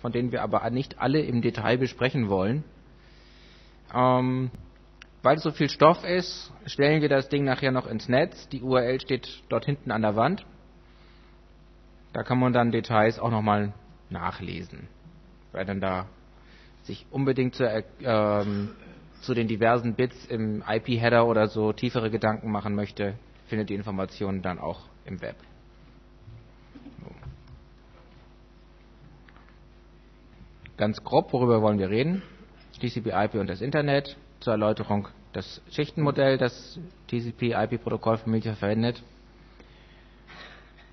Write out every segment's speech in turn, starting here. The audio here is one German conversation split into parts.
von denen wir aber nicht alle im Detail besprechen wollen. Ähm, weil so viel Stoff ist, stellen wir das Ding nachher noch ins Netz. Die URL steht dort hinten an der Wand. Da kann man dann Details auch nochmal nachlesen. Wer dann da sich unbedingt zu, ähm, zu den diversen Bits im IP-Header oder so tiefere Gedanken machen möchte, findet die Informationen dann auch im Web. Ganz grob, worüber wollen wir reden? TCP/IP und das Internet. Zur Erläuterung das Schichtenmodell, das TCP/IP-Protokollfamilie verwendet.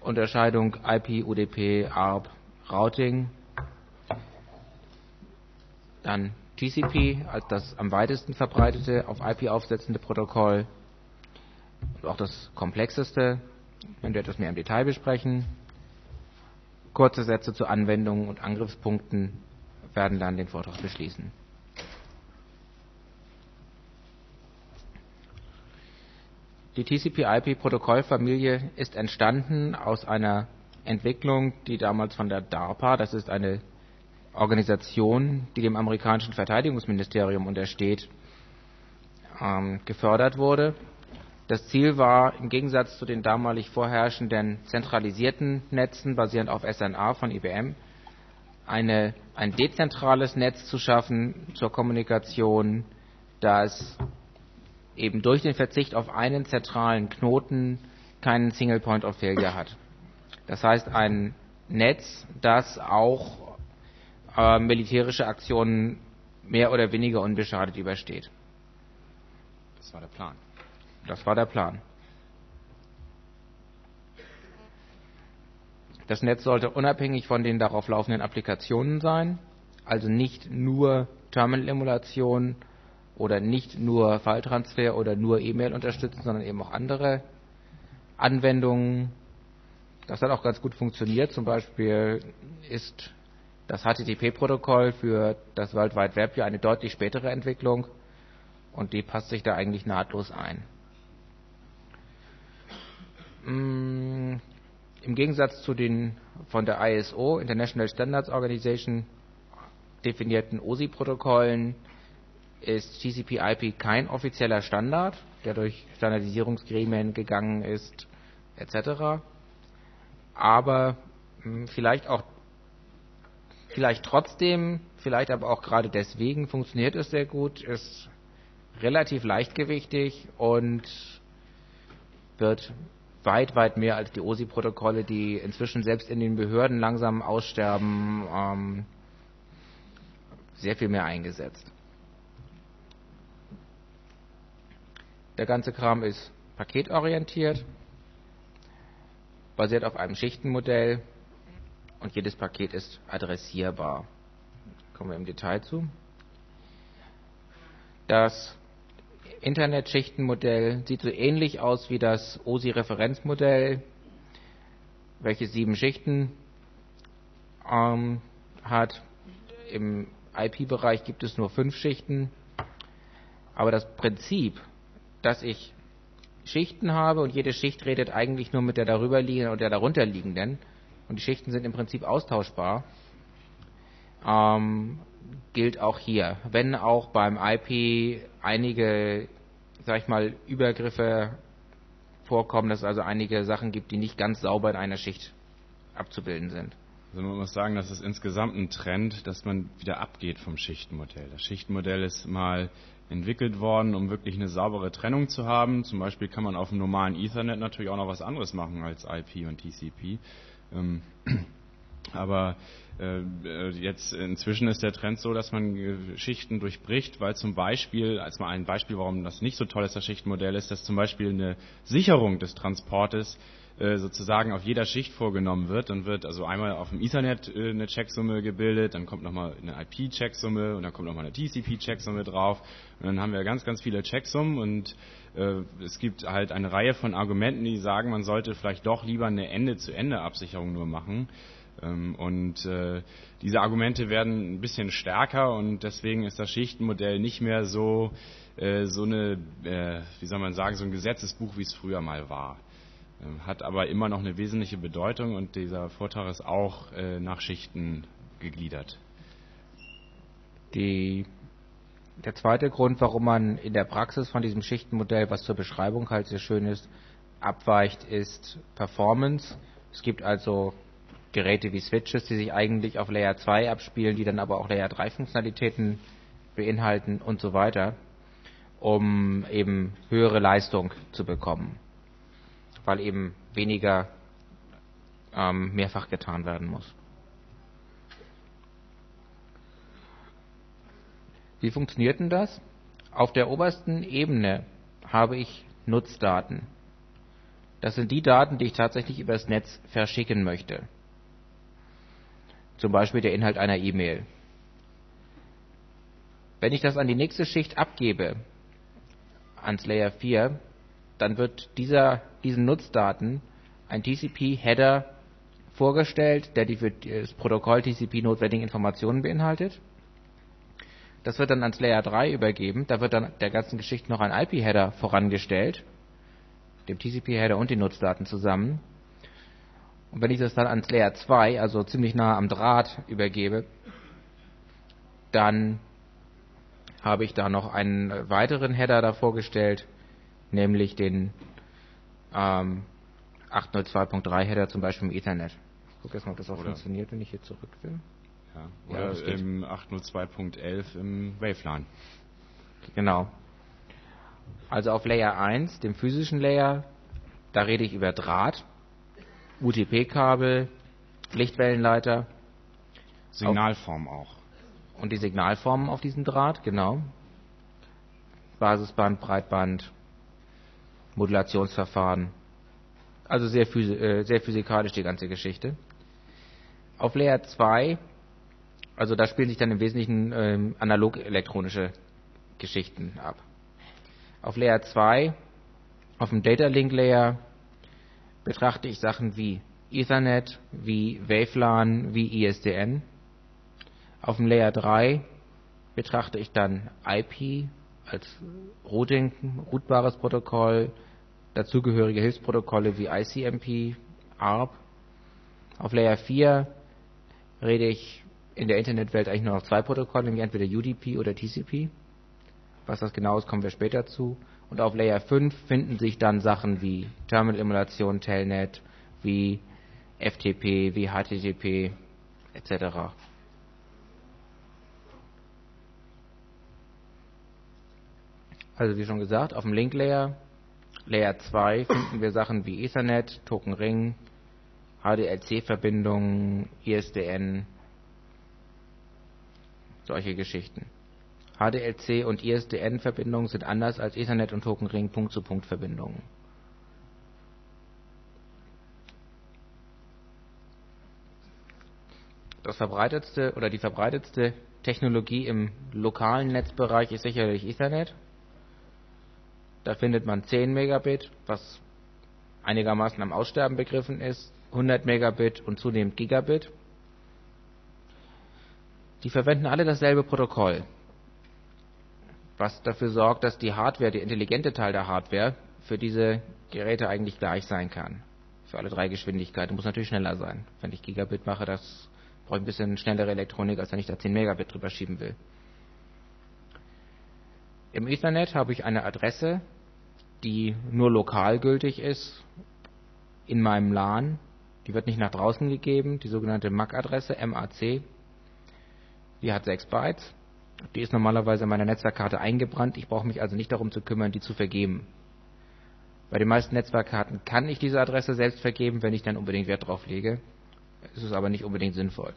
Unterscheidung IP, UDP, ARP, Routing. Dann TCP als das am weitesten verbreitete auf IP aufsetzende Protokoll und auch das komplexeste, wenn wir etwas mehr im Detail besprechen. Kurze Sätze zu Anwendungen und Angriffspunkten werden dann den Vortrag beschließen. Die TCP/IP-Protokollfamilie ist entstanden aus einer Entwicklung, die damals von der DARPA, das ist eine Organisation, die dem amerikanischen Verteidigungsministerium untersteht, ähm, gefördert wurde. Das Ziel war, im Gegensatz zu den damalig vorherrschenden zentralisierten Netzen basierend auf SNA von IBM, eine, ein dezentrales Netz zu schaffen zur Kommunikation, das eben durch den Verzicht auf einen zentralen Knoten keinen Single Point of Failure hat. Das heißt, ein Netz, das auch äh, militärische Aktionen mehr oder weniger unbeschadet übersteht. Das war der Plan. Das war der Plan. Das Netz sollte unabhängig von den darauf laufenden Applikationen sein, also nicht nur Terminal-Emulation oder nicht nur Falltransfer oder nur E-Mail unterstützen, sondern eben auch andere Anwendungen. Das hat auch ganz gut funktioniert. Zum Beispiel ist das HTTP-Protokoll für das World Wide Web ja eine deutlich spätere Entwicklung und die passt sich da eigentlich nahtlos ein. Im Gegensatz zu den von der ISO, International Standards Organization, definierten OSI-Protokollen ist TCP/IP kein offizieller Standard, der durch Standardisierungsgremien gegangen ist, etc. Aber hm, vielleicht auch, vielleicht trotzdem, vielleicht aber auch gerade deswegen funktioniert es sehr gut, ist relativ leichtgewichtig und wird weit, weit mehr als die OSI-Protokolle, die inzwischen selbst in den Behörden langsam aussterben, ähm, sehr viel mehr eingesetzt. Der ganze Kram ist paketorientiert, basiert auf einem Schichtenmodell und jedes Paket ist adressierbar. Kommen wir im Detail zu. Das Internet-Schichtenmodell sieht so ähnlich aus wie das OSI-Referenzmodell, welches sieben Schichten ähm, hat. Im IP-Bereich gibt es nur fünf Schichten. Aber das Prinzip, dass ich Schichten habe und jede Schicht redet eigentlich nur mit der darüberliegenden und der darunterliegenden und die Schichten sind im Prinzip austauschbar, ähm, gilt auch hier. Wenn auch beim IP einige, sag ich mal, Übergriffe vorkommen, dass es also einige Sachen gibt, die nicht ganz sauber in einer Schicht abzubilden sind. Also man muss sagen, das ist insgesamt ein Trend, dass man wieder abgeht vom Schichtenmodell. Das Schichtenmodell ist mal entwickelt worden, um wirklich eine saubere Trennung zu haben. Zum Beispiel kann man auf dem normalen Ethernet natürlich auch noch was anderes machen als IP und TCP. Ähm, aber äh, jetzt inzwischen ist der Trend so, dass man Schichten durchbricht, weil zum Beispiel, als mal ein Beispiel, warum das nicht so toll ist, das Schichtenmodell ist, dass zum Beispiel eine Sicherung des Transportes äh, sozusagen auf jeder Schicht vorgenommen wird. Dann wird also einmal auf dem Ethernet äh, eine Checksumme gebildet, dann kommt nochmal eine IP-Checksumme und dann kommt nochmal eine TCP-Checksumme drauf. Und dann haben wir ganz, ganz viele Checksummen und äh, es gibt halt eine Reihe von Argumenten, die sagen, man sollte vielleicht doch lieber eine Ende-zu-Ende-Absicherung nur machen. Ähm, und äh, diese Argumente werden ein bisschen stärker und deswegen ist das Schichtenmodell nicht mehr so, äh, so eine, äh, wie soll man sagen, so ein Gesetzesbuch, wie es früher mal war. Ähm, hat aber immer noch eine wesentliche Bedeutung und dieser Vortrag ist auch nach Schichten gegliedert. Die, der zweite Grund, warum man in der Praxis von diesem Schichtenmodell, was zur Beschreibung halt sehr schön ist, abweicht, ist Performance. Es gibt also Geräte wie Switches, die sich eigentlich auf Layer 2 abspielen, die dann aber auch Layer 3 Funktionalitäten beinhalten und so weiter, um eben höhere Leistung zu bekommen, weil eben weniger ähm, mehrfach getan werden muss. Wie funktioniert denn das? Auf der obersten Ebene habe ich Nutzdaten. Das sind die Daten, die ich tatsächlich übers Netz verschicken möchte. Zum Beispiel der Inhalt einer E-Mail. Wenn ich das an die nächste Schicht abgebe, ans Layer 4, dann wird dieser, diesen Nutzdaten ein TCP-Header vorgestellt, der die für das Protokoll TCP notwendigen Informationen beinhaltet. Das wird dann ans Layer 3 übergeben. Da wird dann der ganzen Geschichte noch ein IP-Header vorangestellt, dem TCP-Header und den Nutzdaten zusammen. Und wenn ich das dann ans Layer 2, also ziemlich nah am Draht, übergebe, dann habe ich da noch einen weiteren Header da vorgestellt, nämlich den ähm, 802.3 Header zum Beispiel im Ethernet. Ich gucke erstmal, ob das auch Oder funktioniert, wenn ich hier zurück will. Ja, oder ja, im 802.11 im Wavelan. Genau. Also auf Layer 1, dem physischen Layer, da rede ich über Draht, UTP-Kabel, Lichtwellenleiter. Signalform auch. Und die Signalformen auf diesem Draht, genau. Basisband, Breitband, Modulationsverfahren. Also sehr, äh, sehr physikalisch die ganze Geschichte. Auf Layer 2, also da spielen sich dann im Wesentlichen ähm, analog-elektronische Geschichten ab. Auf Layer 2, auf dem Data Link Layer, betrachte ich Sachen wie Ethernet, wie Wavelan, wie ISDN. Auf dem Layer 3 betrachte ich dann IP als Routing, routbares Protokoll, dazugehörige Hilfsprotokolle wie ICMP, ARP. Auf Layer 4 rede ich in der Internetwelt eigentlich nur noch zwei Protokolle, nämlich entweder UDP oder TCP. Was das genau ist, kommen wir später zu. Und auf Layer 5 finden sich dann Sachen wie Terminal-Emulation, Telnet, wie FTP, wie HTTP etc. Also wie schon gesagt, auf dem Link Layer, Layer 2 finden wir Sachen wie Ethernet, Token Ring, HDLC-Verbindungen, ISDN, solche Geschichten. HDLC und ISDN-Verbindungen sind anders als Ethernet und Token Ring Punkt-zu-Punkt-Verbindungen. Das verbreitetste oder die verbreitetste Technologie im lokalen Netzbereich ist sicherlich Ethernet. Da findet man 10 Megabit, was einigermaßen am Aussterben begriffen ist, 100 Megabit und zunehmend Gigabit. Die verwenden alle dasselbe Protokoll was dafür sorgt, dass die Hardware, der intelligente Teil der Hardware, für diese Geräte eigentlich gleich sein kann. Für alle drei Geschwindigkeiten. Muss natürlich schneller sein. Wenn ich Gigabit mache, das brauche ich ein bisschen schnellere Elektronik, als wenn ich da 10 Megabit drüber schieben will. Im Ethernet habe ich eine Adresse, die nur lokal gültig ist in meinem LAN. Die wird nicht nach draußen gegeben, die sogenannte MAC-Adresse, MAC. Die hat 6 Bytes die ist normalerweise in meiner Netzwerkkarte eingebrannt. Ich brauche mich also nicht darum zu kümmern, die zu vergeben. Bei den meisten Netzwerkkarten kann ich diese Adresse selbst vergeben, wenn ich dann unbedingt Wert drauf lege. Es ist aber nicht unbedingt sinnvoll.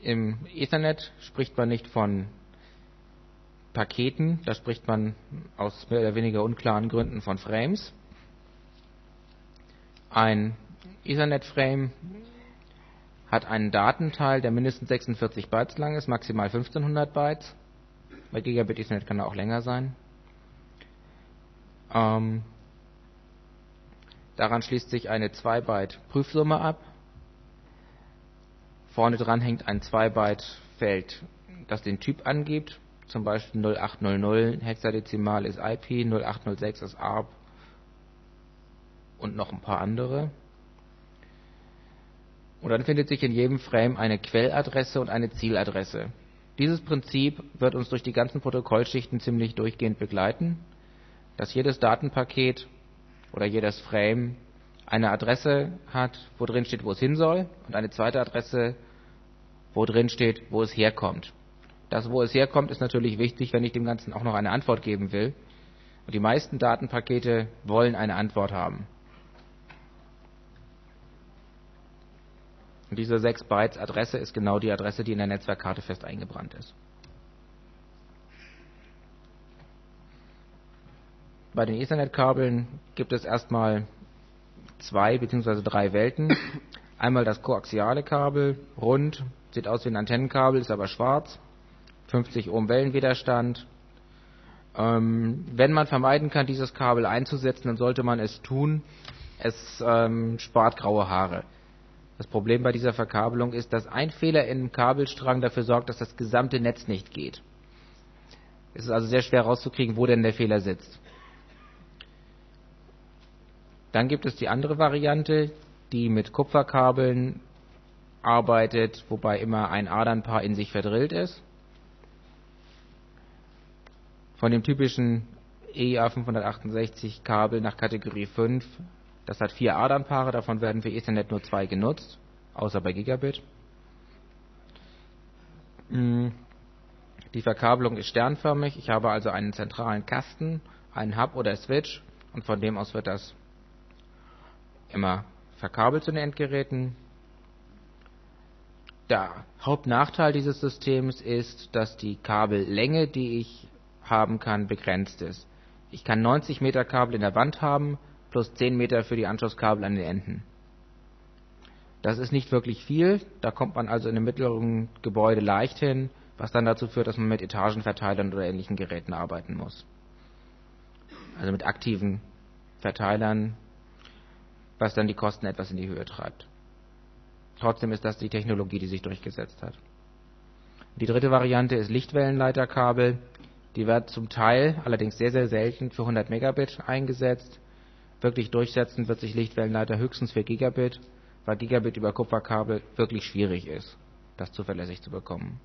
Im Ethernet spricht man nicht von Paketen, da spricht man aus mehr oder weniger unklaren Gründen von Frames. Ein Ethernet-Frame hat einen Datenteil, der mindestens 46 Bytes lang ist, maximal 1500 Bytes. Bei Gigabit Ethernet kann er auch länger sein. Ähm, daran schließt sich eine 2 Byte Prüfsumme ab. Vorne dran hängt ein 2 Byte Feld, das den Typ angibt. Zum Beispiel 0800 Hexadezimal ist IP, 0806 ist ARP und noch ein paar andere. Und dann findet sich in jedem Frame eine Quelladresse und eine Zieladresse. Dieses Prinzip wird uns durch die ganzen Protokollschichten ziemlich durchgehend begleiten, dass jedes Datenpaket oder jedes Frame eine Adresse hat, wo drin steht, wo es hin soll, und eine zweite Adresse, wo drin steht, wo es herkommt. Das, wo es herkommt, ist natürlich wichtig, wenn ich dem Ganzen auch noch eine Antwort geben will. Und die meisten Datenpakete wollen eine Antwort haben. Und diese 6 Bytes Adresse ist genau die Adresse, die in der Netzwerkkarte fest eingebrannt ist. Bei den Ethernet-Kabeln gibt es erstmal zwei bzw. drei Welten. Einmal das koaxiale Kabel, rund, sieht aus wie ein Antennenkabel, ist aber schwarz. 50 Ohm Wellenwiderstand. Ähm, wenn man vermeiden kann, dieses Kabel einzusetzen, dann sollte man es tun. Es ähm, spart graue Haare. Das Problem bei dieser Verkabelung ist, dass ein Fehler im Kabelstrang dafür sorgt, dass das gesamte Netz nicht geht. Es ist also sehr schwer herauszukriegen, wo denn der Fehler sitzt. Dann gibt es die andere Variante, die mit Kupferkabeln arbeitet, wobei immer ein Adernpaar in sich verdrillt ist. Von dem typischen EIA 568 Kabel nach Kategorie 5, das hat vier Adernpaare, davon werden für Ethernet nur zwei genutzt, außer bei Gigabit. Hm. Die Verkabelung ist sternförmig. Ich habe also einen zentralen Kasten, einen Hub oder Switch und von dem aus wird das immer verkabelt zu den Endgeräten. Der Hauptnachteil dieses Systems ist, dass die Kabellänge, die ich haben kann, begrenzt ist. Ich kann 90 Meter Kabel in der Wand haben, plus 10 Meter für die Anschlusskabel an den Enden. Das ist nicht wirklich viel, da kommt man also in einem mittleren Gebäude leicht hin, was dann dazu führt, dass man mit Etagenverteilern oder ähnlichen Geräten arbeiten muss. Also mit aktiven Verteilern, was dann die Kosten etwas in die Höhe treibt. Trotzdem ist das die Technologie, die sich durchgesetzt hat. Die dritte Variante ist Lichtwellenleiterkabel. Die wird zum Teil, allerdings sehr, sehr selten, für 100 Megabit eingesetzt. Wirklich durchsetzen wird sich Lichtwellenleiter höchstens für Gigabit, weil Gigabit über Kupferkabel wirklich schwierig ist, das zuverlässig zu bekommen.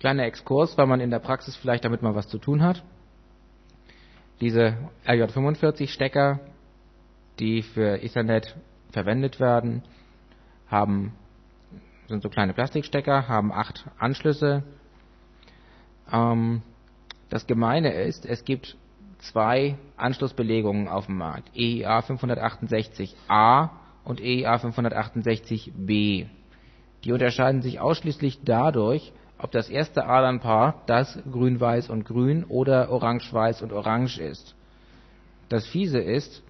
Kleiner Exkurs, weil man in der Praxis vielleicht damit mal was zu tun hat. Diese RJ45-Stecker, die für Ethernet verwendet werden, haben, sind so kleine Plastikstecker, haben acht Anschlüsse. Ähm, das Gemeine ist, es gibt zwei Anschlussbelegungen auf dem Markt, EIA 568a und EIA 568b. Die unterscheiden sich ausschließlich dadurch, ob das erste Adernpaar das grün-weiß und grün oder orange-weiß und orange ist. Das Fiese ist,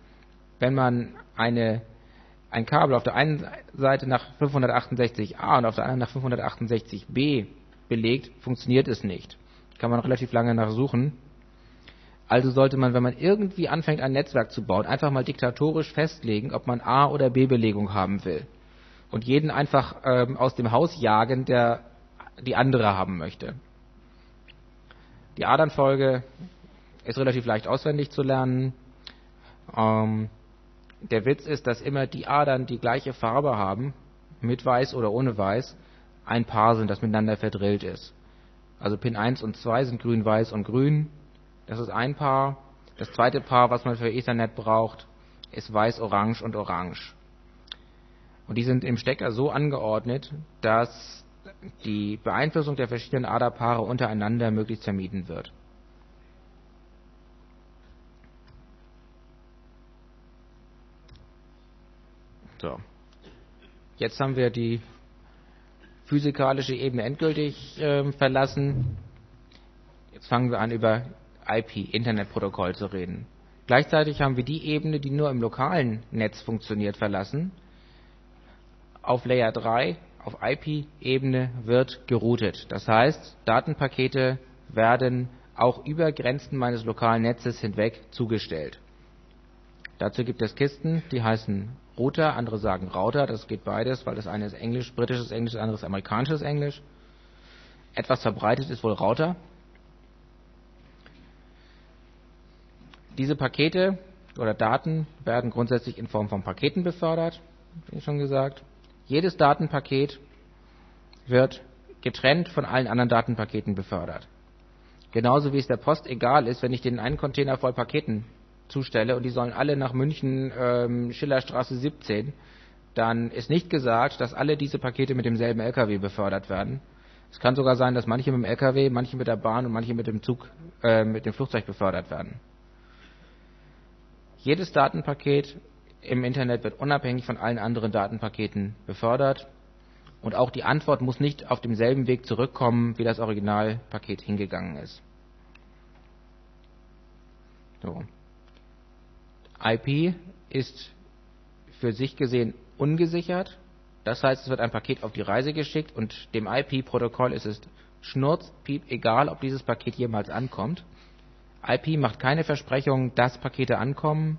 wenn man eine, ein Kabel auf der einen Seite nach 568a und auf der anderen nach 568b belegt, funktioniert es nicht. Kann man relativ lange nachsuchen. Also sollte man, wenn man irgendwie anfängt, ein Netzwerk zu bauen, einfach mal diktatorisch festlegen, ob man A- oder B-Belegung haben will. Und jeden einfach ähm, aus dem Haus jagen, der die andere haben möchte. Die Adernfolge ist relativ leicht auswendig zu lernen. Ähm, der Witz ist, dass immer die Adern die gleiche Farbe haben, mit weiß oder ohne weiß, ein Paar sind, das miteinander verdrillt ist. Also Pin 1 und 2 sind grün, weiß und grün. Das ist ein Paar. Das zweite Paar, was man für Ethernet braucht, ist weiß, orange und orange. Und die sind im Stecker so angeordnet, dass die Beeinflussung der verschiedenen Aderpaare untereinander möglichst vermieden wird. So. Jetzt haben wir die physikalische Ebene endgültig äh, verlassen. Jetzt fangen wir an, über IP, Internetprotokoll zu reden. Gleichzeitig haben wir die Ebene, die nur im lokalen Netz funktioniert, verlassen. Auf Layer 3 auf IP-Ebene wird geroutet. Das heißt, Datenpakete werden auch über Grenzen meines lokalen Netzes hinweg zugestellt. Dazu gibt es Kisten, die heißen Router, andere sagen Router, das geht beides, weil das eine ist Englisch, britisches Englisch, das andere ist amerikanisches Englisch. Etwas verbreitet ist wohl Router. Diese Pakete oder Daten werden grundsätzlich in Form von Paketen befördert, wie schon gesagt. Jedes Datenpaket wird getrennt von allen anderen Datenpaketen befördert. Genauso wie es der Post egal ist, wenn ich den einen Container voll Paketen zustelle und die sollen alle nach München ähm, Schillerstraße 17, dann ist nicht gesagt, dass alle diese Pakete mit demselben LKW befördert werden. Es kann sogar sein, dass manche mit dem LKW, manche mit der Bahn und manche mit dem Zug, äh, mit dem Flugzeug befördert werden. Jedes Datenpaket im Internet wird unabhängig von allen anderen Datenpaketen befördert und auch die Antwort muss nicht auf demselben Weg zurückkommen, wie das Originalpaket hingegangen ist. So. IP ist für sich gesehen ungesichert. Das heißt, es wird ein Paket auf die Reise geschickt und dem IP-Protokoll ist es schnurzpiep egal, ob dieses Paket jemals ankommt. IP macht keine Versprechungen, dass Pakete ankommen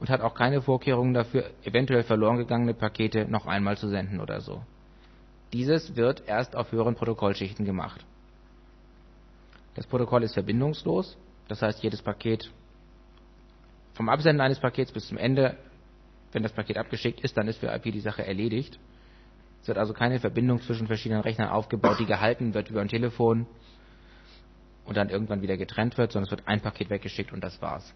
und hat auch keine Vorkehrungen dafür, eventuell verloren gegangene Pakete noch einmal zu senden oder so. Dieses wird erst auf höheren Protokollschichten gemacht. Das Protokoll ist verbindungslos, das heißt jedes Paket vom Absenden eines Pakets bis zum Ende, wenn das Paket abgeschickt ist, dann ist für IP die Sache erledigt. Es wird also keine Verbindung zwischen verschiedenen Rechnern aufgebaut, die gehalten wird über ein Telefon und dann irgendwann wieder getrennt wird, sondern es wird ein Paket weggeschickt und das war's.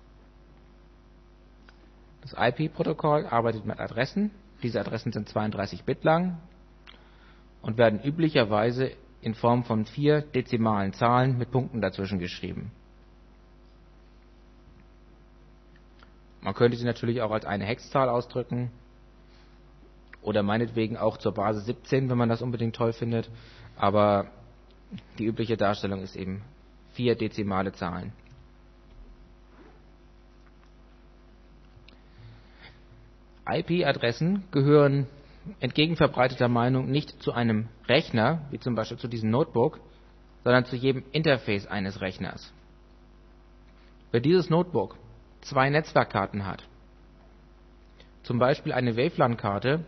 Das IP-Protokoll arbeitet mit Adressen. Diese Adressen sind 32 Bit lang und werden üblicherweise in Form von vier dezimalen Zahlen mit Punkten dazwischen geschrieben. Man könnte sie natürlich auch als eine Hexzahl ausdrücken oder meinetwegen auch zur Basis 17, wenn man das unbedingt toll findet, aber die übliche Darstellung ist eben vier dezimale Zahlen. IP-Adressen gehören entgegen verbreiteter Meinung nicht zu einem Rechner, wie zum Beispiel zu diesem Notebook, sondern zu jedem Interface eines Rechners. Wer dieses Notebook zwei Netzwerkkarten hat, zum Beispiel eine WLAN-Karte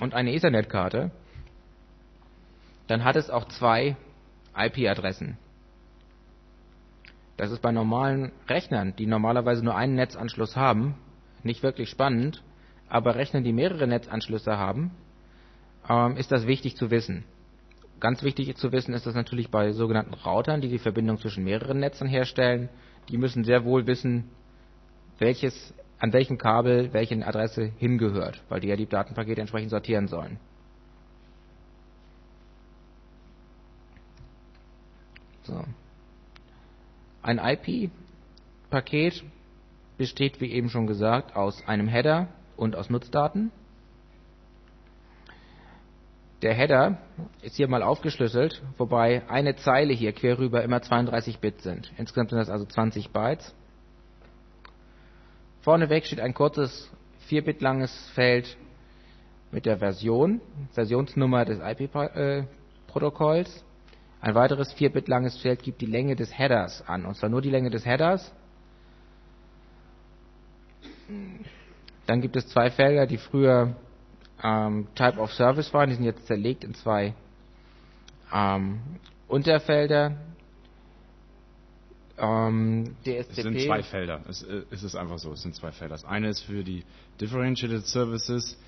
und eine Ethernet-Karte, dann hat es auch zwei IP-Adressen. Das ist bei normalen Rechnern, die normalerweise nur einen Netzanschluss haben, nicht wirklich spannend, aber Rechnern, die mehrere Netzanschlüsse haben, ähm, ist das wichtig zu wissen. Ganz wichtig zu wissen ist das natürlich bei sogenannten Routern, die die Verbindung zwischen mehreren Netzen herstellen. Die müssen sehr wohl wissen, welches, an welchem Kabel welche Adresse hingehört, weil die ja die Datenpakete entsprechend sortieren sollen. So. Ein IP-Paket besteht, wie eben schon gesagt, aus einem Header und aus Nutzdaten. Der Header ist hier mal aufgeschlüsselt, wobei eine Zeile hier quer rüber immer 32 Bit sind. Insgesamt sind das also 20 Bytes. Vorneweg steht ein kurzes 4 Bit langes Feld mit der Version, Versionsnummer des IP-Protokolls. Ein weiteres 4 Bit langes Feld gibt die Länge des Headers an, und zwar nur die Länge des Headers dann gibt es zwei Felder, die früher ähm, Type of Service waren, die sind jetzt zerlegt in zwei ähm, Unterfelder. Ähm, DSCP. Es sind zwei Felder. Es, äh, es ist einfach so. Es sind zwei Felder. Das eine ist für die Differentiated Services.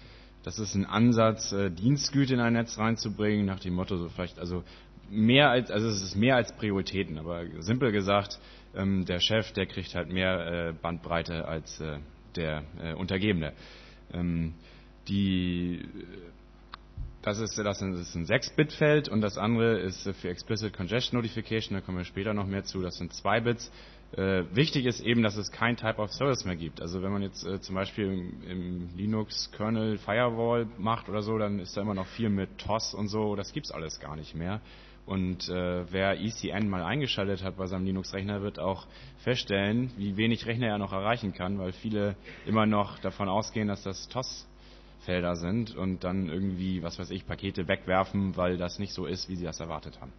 Das ist ein Ansatz, äh, Dienstgüte in ein Netz reinzubringen, nach dem Motto so vielleicht, also mehr als, also es ist mehr als Prioritäten, aber simpel gesagt, ähm, der Chef, der kriegt halt mehr äh, Bandbreite als äh, der äh, Untergebene. Ähm, die, das ist, das ist ein 6-Bit-Feld und das andere ist für Explicit Congestion Notification, da kommen wir später noch mehr zu, das sind 2 Bits. Äh, wichtig ist eben, dass es kein Type of Service mehr gibt. Also wenn man jetzt äh, zum Beispiel im, im Linux-Kernel Firewall macht oder so, dann ist da immer noch viel mit TOS und so, das gibt's alles gar nicht mehr. Und äh, wer ECN mal eingeschaltet hat bei seinem Linux-Rechner, wird auch feststellen, wie wenig Rechner er noch erreichen kann, weil viele immer noch davon ausgehen, dass das TOS-Felder sind und dann irgendwie, was weiß ich, Pakete wegwerfen, weil das nicht so ist, wie sie das erwartet haben.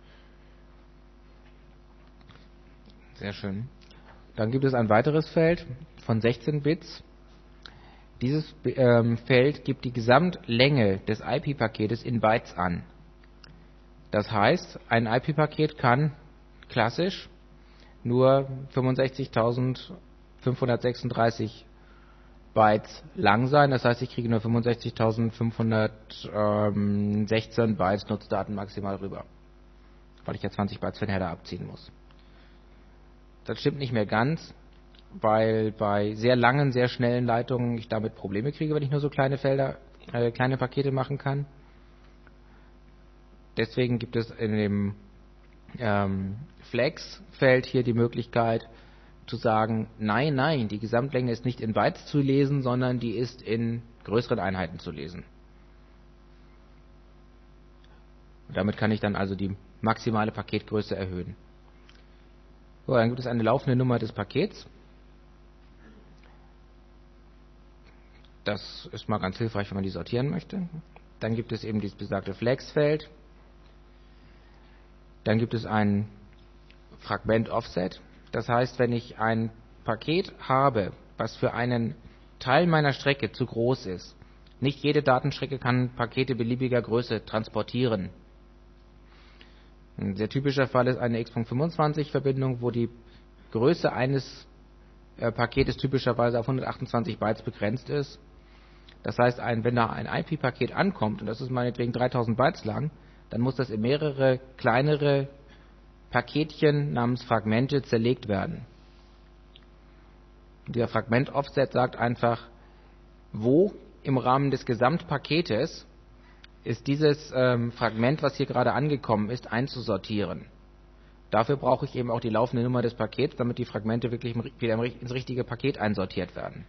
Sehr schön. Dann gibt es ein weiteres Feld von 16 Bits. Dieses ähm, Feld gibt die Gesamtlänge des IP-Paketes in Bytes an. Das heißt, ein IP-Paket kann klassisch nur 65.000 536 Bytes lang sein. Das heißt, ich kriege nur 65.516 Bytes Nutzdaten maximal rüber. Weil ich ja 20 Bytes für den Header abziehen muss. Das stimmt nicht mehr ganz, weil bei sehr langen, sehr schnellen Leitungen ich damit Probleme kriege, wenn ich nur so kleine Felder, äh, kleine Pakete machen kann. Deswegen gibt es in dem ähm, Flex-Feld hier die Möglichkeit zu sagen, nein, nein, die Gesamtlänge ist nicht in Bytes zu lesen, sondern die ist in größeren Einheiten zu lesen. Und damit kann ich dann also die maximale Paketgröße erhöhen. So, dann gibt es eine laufende Nummer des Pakets. Das ist mal ganz hilfreich, wenn man die sortieren möchte. Dann gibt es eben dieses besagte Flex-Feld. Dann gibt es ein Fragment Offset. Das heißt, wenn ich ein Paket habe, was für einen Teil meiner Strecke zu groß ist, nicht jede Datenstrecke kann Pakete beliebiger Größe transportieren. Ein sehr typischer Fall ist eine X.25-Verbindung, wo die Größe eines äh, Paketes typischerweise auf 128 Bytes begrenzt ist. Das heißt, ein, wenn da ein IP-Paket ankommt, und das ist meinetwegen 3000 Bytes lang, dann muss das in mehrere kleinere Paketchen namens Fragmente zerlegt werden. Dieser Fragment-Offset sagt einfach, wo im Rahmen des Gesamtpaketes ist dieses ähm, Fragment, was hier gerade angekommen ist, einzusortieren. Dafür brauche ich eben auch die laufende Nummer des Pakets, damit die Fragmente wirklich wieder ins richtige Paket einsortiert werden.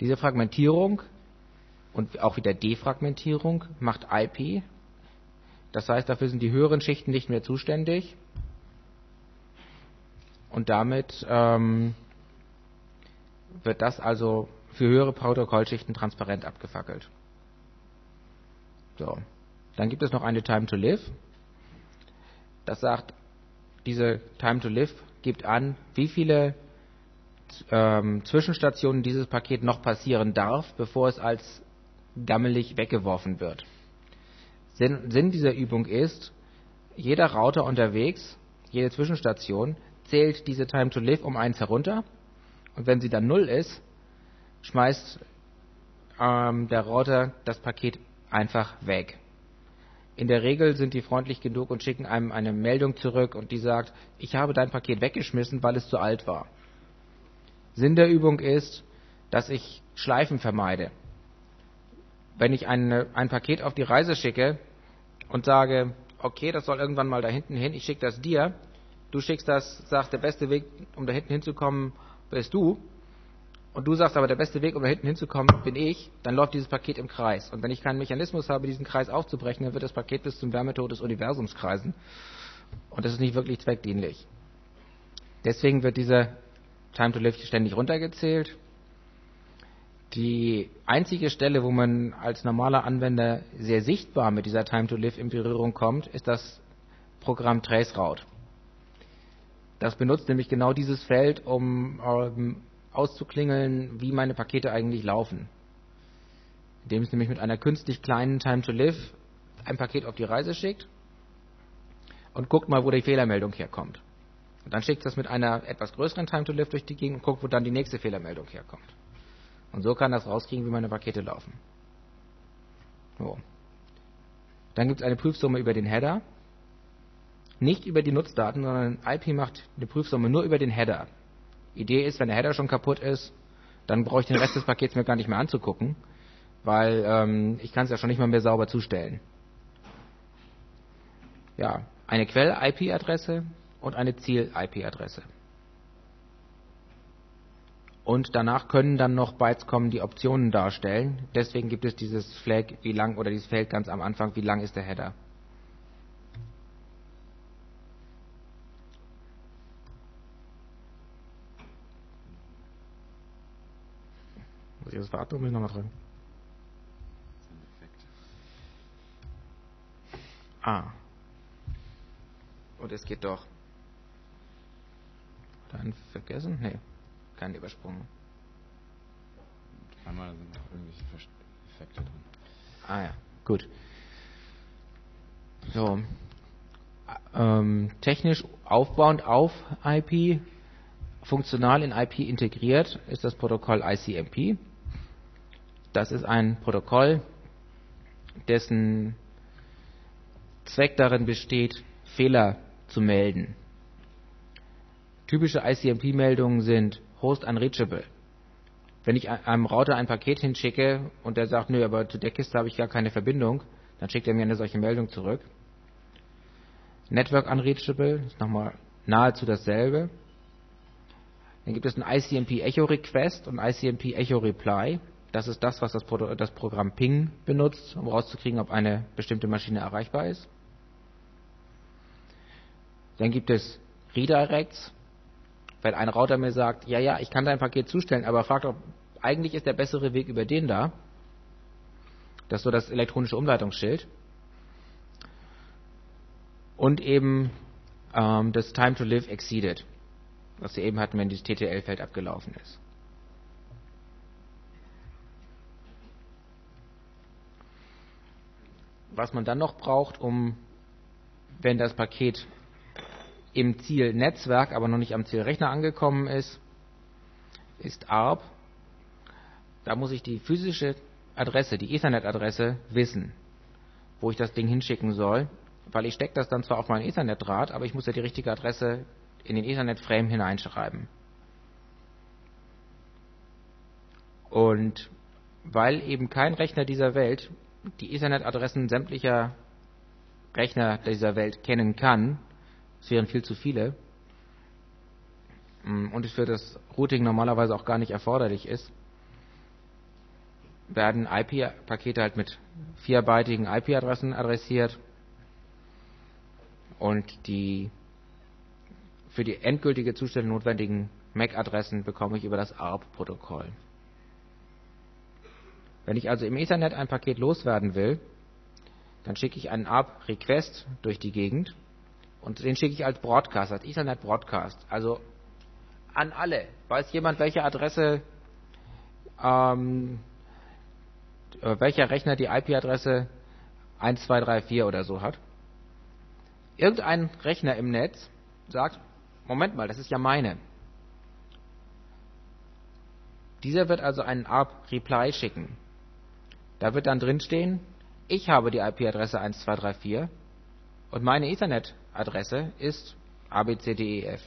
Diese Fragmentierung und auch wieder Defragmentierung macht IP, das heißt, dafür sind die höheren Schichten nicht mehr zuständig. Und damit ähm, wird das also für höhere Protokollschichten transparent abgefackelt. So. Dann gibt es noch eine Time to Live. Das sagt, diese Time to Live gibt an, wie viele ähm, Zwischenstationen dieses Paket noch passieren darf, bevor es als gammelig weggeworfen wird. Sinn, dieser Übung ist, jeder Router unterwegs, jede Zwischenstation, zählt diese Time to Live um eins herunter. Und wenn sie dann null ist, schmeißt ähm, der Router das Paket einfach weg. In der Regel sind die freundlich genug und schicken einem eine Meldung zurück und die sagt, ich habe dein Paket weggeschmissen, weil es zu alt war. Sinn der Übung ist, dass ich Schleifen vermeide. Wenn ich eine, ein Paket auf die Reise schicke, und sage, okay, das soll irgendwann mal da hinten hin, ich schicke das dir, du schickst das, sagst, der beste Weg, um da hinten hinzukommen, bist du, und du sagst aber, der beste Weg, um da hinten hinzukommen, bin ich, dann läuft dieses Paket im Kreis. Und wenn ich keinen Mechanismus habe, diesen Kreis aufzubrechen, dann wird das Paket bis zum Wärmetod des Universums kreisen. Und das ist nicht wirklich zweckdienlich. Deswegen wird dieser Time to Live ständig runtergezählt. Die einzige Stelle, wo man als normaler Anwender sehr sichtbar mit dieser Time to Live in Berührung kommt, ist das Programm Traceroute. Das benutzt nämlich genau dieses Feld, um ähm, auszuklingeln, wie meine Pakete eigentlich laufen. Indem es nämlich mit einer künstlich kleinen Time to Live ein Paket auf die Reise schickt und guckt mal, wo die Fehlermeldung herkommt. Und dann schickt es das mit einer etwas größeren Time to Live durch die Gegend und guckt, wo dann die nächste Fehlermeldung herkommt. Und so kann das rauskriegen, wie meine Pakete laufen. So. Dann gibt es eine Prüfsumme über den Header. Nicht über die Nutzdaten, sondern IP macht eine Prüfsumme nur über den Header. Idee ist, wenn der Header schon kaputt ist, dann brauche ich den Rest des Pakets mir gar nicht mehr anzugucken, weil ähm, ich kann es ja schon nicht mal mehr sauber zustellen. Ja, eine Quell-IP-Adresse und eine Ziel-IP-Adresse und danach können dann noch Bytes kommen, die Optionen darstellen. Deswegen gibt es dieses Flag, wie lang, oder dieses Feld ganz am Anfang, wie lang ist der Header. Muss ich das warten oder muss ich nochmal drin? Ah. Und es geht doch. Dann vergessen? Nee keinen übersprungen. Einmal sind noch irgendwelche Effekte drin. Ah ja, gut. So. Ähm, technisch aufbauend auf IP Funktional in IP integriert ist das Protokoll ICMP. Das ist ein Protokoll, dessen Zweck darin besteht, Fehler zu melden. Typische ICMP-Meldungen sind Host unreachable. Wenn ich einem Router ein Paket hinschicke und der sagt, nö, aber zu der Kiste habe ich gar keine Verbindung, dann schickt er mir eine solche Meldung zurück. Network unreachable ist nochmal nahezu dasselbe. Dann gibt es ein ICMP Echo Request und ICMP Echo Reply. Das ist das, was das, Pro das Programm Ping benutzt, um rauszukriegen, ob eine bestimmte Maschine erreichbar ist. Dann gibt es Redirects, wenn ein Router mir sagt, ja, ja, ich kann dein Paket zustellen, aber fragt, ob eigentlich ist der bessere Weg über den da. Das ist so das elektronische Umleitungsschild. Und eben ähm, das Time to Live exceeded, was wir eben hatten, wenn dieses TTL-Feld abgelaufen ist. Was man dann noch braucht, um, wenn das Paket im Zielnetzwerk, aber noch nicht am Zielrechner angekommen ist, ist ARP. Da muss ich die physische Adresse, die Ethernet-Adresse wissen, wo ich das Ding hinschicken soll, weil ich stecke das dann zwar auf meinen Ethernet-Draht, aber ich muss ja die richtige Adresse in den Ethernet-Frame hineinschreiben. Und weil eben kein Rechner dieser Welt die Ethernet-Adressen sämtlicher Rechner dieser Welt kennen kann, es wären viel zu viele. Mm, und es für das Routing normalerweise auch gar nicht erforderlich ist, werden IP-Pakete halt mit vierbeitigen IP-Adressen adressiert und die für die endgültige Zustellung notwendigen MAC-Adressen bekomme ich über das ARP-Protokoll. Wenn ich also im Ethernet ein Paket loswerden will, dann schicke ich einen ARP-Request durch die Gegend und den schicke ich als Broadcast, als Ethernet Broadcast. Also an alle. Weiß jemand, welche Adresse, ähm, äh, welcher Rechner die IP-Adresse 1234 oder so hat? Irgendein Rechner im Netz sagt, Moment mal, das ist ja meine. Dieser wird also einen ARP-Reply schicken. Da wird dann drinstehen, ich habe die IP-Adresse 1234 und meine Ethernet Adresse ist abcdef.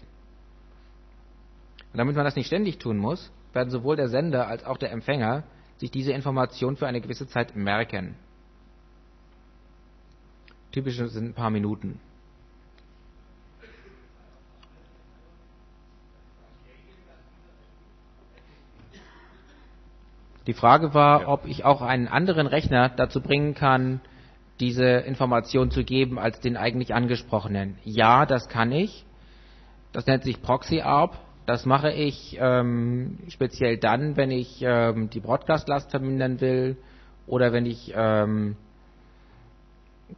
Und damit man das nicht ständig tun muss, werden sowohl der Sender als auch der Empfänger sich diese Information für eine gewisse Zeit merken. Typisch sind ein paar Minuten. Die Frage war, ob ich auch einen anderen Rechner dazu bringen kann, diese Information zu geben als den eigentlich angesprochenen. Ja, das kann ich. Das nennt sich Proxy ARP. Das mache ich ähm, speziell dann, wenn ich ähm, die Broadcast-Last vermindern will oder wenn ich ähm,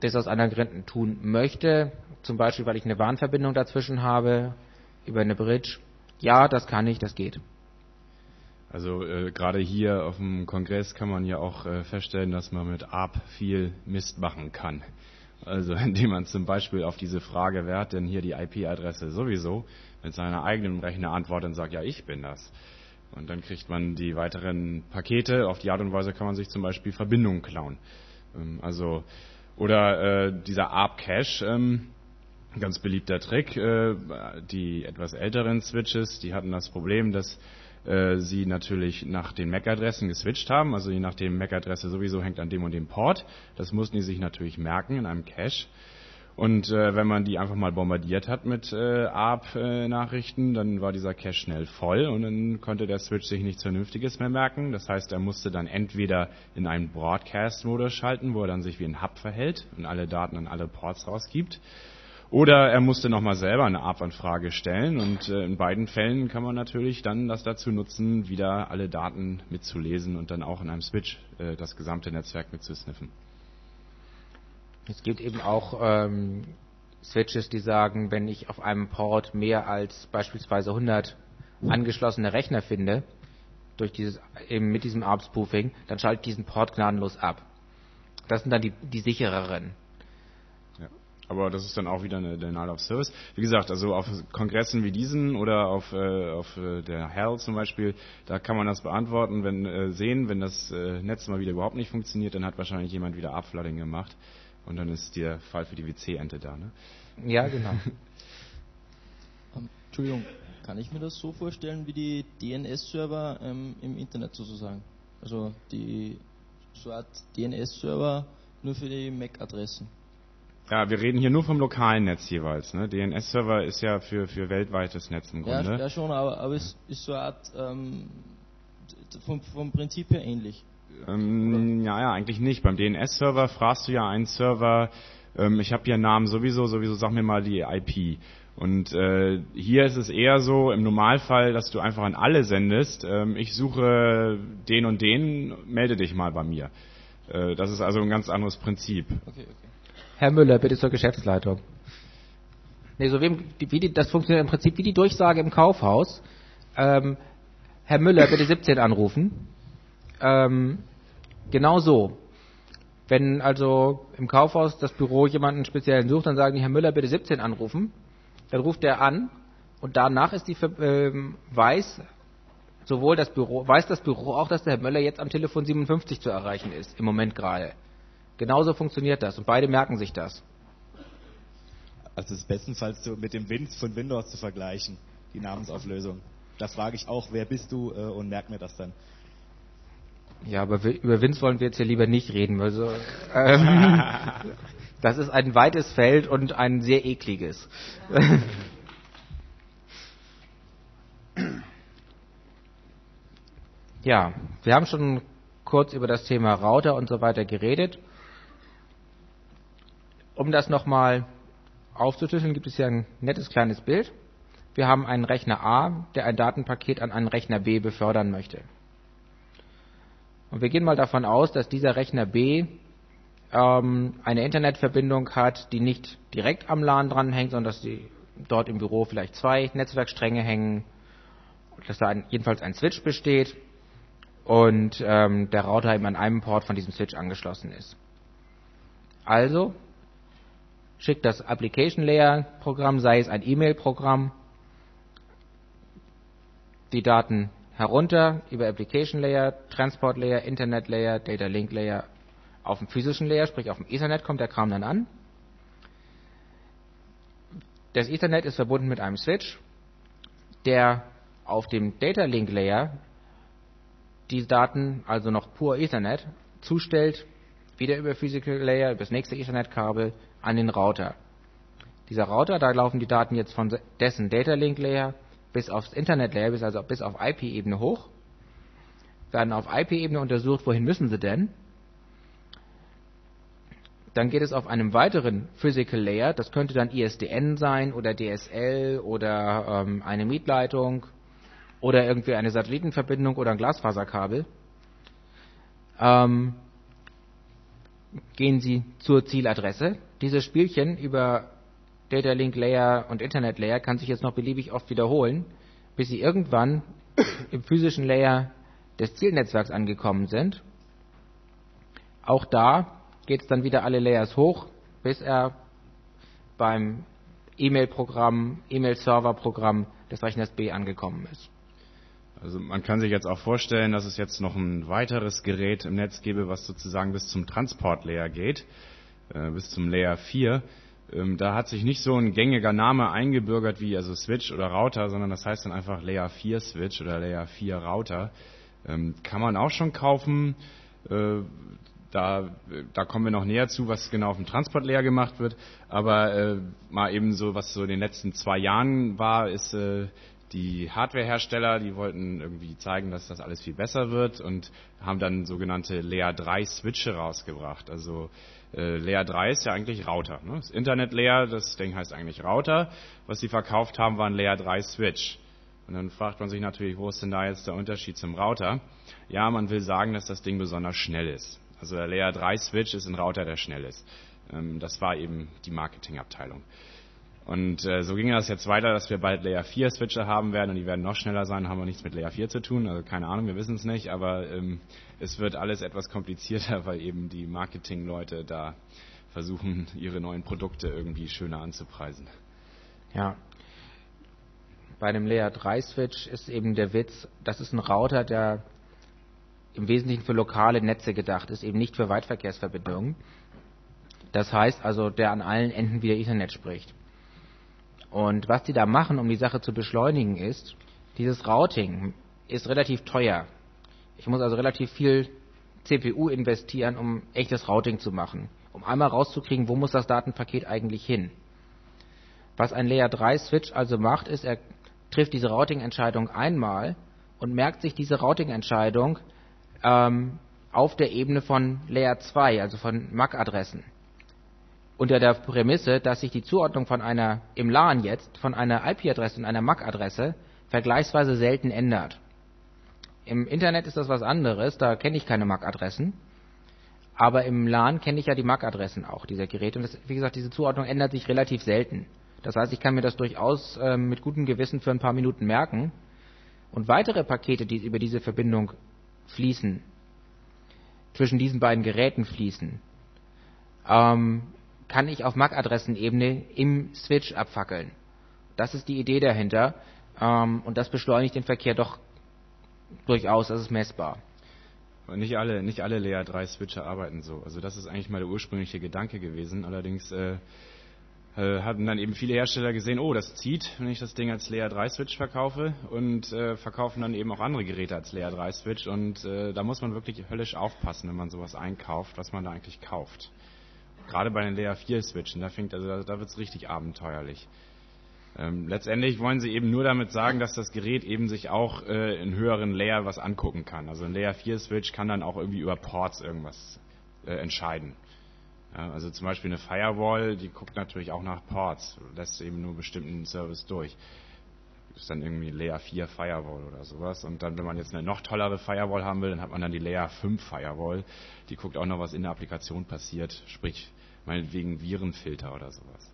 das aus anderen Gründen tun möchte. Zum Beispiel, weil ich eine Warnverbindung dazwischen habe über eine Bridge. Ja, das kann ich, das geht. Also äh, gerade hier auf dem Kongress kann man ja auch äh, feststellen, dass man mit ARP viel Mist machen kann. Also indem man zum Beispiel auf diese Frage, wer hat denn hier die IP-Adresse sowieso, mit seiner eigenen Rechner antwortet und sagt, ja, ich bin das. Und dann kriegt man die weiteren Pakete. Auf die Art und Weise kann man sich zum Beispiel Verbindungen klauen. Ähm, also oder äh, dieser ARP-Cache, ähm, ganz beliebter Trick. Äh, die etwas älteren Switches, die hatten das Problem, dass äh, sie natürlich nach den MAC-Adressen geswitcht haben. Also je nachdem MAC-Adresse sowieso hängt an dem und dem Port. Das mussten die sich natürlich merken in einem Cache. Und äh, wenn man die einfach mal bombardiert hat mit äh, ARP-Nachrichten, dann war dieser Cache schnell voll und dann konnte der Switch sich nichts Vernünftiges mehr merken. Das heißt, er musste dann entweder in einen Broadcast-Modus schalten, wo er dann sich wie ein Hub verhält und alle Daten an alle Ports rausgibt. Oder er musste nochmal selber eine Abartfrage stellen und äh, in beiden Fällen kann man natürlich dann das dazu nutzen, wieder alle Daten mitzulesen und dann auch in einem Switch äh, das gesamte Netzwerk mitzusniffen. Es gibt eben auch ähm, Switches, die sagen, wenn ich auf einem Port mehr als beispielsweise 100 angeschlossene Rechner finde, durch dieses, eben mit diesem ARP-Spoofing, dann schalte ich diesen Port gnadenlos ab. Das sind dann die, die sichereren. Aber das ist dann auch wieder eine Denial of Service. Wie gesagt, also auf Kongressen wie diesen oder auf, äh, auf äh, der Hell zum Beispiel, da kann man das beantworten, wenn äh, sehen, wenn das äh, Netz mal wieder überhaupt nicht funktioniert, dann hat wahrscheinlich jemand wieder Upflooding gemacht und dann ist der Fall für die WC-Ente da. Ne? Ja, genau. Ähm, Entschuldigung, kann ich mir das so vorstellen wie die DNS-Server ähm, im Internet sozusagen? Also die so Art DNS-Server nur für die MAC-Adressen. Ja, wir reden hier nur vom lokalen Netz jeweils. Ne? DNS-Server ist ja für, für weltweites Netz im Grunde. Ja, ja schon, aber, aber es ist so eine Art ähm, vom, vom Prinzip her ähnlich. Ähm, ja, ja, eigentlich nicht. Beim DNS-Server fragst du ja einen Server, ähm, ich habe hier einen Namen sowieso, sowieso sag mir mal die IP. Und äh, hier ist es eher so im Normalfall, dass du einfach an alle sendest. Ähm, ich suche den und den, melde dich mal bei mir. Äh, das ist also ein ganz anderes Prinzip. Okay, okay. Herr Müller, bitte zur Geschäftsleitung. Nee, so wie, wie die, das funktioniert im Prinzip wie die Durchsage im Kaufhaus. Ähm, Herr Müller, bitte 17 anrufen. Ähm, genau so. Wenn also im Kaufhaus das Büro jemanden speziellen sucht, dann sagen die, Herr Müller, bitte 17 anrufen. Dann ruft er an und danach ist die ähm, weiß sowohl das Büro weiß das Büro auch, dass der Herr Müller jetzt am Telefon 57 zu erreichen ist im Moment gerade. Genauso funktioniert das und beide merken sich das. Also es ist bestenfalls mit dem Win von Windows zu vergleichen, die Namensauflösung. Das frage ich auch, wer bist du äh, und merk mir das dann. Ja, aber über Wins wollen wir jetzt hier lieber nicht reden. Also, ähm, das ist ein weites Feld und ein sehr ekliges. ja, wir haben schon kurz über das Thema Router und so weiter geredet. Um das nochmal aufzuschlüsseln, gibt es hier ein nettes kleines Bild. Wir haben einen Rechner A, der ein Datenpaket an einen Rechner B befördern möchte. Und wir gehen mal davon aus, dass dieser Rechner B ähm, eine Internetverbindung hat, die nicht direkt am LAN dranhängt, sondern dass die dort im Büro vielleicht zwei Netzwerkstränge hängen, dass da ein, jedenfalls ein Switch besteht und ähm, der Router eben an einem Port von diesem Switch angeschlossen ist. Also schickt das Application Layer Programm, sei es ein E-Mail-Programm, die Daten herunter über Application Layer, Transport Layer, Internet Layer, Data Link Layer auf dem physischen Layer, sprich auf dem Ethernet kommt der Kram dann an. Das Ethernet ist verbunden mit einem Switch, der auf dem Data Link Layer die Daten, also noch pur Ethernet, zustellt, wieder über Physical Layer, über das nächste Ethernet-Kabel an den Router. Dieser Router, da laufen die Daten jetzt von dessen Data Link Layer bis aufs Internet Layer, bis also bis auf IP-Ebene hoch, werden auf IP-Ebene untersucht, wohin müssen sie denn? Dann geht es auf einem weiteren Physical Layer, das könnte dann ISDN sein oder DSL oder ähm, eine Mietleitung oder irgendwie eine Satellitenverbindung oder ein Glasfaserkabel. Ähm, gehen Sie zur Zieladresse. Dieses Spielchen über Data Link Layer und Internet Layer kann sich jetzt noch beliebig oft wiederholen, bis Sie irgendwann im physischen Layer des Zielnetzwerks angekommen sind. Auch da geht es dann wieder alle Layers hoch, bis er beim E-Mail-Programm, E-Mail-Server-Programm des Rechners B angekommen ist. Also man kann sich jetzt auch vorstellen, dass es jetzt noch ein weiteres Gerät im Netz gäbe, was sozusagen bis zum Transport-Layer geht, äh, bis zum Layer 4. Ähm, da hat sich nicht so ein gängiger Name eingebürgert wie also Switch oder Router, sondern das heißt dann einfach Layer 4 Switch oder Layer 4 Router. Ähm, kann man auch schon kaufen. Äh, da, da kommen wir noch näher zu, was genau auf dem Transport-Layer gemacht wird. Aber äh, mal eben so, was so in den letzten zwei Jahren war, ist äh, die Hardwarehersteller, die wollten irgendwie zeigen, dass das alles viel besser wird und haben dann sogenannte Layer 3 Switche rausgebracht. Also äh, Layer 3 ist ja eigentlich Router. Ne? Das Internet Layer, das Ding heißt eigentlich Router. Was sie verkauft haben, war ein Layer 3 Switch. Und dann fragt man sich natürlich, wo ist denn da jetzt der Unterschied zum Router? Ja, man will sagen, dass das Ding besonders schnell ist. Also der Layer 3 Switch ist ein Router, der schnell ist. Ähm, das war eben die Marketingabteilung. Und äh, so ging das jetzt weiter, dass wir bald Layer 4 Switcher haben werden und die werden noch schneller sein, haben wir nichts mit Layer 4 zu tun, also keine Ahnung, wir wissen es nicht, aber ähm, es wird alles etwas komplizierter, weil eben die Marketingleute da versuchen, ihre neuen Produkte irgendwie schöner anzupreisen. Ja. Bei einem Layer 3 Switch ist eben der Witz, das ist ein Router, der im Wesentlichen für lokale Netze gedacht ist, eben nicht für Weitverkehrsverbindungen. Das heißt also, der an allen Enden wieder Ethernet spricht. Und was die da machen, um die Sache zu beschleunigen, ist, dieses Routing ist relativ teuer. Ich muss also relativ viel CPU investieren, um echtes Routing zu machen. Um einmal rauszukriegen, wo muss das Datenpaket eigentlich hin. Was ein Layer 3 Switch also macht, ist, er trifft diese Routing-Entscheidung einmal und merkt sich diese Routing-Entscheidung ähm, auf der Ebene von Layer 2, also von MAC-Adressen. Unter der Prämisse, dass sich die Zuordnung von einer, im LAN jetzt, von einer IP-Adresse und einer MAC-Adresse vergleichsweise selten ändert. Im Internet ist das was anderes, da kenne ich keine MAC-Adressen. Aber im LAN kenne ich ja die MAC-Adressen auch dieser Geräte. Und das, wie gesagt, diese Zuordnung ändert sich relativ selten. Das heißt, ich kann mir das durchaus äh, mit gutem Gewissen für ein paar Minuten merken. Und weitere Pakete, die über diese Verbindung fließen, zwischen diesen beiden Geräten fließen, ähm, kann ich auf MAC-Adressenebene im Switch abfackeln. Das ist die Idee dahinter. Ähm, und das beschleunigt den Verkehr doch durchaus, das ist messbar. Und nicht alle, nicht alle Layer 3 Switcher arbeiten so. Also das ist eigentlich mal der ursprüngliche Gedanke gewesen. Allerdings äh, äh, hatten dann eben viele Hersteller gesehen, oh, das zieht, wenn ich das Ding als Layer 3 Switch verkaufe und äh, verkaufen dann eben auch andere Geräte als Layer 3 Switch und äh, da muss man wirklich höllisch aufpassen, wenn man sowas einkauft, was man da eigentlich kauft. Gerade bei den Layer 4 Switchen, da fängt also da, da wird es richtig abenteuerlich. Ähm, letztendlich wollen sie eben nur damit sagen, dass das Gerät eben sich auch äh, in höheren Layer was angucken kann. Also ein Layer 4 Switch kann dann auch irgendwie über Ports irgendwas äh, entscheiden. Ja, also zum Beispiel eine Firewall, die guckt natürlich auch nach Ports, lässt eben nur bestimmten Service durch. Ist dann irgendwie Layer 4 Firewall oder sowas. Und dann, wenn man jetzt eine noch tollere Firewall haben will, dann hat man dann die Layer 5 Firewall. Die guckt auch noch, was in der Applikation passiert, sprich meinetwegen Virenfilter oder sowas.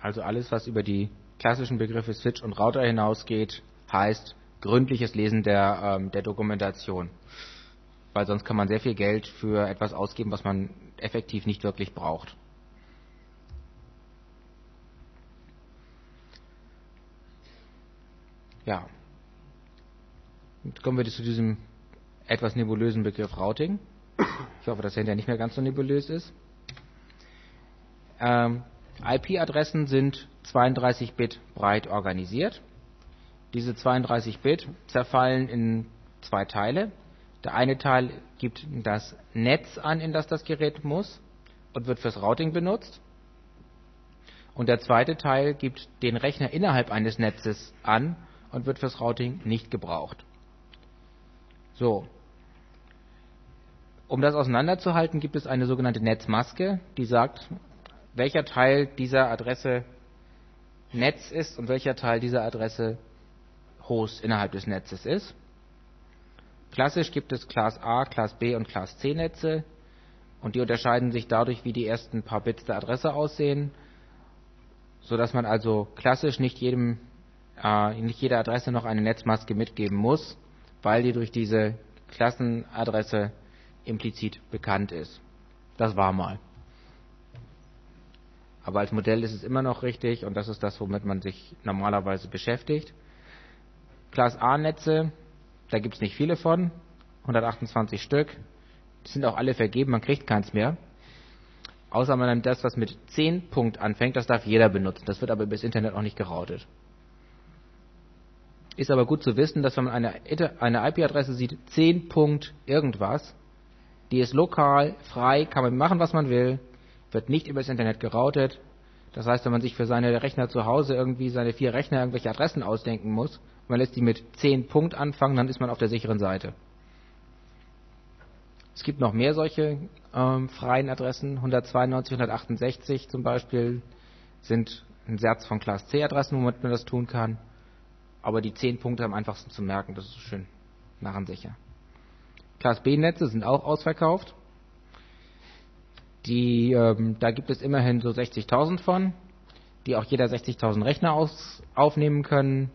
Also alles, was über die klassischen Begriffe Switch und Router hinausgeht, heißt gründliches Lesen der, ähm, der Dokumentation weil sonst kann man sehr viel Geld für etwas ausgeben, was man effektiv nicht wirklich braucht. Ja. Jetzt kommen wir zu diesem etwas nebulösen Begriff Routing. Ich hoffe, dass er hinterher nicht mehr ganz so nebulös ist. Ähm, IP-Adressen sind 32 Bit breit organisiert. Diese 32 Bit zerfallen in zwei Teile. Der eine Teil gibt das Netz an, in das das Gerät muss und wird fürs Routing benutzt. Und der zweite Teil gibt den Rechner innerhalb eines Netzes an und wird fürs Routing nicht gebraucht. So. Um das auseinanderzuhalten, gibt es eine sogenannte Netzmaske, die sagt, welcher Teil dieser Adresse Netz ist und welcher Teil dieser Adresse Host innerhalb des Netzes ist. Klassisch gibt es Class A, Class B und Class C Netze und die unterscheiden sich dadurch, wie die ersten paar Bits der Adresse aussehen, so dass man also klassisch nicht jedem äh, nicht jeder Adresse noch eine Netzmaske mitgeben muss, weil die durch diese Klassenadresse implizit bekannt ist. Das war mal. Aber als Modell ist es immer noch richtig und das ist das, womit man sich normalerweise beschäftigt. Class A Netze da gibt es nicht viele von, 128 Stück. Die sind auch alle vergeben, man kriegt keins mehr. Außer man nimmt das, was mit 10 Punkt anfängt, das darf jeder benutzen. Das wird aber über das Internet auch nicht geroutet. Ist aber gut zu wissen, dass wenn man eine, eine IP-Adresse sieht, 10 Punkt irgendwas, die ist lokal, frei, kann man machen, was man will, wird nicht über das Internet geroutet. Das heißt, wenn man sich für seine Rechner zu Hause irgendwie seine vier Rechner irgendwelche Adressen ausdenken muss, man lässt die mit 10 Punkt anfangen, dann ist man auf der sicheren Seite. Es gibt noch mehr solche ähm, freien Adressen. 192, 168 zum Beispiel sind ein Satz von Class C Adressen, womit man das tun kann. Aber die 10 Punkte am einfachsten zu merken, das ist schön narrensicher. Class B Netze sind auch ausverkauft. Die, ähm, da gibt es immerhin so 60.000 von, die auch jeder 60.000 Rechner aus, aufnehmen können.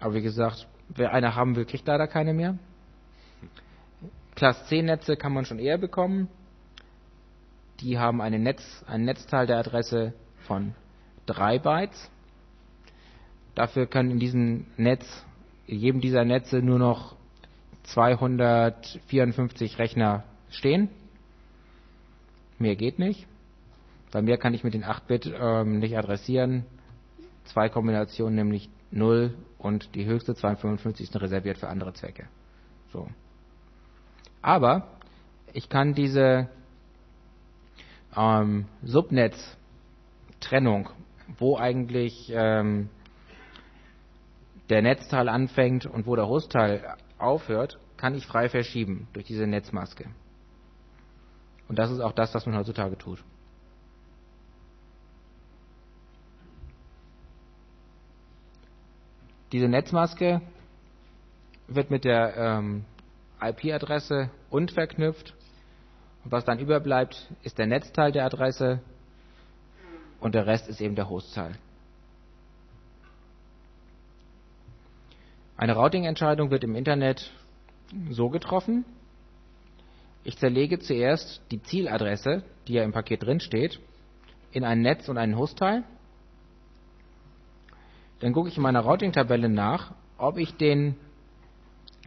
Aber wie gesagt, wer eine haben will, kriegt leider keine mehr. Class C Netze kann man schon eher bekommen. Die haben eine Netz, ein Netzteil der Adresse von 3 Bytes. Dafür können in diesem Netz, in jedem dieser Netze nur noch 254 Rechner stehen. Mehr geht nicht. Bei mir kann ich mit den 8-Bit ähm, nicht adressieren. Zwei Kombinationen, nämlich 0 und die höchste 255 sind reserviert für andere Zwecke. So. Aber ich kann diese ähm, Subnetz-Trennung, wo eigentlich ähm, der Netzteil anfängt und wo der Hostteil aufhört, kann ich frei verschieben durch diese Netzmaske. Und das ist auch das, was man heutzutage tut. Diese Netzmaske wird mit der ähm, IP-Adresse und verknüpft. Und was dann überbleibt, ist der Netzteil der Adresse und der Rest ist eben der Hostteil. Eine Routing-Entscheidung wird im Internet so getroffen. Ich zerlege zuerst die Zieladresse, die ja im Paket drin steht, in ein Netz und einen Hostteil. Dann gucke ich in meiner Routing-Tabelle nach, ob ich den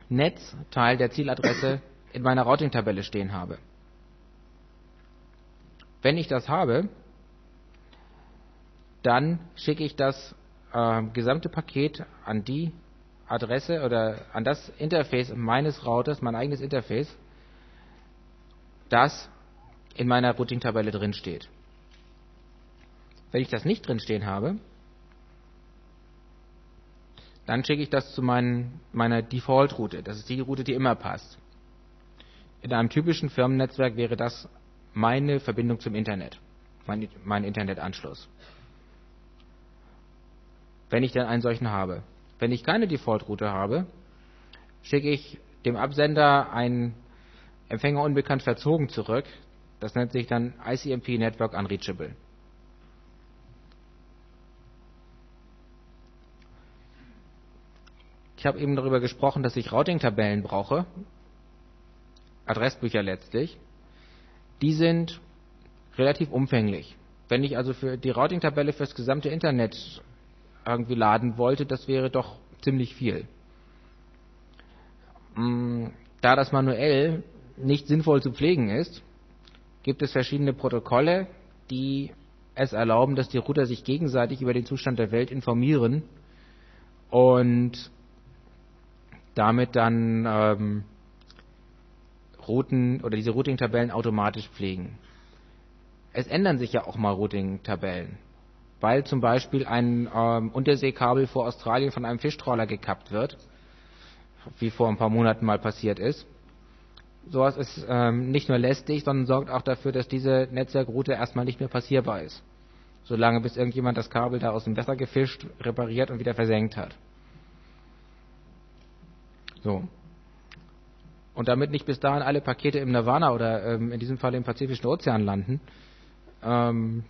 Netzteil der Zieladresse in meiner Routing-Tabelle stehen habe. Wenn ich das habe, dann schicke ich das äh, gesamte Paket an die Adresse oder an das Interface meines Routers, mein eigenes Interface, das in meiner Routing-Tabelle drin steht. Wenn ich das nicht drin stehen habe, dann schicke ich das zu mein, meiner Default-Route. Das ist die Route, die immer passt. In einem typischen Firmennetzwerk wäre das meine Verbindung zum Internet, mein, mein Internetanschluss. Wenn ich dann einen solchen habe. Wenn ich keine Default-Route habe, schicke ich dem Absender einen Empfänger unbekannt verzogen zurück. Das nennt sich dann ICMP Network Unreachable. Ich habe eben darüber gesprochen, dass ich Routing-Tabellen brauche, Adressbücher letztlich. Die sind relativ umfänglich. Wenn ich also für die Routing-Tabelle fürs gesamte Internet irgendwie laden wollte, das wäre doch ziemlich viel. Mm, da das manuell nicht sinnvoll zu pflegen ist, gibt es verschiedene Protokolle, die es erlauben, dass die Router sich gegenseitig über den Zustand der Welt informieren und damit dann ähm, Routen oder diese Routing-Tabellen automatisch pflegen. Es ändern sich ja auch mal Routing-Tabellen, weil zum Beispiel ein ähm, Unterseekabel vor Australien von einem Fischtrawler gekappt wird, wie vor ein paar Monaten mal passiert ist. Sowas ist ähm, nicht nur lästig, sondern sorgt auch dafür, dass diese Netzwerkroute erstmal nicht mehr passierbar ist. Solange bis irgendjemand das Kabel da aus dem Wasser gefischt, repariert und wieder versenkt hat. So. Und damit nicht bis dahin alle Pakete im Nirvana oder ähm, in diesem Fall im Pazifischen Ozean landen, ähm,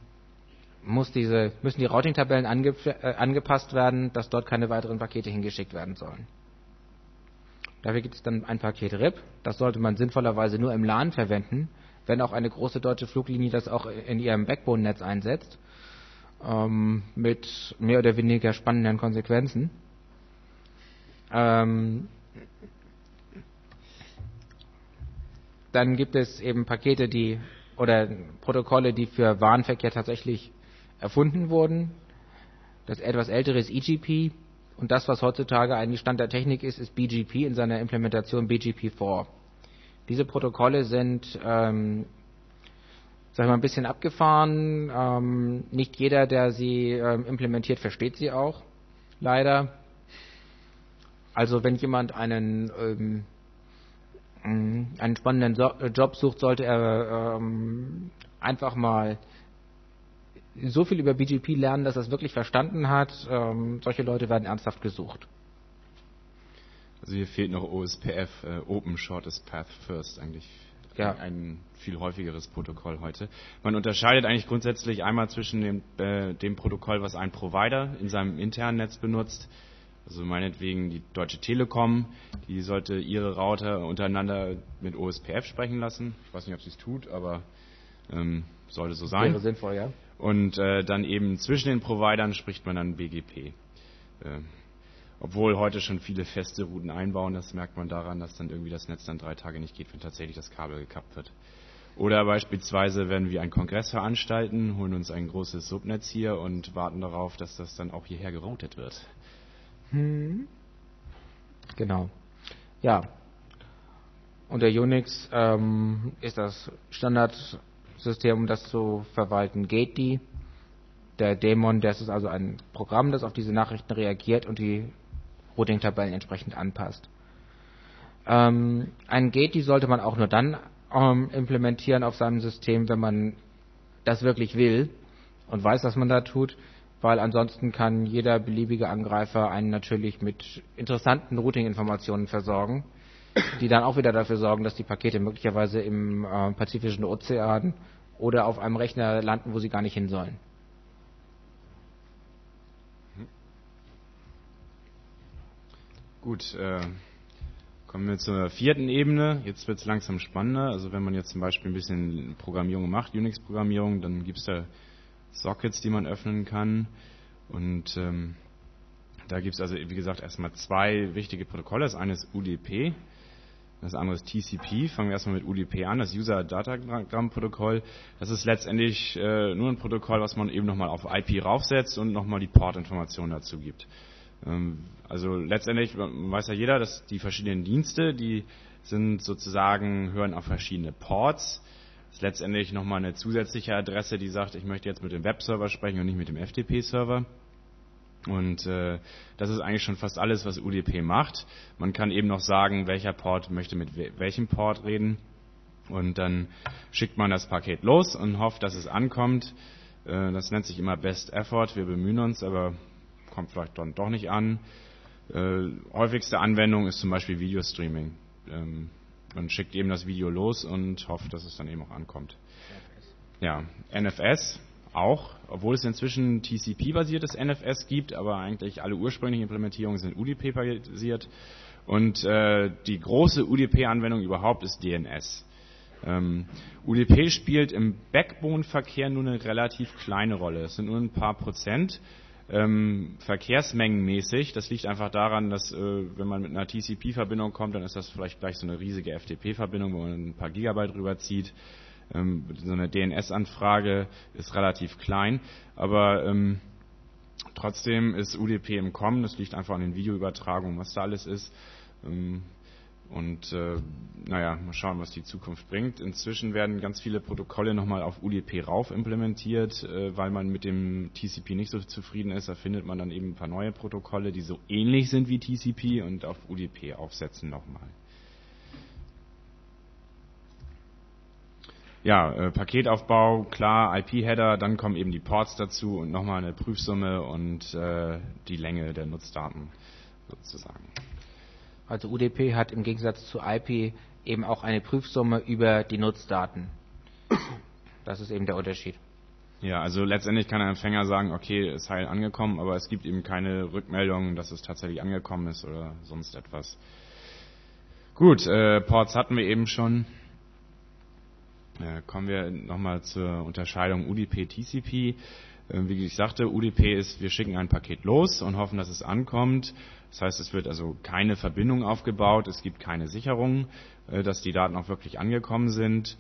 muss diese, müssen die Routing-Tabellen ange, äh, angepasst werden, dass dort keine weiteren Pakete hingeschickt werden sollen. Dafür gibt es dann ein Paket RIP. Das sollte man sinnvollerweise nur im LAN verwenden, wenn auch eine große deutsche Fluglinie das auch in ihrem Backbone-Netz einsetzt, ähm, mit mehr oder weniger spannenden Konsequenzen. Ähm, Dann gibt es eben Pakete, die oder Protokolle, die für Warenverkehr tatsächlich erfunden wurden. Das etwas ältere ist EGP und das, was heutzutage eigentlich Stand der Technik ist, ist BGP in seiner Implementation BGP4. Diese Protokolle sind, ähm, sag ich mal, ein bisschen abgefahren. Ähm, nicht jeder, der sie ähm, implementiert, versteht sie auch. Leider. Also wenn jemand einen ähm, einen spannenden äh, Job sucht, sollte er ähm, einfach mal so viel über BGP lernen, dass er es wirklich verstanden hat. Ähm, solche Leute werden ernsthaft gesucht. Also hier fehlt noch OSPF, äh, Open Shortest Path First eigentlich. Ja. Ein viel häufigeres Protokoll heute. Man unterscheidet eigentlich grundsätzlich einmal zwischen dem, äh, dem Protokoll, was ein Provider in seinem internen Netz benutzt, Also meinetwegen die Deutsche Telekom, die sollte ihre Router untereinander mit OSPF sprechen lassen. Ich weiß nicht, ob sie es tut, aber ähm, sollte so sein. Wäre sinnvoll, ja. Und äh, dann eben zwischen den Providern spricht man dann BGP. Äh, obwohl heute schon viele feste Routen einbauen, das merkt man daran, dass dann irgendwie das Netz dann drei Tage nicht geht, wenn tatsächlich das Kabel gekappt wird. Oder beispielsweise, wenn wir einen Kongress veranstalten, holen uns ein großes Subnetz hier und warten darauf, dass das dann auch hierher geroutet wird. Hm. Genau. Ja. Unter Unix ähm, ist das Standardsystem, um das zu verwalten, GateD. Der Daemon, das ist also ein Programm, das auf diese Nachrichten reagiert und die Routing-Tabellen entsprechend anpasst. Ähm, ein GateD sollte man auch nur dann ähm, implementieren auf seinem System, wenn man das wirklich will und weiß, was man da tut, weil ansonsten kann jeder beliebige Angreifer einen natürlich mit interessanten Routing-Informationen versorgen, die dann auch wieder dafür sorgen, dass die Pakete möglicherweise im äh, Pazifischen Ozean oder auf einem Rechner landen, wo sie gar nicht hin sollen. Gut, äh, kommen wir zur vierten Ebene. Jetzt wird es langsam spannender. Also wenn man jetzt zum Beispiel ein bisschen Programmierung macht, Unix-Programmierung, dann gibt es da Sockets, die man öffnen kann. Und ähm, da gibt es also, wie gesagt, erstmal zwei wichtige Protokolle. Das eine ist UDP, das andere ist TCP. Fangen wir erstmal mit UDP an, das User Datagram Protokoll. Das ist letztendlich äh, nur ein Protokoll, was man eben nochmal auf IP raufsetzt und nochmal die Portinformation dazu gibt. Ähm, also letztendlich weiß ja jeder, dass die verschiedenen Dienste, die sind sozusagen, hören auf verschiedene Ports. Das ist letztendlich nochmal eine zusätzliche Adresse, die sagt, ich möchte jetzt mit dem Webserver sprechen und nicht mit dem FTP-Server. Und äh, das ist eigentlich schon fast alles, was UDP macht. Man kann eben noch sagen, welcher Port möchte mit welchem Port reden. Und dann schickt man das Paket los und hofft, dass es ankommt. Äh, das nennt sich immer Best Effort. Wir bemühen uns, aber kommt vielleicht dann doch nicht an. Äh, häufigste Anwendung ist zum Beispiel Videostreaming. Ähm, man schickt eben das Video los und hofft, dass es dann eben auch ankommt. Ja, NFS auch, obwohl es inzwischen TCP-basiertes NFS gibt, aber eigentlich alle ursprünglichen Implementierungen sind UDP-basiert. Und äh, die große UDP-Anwendung überhaupt ist DNS. Ähm, UDP spielt im Backbone-Verkehr nur eine relativ kleine Rolle. Es sind nur ein paar Prozent ähm, verkehrsmengenmäßig. Das liegt einfach daran, dass äh, wenn man mit einer TCP-Verbindung kommt, dann ist das vielleicht gleich so eine riesige FTP-Verbindung, wo man ein paar Gigabyte rüberzieht. Ähm, so eine DNS-Anfrage ist relativ klein, aber ähm, trotzdem ist UDP im Kommen. Das liegt einfach an den Videoübertragungen, was da alles ist. Ähm, und äh, naja, mal schauen, was die Zukunft bringt. Inzwischen werden ganz viele Protokolle nochmal auf UDP rauf implementiert, äh, weil man mit dem TCP nicht so zufrieden ist. Da findet man dann eben ein paar neue Protokolle, die so ähnlich sind wie TCP und auf UDP aufsetzen nochmal. Ja, äh, Paketaufbau, klar, IP-Header, dann kommen eben die Ports dazu und nochmal eine Prüfsumme und äh, die Länge der Nutzdaten sozusagen. Also UDP hat im Gegensatz zu IP eben auch eine Prüfsumme über die Nutzdaten. Das ist eben der Unterschied. Ja, also letztendlich kann ein Empfänger sagen, okay, ist heil angekommen, aber es gibt eben keine Rückmeldung, dass es tatsächlich angekommen ist oder sonst etwas. Gut, äh, Ports hatten wir eben schon. Äh, kommen wir nochmal zur Unterscheidung UDP-TCP. Äh, wie ich sagte, UDP ist, wir schicken ein Paket los und hoffen, dass es ankommt. Das heißt, es wird also keine Verbindung aufgebaut, es gibt keine Sicherung, äh, dass die Daten auch wirklich angekommen sind.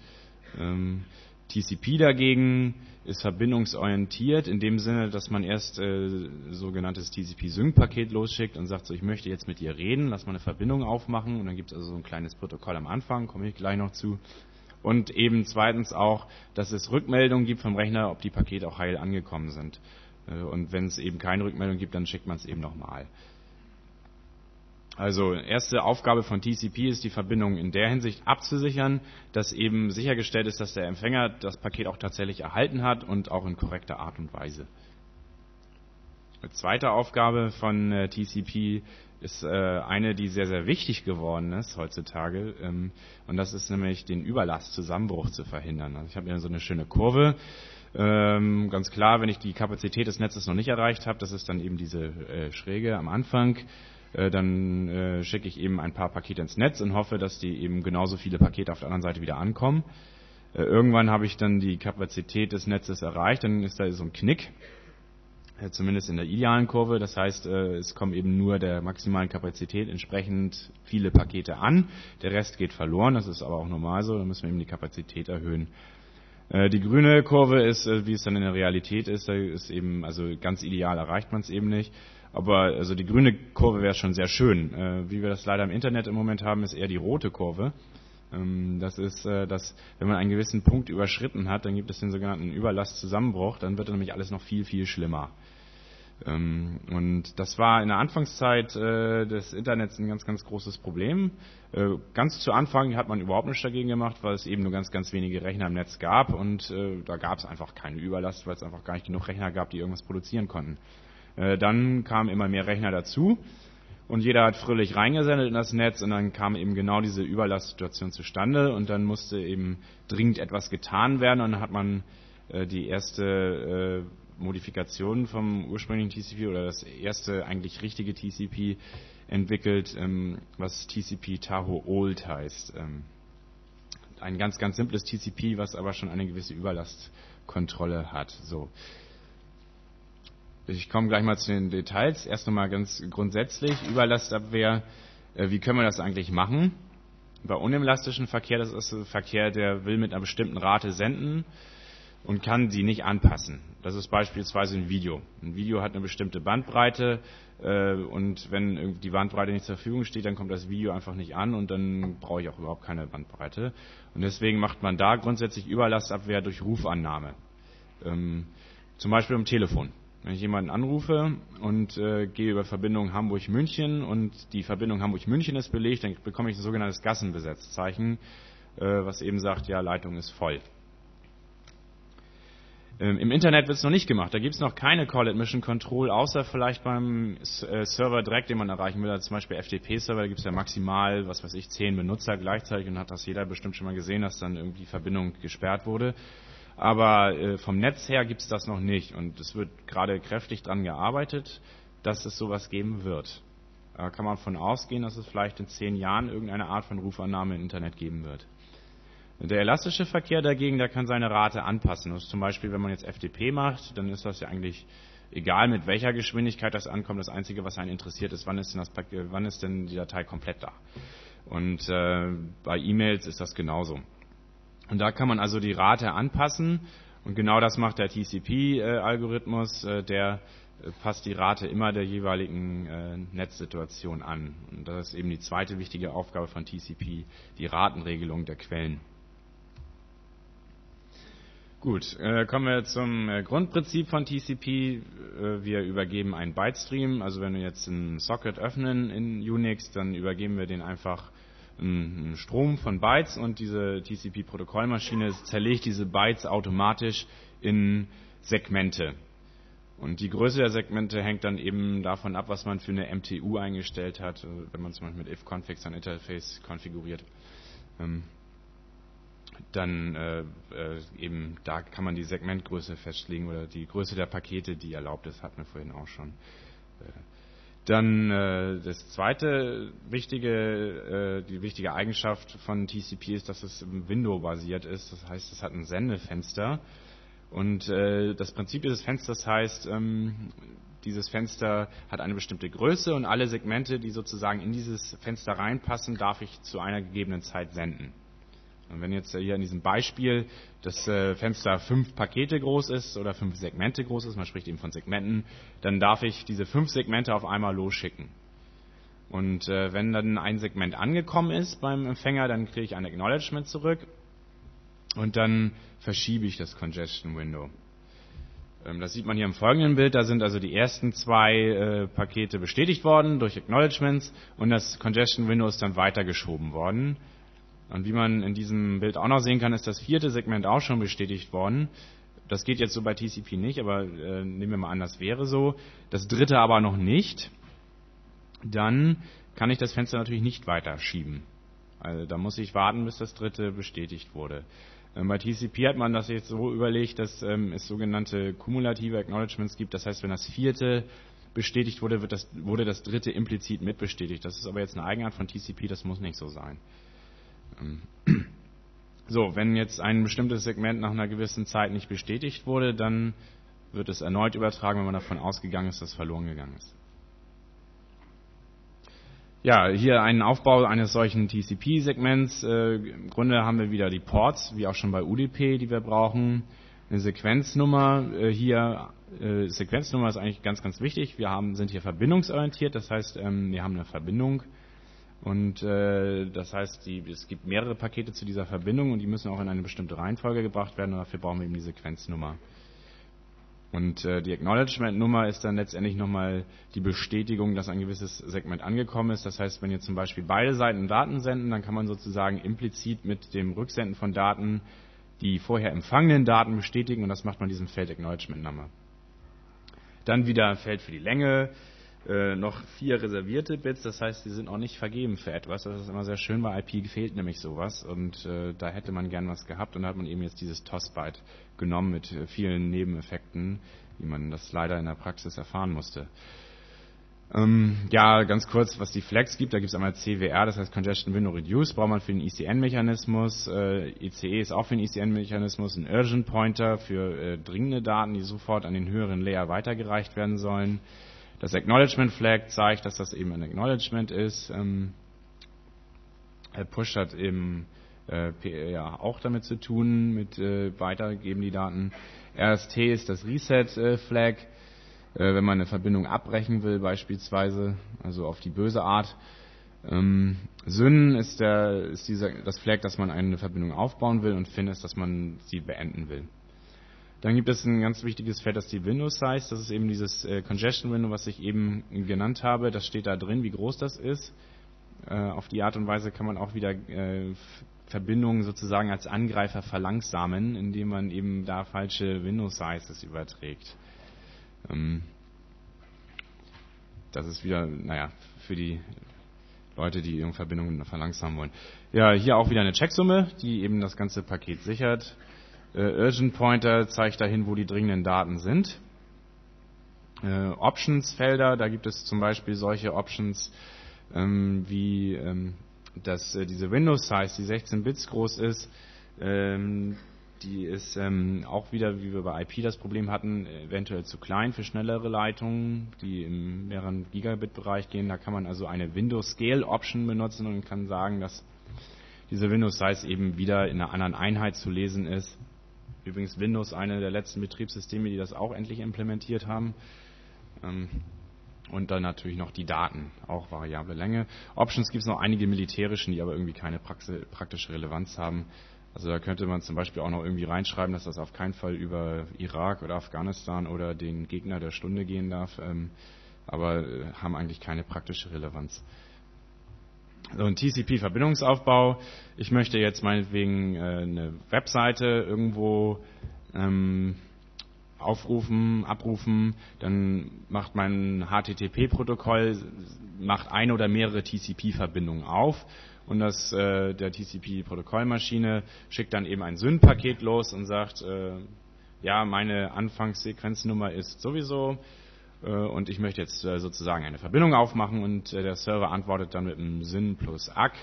Ähm, TCP dagegen ist verbindungsorientiert in dem Sinne, dass man erst äh, sogenanntes TCP-Sync-Paket losschickt und sagt so, ich möchte jetzt mit dir reden, lass mal eine Verbindung aufmachen und dann gibt es also so ein kleines Protokoll am Anfang, komme ich gleich noch zu. Und eben zweitens auch, dass es Rückmeldungen gibt vom Rechner, ob die Pakete auch heil angekommen sind. Äh, und wenn es eben keine Rückmeldung gibt, dann schickt man es eben nochmal. Also erste Aufgabe von TCP ist die Verbindung in der Hinsicht abzusichern, dass eben sichergestellt ist, dass der Empfänger das Paket auch tatsächlich erhalten hat und auch in korrekter Art und Weise. Eine zweite Aufgabe von äh, TCP ist äh, eine, die sehr, sehr wichtig geworden ist heutzutage. Ähm, und das ist nämlich den Überlastzusammenbruch zu verhindern. Also ich habe hier so eine schöne Kurve. Ähm, ganz klar, wenn ich die Kapazität des Netzes noch nicht erreicht habe, das ist dann eben diese äh, Schräge am Anfang, äh, dann äh, schicke ich eben ein paar Pakete ins Netz und hoffe, dass die eben genauso viele Pakete auf der anderen Seite wieder ankommen. Äh, irgendwann habe ich dann die Kapazität des Netzes erreicht, dann ist da so ein Knick, zumindest in der idealen Kurve. Das heißt, äh, es kommen eben nur der maximalen Kapazität entsprechend viele Pakete an. Der Rest geht verloren, das ist aber auch normal so, da müssen wir eben die Kapazität erhöhen. Äh, die grüne Kurve ist, äh, wie es dann in der Realität ist, ist eben, also ganz ideal erreicht man es eben nicht. Aber also die grüne Kurve wäre schon sehr schön. Äh, wie wir das leider im Internet im Moment haben, ist eher die rote Kurve. Ähm, das ist, dass wenn man einen gewissen Punkt überschritten hat, dann gibt es den sogenannten Überlastzusammenbruch, dann wird nämlich alles noch viel, viel schlimmer. Ähm, und das war in der Anfangszeit äh, des Internets ein ganz, ganz großes Problem. Äh, ganz zu Anfang hat man überhaupt nichts dagegen gemacht, weil es eben nur ganz, ganz wenige Rechner im Netz gab und äh, da gab es einfach keine Überlast, weil es einfach gar nicht genug Rechner gab, die irgendwas produzieren konnten. Dann kamen immer mehr Rechner dazu und jeder hat fröhlich reingesendet in das Netz und dann kam eben genau diese Überlastsituation zustande und dann musste eben dringend etwas getan werden und dann hat man die erste Modifikationen vom ursprünglichen TCP oder das erste eigentlich richtige TCP entwickelt, ähm, was TCP Tahoe Old heißt. Ähm, ein ganz, ganz simples TCP, was aber schon eine gewisse Überlastkontrolle hat. So. Ich komme gleich mal zu den Details. Erst einmal ganz grundsätzlich Überlastabwehr. Äh, wie können wir das eigentlich machen? Bei unelastischen Verkehr, das ist Verkehr, der will mit einer bestimmten Rate senden und kann sie nicht anpassen. Das ist beispielsweise ein Video. Ein Video hat eine bestimmte Bandbreite äh, und wenn die Bandbreite nicht zur Verfügung steht, dann kommt das Video einfach nicht an und dann brauche ich auch überhaupt keine Bandbreite. Und deswegen macht man da grundsätzlich Überlastabwehr durch Rufannahme. Ähm, zum Beispiel am Telefon. Wenn ich jemanden anrufe und äh, gehe über Verbindung Hamburg-München und die Verbindung Hamburg-München ist belegt, dann bekomme ich ein sogenanntes Gassenbesetzzeichen, äh, was eben sagt, ja, Leitung ist voll. Ähm, Im Internet wird es noch nicht gemacht. Da gibt es noch keine Call Admission Control, außer vielleicht beim äh, Server direkt, den man erreichen will. Also zum Beispiel FTP-Server, da gibt es ja maximal, was weiß ich, zehn Benutzer gleichzeitig und hat das jeder bestimmt schon mal gesehen, dass dann irgendwie Verbindung gesperrt wurde. Aber äh, vom Netz her gibt es das noch nicht und es wird gerade kräftig daran gearbeitet, dass es sowas geben wird. Da kann man von ausgehen, dass es vielleicht in zehn Jahren irgendeine Art von Rufannahme im Internet geben wird. Der elastische Verkehr dagegen, der kann seine Rate anpassen. Das zum Beispiel, wenn man jetzt FTP macht, dann ist das ja eigentlich egal, mit welcher Geschwindigkeit das ankommt. Das Einzige, was einen interessiert, ist, wann ist denn, das, wann ist denn die Datei komplett da. Und äh, bei E-Mails ist das genauso. Und da kann man also die Rate anpassen. Und genau das macht der TCP-Algorithmus. Äh, der äh, passt die Rate immer der jeweiligen äh, Netzsituation an. Und das ist eben die zweite wichtige Aufgabe von TCP, die Ratenregelung der Quellen. Gut, äh, kommen wir zum äh, Grundprinzip von TCP. Äh, wir übergeben einen Byte-Stream. Also wenn wir jetzt einen Socket öffnen in Unix, dann übergeben wir den einfach einen Strom von Bytes und diese TCP-Protokollmaschine zerlegt diese Bytes automatisch in Segmente. Und die Größe der Segmente hängt dann eben davon ab, was man für eine MTU eingestellt hat, äh, wenn man zum Beispiel mit if-config sein Interface konfiguriert. Ähm, dann äh, äh, eben da kann man die Segmentgröße festlegen oder die Größe der Pakete, die erlaubt ist, hatten wir vorhin auch schon. Äh, dann äh, das zweite wichtige, äh, die wichtige Eigenschaft von TCP ist, dass es Window-basiert ist. Das heißt, es hat ein Sendefenster. Und äh, das Prinzip dieses Fensters heißt, ähm, dieses Fenster hat eine bestimmte Größe und alle Segmente, die sozusagen in dieses Fenster reinpassen, darf ich zu einer gegebenen Zeit senden. Und wenn jetzt hier in diesem Beispiel das äh, Fenster fünf Pakete groß ist oder fünf Segmente groß ist, man spricht eben von Segmenten, dann darf ich diese fünf Segmente auf einmal losschicken. Und äh, wenn dann ein Segment angekommen ist beim Empfänger, dann kriege ich ein Acknowledgement zurück und dann verschiebe ich das Congestion Window. Ähm, das sieht man hier im folgenden Bild. Da sind also die ersten zwei äh, Pakete bestätigt worden durch Acknowledgements und das Congestion Window ist dann weitergeschoben worden. Und wie man in diesem Bild auch noch sehen kann, ist das vierte Segment auch schon bestätigt worden. Das geht jetzt so bei TCP nicht, aber äh, nehmen wir mal an, das wäre so. Das dritte aber noch nicht. Dann kann ich das Fenster natürlich nicht weiter schieben. Also da muss ich warten, bis das dritte bestätigt wurde. Ähm, bei TCP hat man das jetzt so überlegt, dass ähm, es sogenannte kumulative Acknowledgements gibt. Das heißt, wenn das vierte bestätigt wurde, das, wurde das dritte implizit mitbestätigt. Das ist aber jetzt eine Eigenart von TCP, das muss nicht so sein. Ähm, so, wenn jetzt ein bestimmtes Segment nach einer gewissen Zeit nicht bestätigt wurde, dann wird es erneut übertragen, wenn man davon ausgegangen ist, dass verloren gegangen ist. Ja, hier einen Aufbau eines solchen TCP-Segments. Äh, Im Grunde haben wir wieder die Ports, wie auch schon bei UDP, die wir brauchen. Eine Sequenznummer. Äh, hier, äh, Sequenznummer ist eigentlich ganz, ganz wichtig. Wir haben, sind hier verbindungsorientiert, das heißt, ähm, wir haben eine Verbindung. Und äh, das heißt, die, es gibt mehrere Pakete zu dieser Verbindung und die müssen auch in eine bestimmte Reihenfolge gebracht werden und dafür brauchen wir eben die Sequenznummer. Und äh, die Acknowledgement-Nummer ist dann letztendlich nochmal die Bestätigung, dass ein gewisses Segment angekommen ist. Das heißt, wenn jetzt zum Beispiel beide Seiten Daten senden, dann kann man sozusagen implizit mit dem Rücksenden von Daten die vorher empfangenen Daten bestätigen und das macht man diesem Feld Acknowledgement-Nummer. Dann wieder ein Feld für die Länge, äh, noch vier reservierte Bits, das heißt, die sind auch nicht vergeben für etwas. Das ist immer sehr schön, bei IP fehlt nämlich sowas. Und äh, da hätte man gern was gehabt. Und da hat man eben jetzt dieses TOS-Byte genommen mit äh, vielen Nebeneffekten, wie man das leider in der Praxis erfahren musste. Ähm, ja, ganz kurz, was die Flex gibt, da gibt es einmal CWR, das heißt Congestion Window Reduce, braucht man für den ECN-Mechanismus, äh, ECE ist auch für den ECN-Mechanismus ein Urgent Pointer für äh, dringende Daten, die sofort an den höheren Layer weitergereicht werden sollen. Das Acknowledgement Flag zeigt, dass das eben ein Acknowledgement ist. Ähm, Push hat eben äh, ja, auch damit zu tun, mit äh, weitergeben die Daten. RST ist das Reset äh, Flag, äh, wenn man eine Verbindung abbrechen will beispielsweise, also auf die böse Art. Ähm, Syn ist, der, ist dieser, das Flag, dass man eine Verbindung aufbauen will und Fin ist, dass man sie beenden will. Dann gibt es ein ganz wichtiges Feld, das die Window Size. Das ist eben dieses äh, Congestion Window, was ich eben genannt habe. Das steht da drin, wie groß das ist. Äh, auf die Art und Weise kann man auch wieder äh, Verbindungen sozusagen als Angreifer verlangsamen, indem man eben da falsche Window Sizes überträgt. Ähm, das ist wieder, naja, für die Leute, die ihre Verbindungen verlangsamen wollen. Ja, hier auch wieder eine Checksumme, die eben das ganze Paket sichert. Äh, Urgent Pointer zeigt dahin, wo die dringenden Daten sind. Äh, Options-Felder, da gibt es zum Beispiel solche Options ähm, wie, ähm, dass äh, diese Windows-Size, die 16 Bits groß ist, ähm, die ist ähm, auch wieder, wie wir bei IP das Problem hatten, eventuell zu klein für schnellere Leitungen, die im mehreren Gigabit-Bereich gehen. Da kann man also eine Windows-Scale-Option benutzen und kann sagen, dass diese Windows-Size eben wieder in einer anderen Einheit zu lesen ist Übrigens Windows eine der letzten Betriebssysteme, die das auch endlich implementiert haben. Ähm, und dann natürlich noch die Daten, auch variable Länge. Options gibt es noch einige militärischen, die aber irgendwie keine praktische Relevanz haben. Also da könnte man zum Beispiel auch noch irgendwie reinschreiben, dass das auf keinen Fall über Irak oder Afghanistan oder den Gegner der Stunde gehen darf, ähm, aber äh, haben eigentlich keine praktische Relevanz so ein TCP-Verbindungsaufbau. Ich möchte jetzt meinetwegen äh, eine Webseite irgendwo ähm, aufrufen, abrufen, dann macht mein HTTP-Protokoll macht eine oder mehrere TCP-Verbindungen auf und das, äh, der TCP-Protokollmaschine schickt dann eben ein SYN-Paket los und sagt, äh, ja, meine Anfangssequenznummer ist sowieso und ich möchte jetzt äh, sozusagen eine Verbindung aufmachen und äh, der Server antwortet dann mit einem SYN plus ACK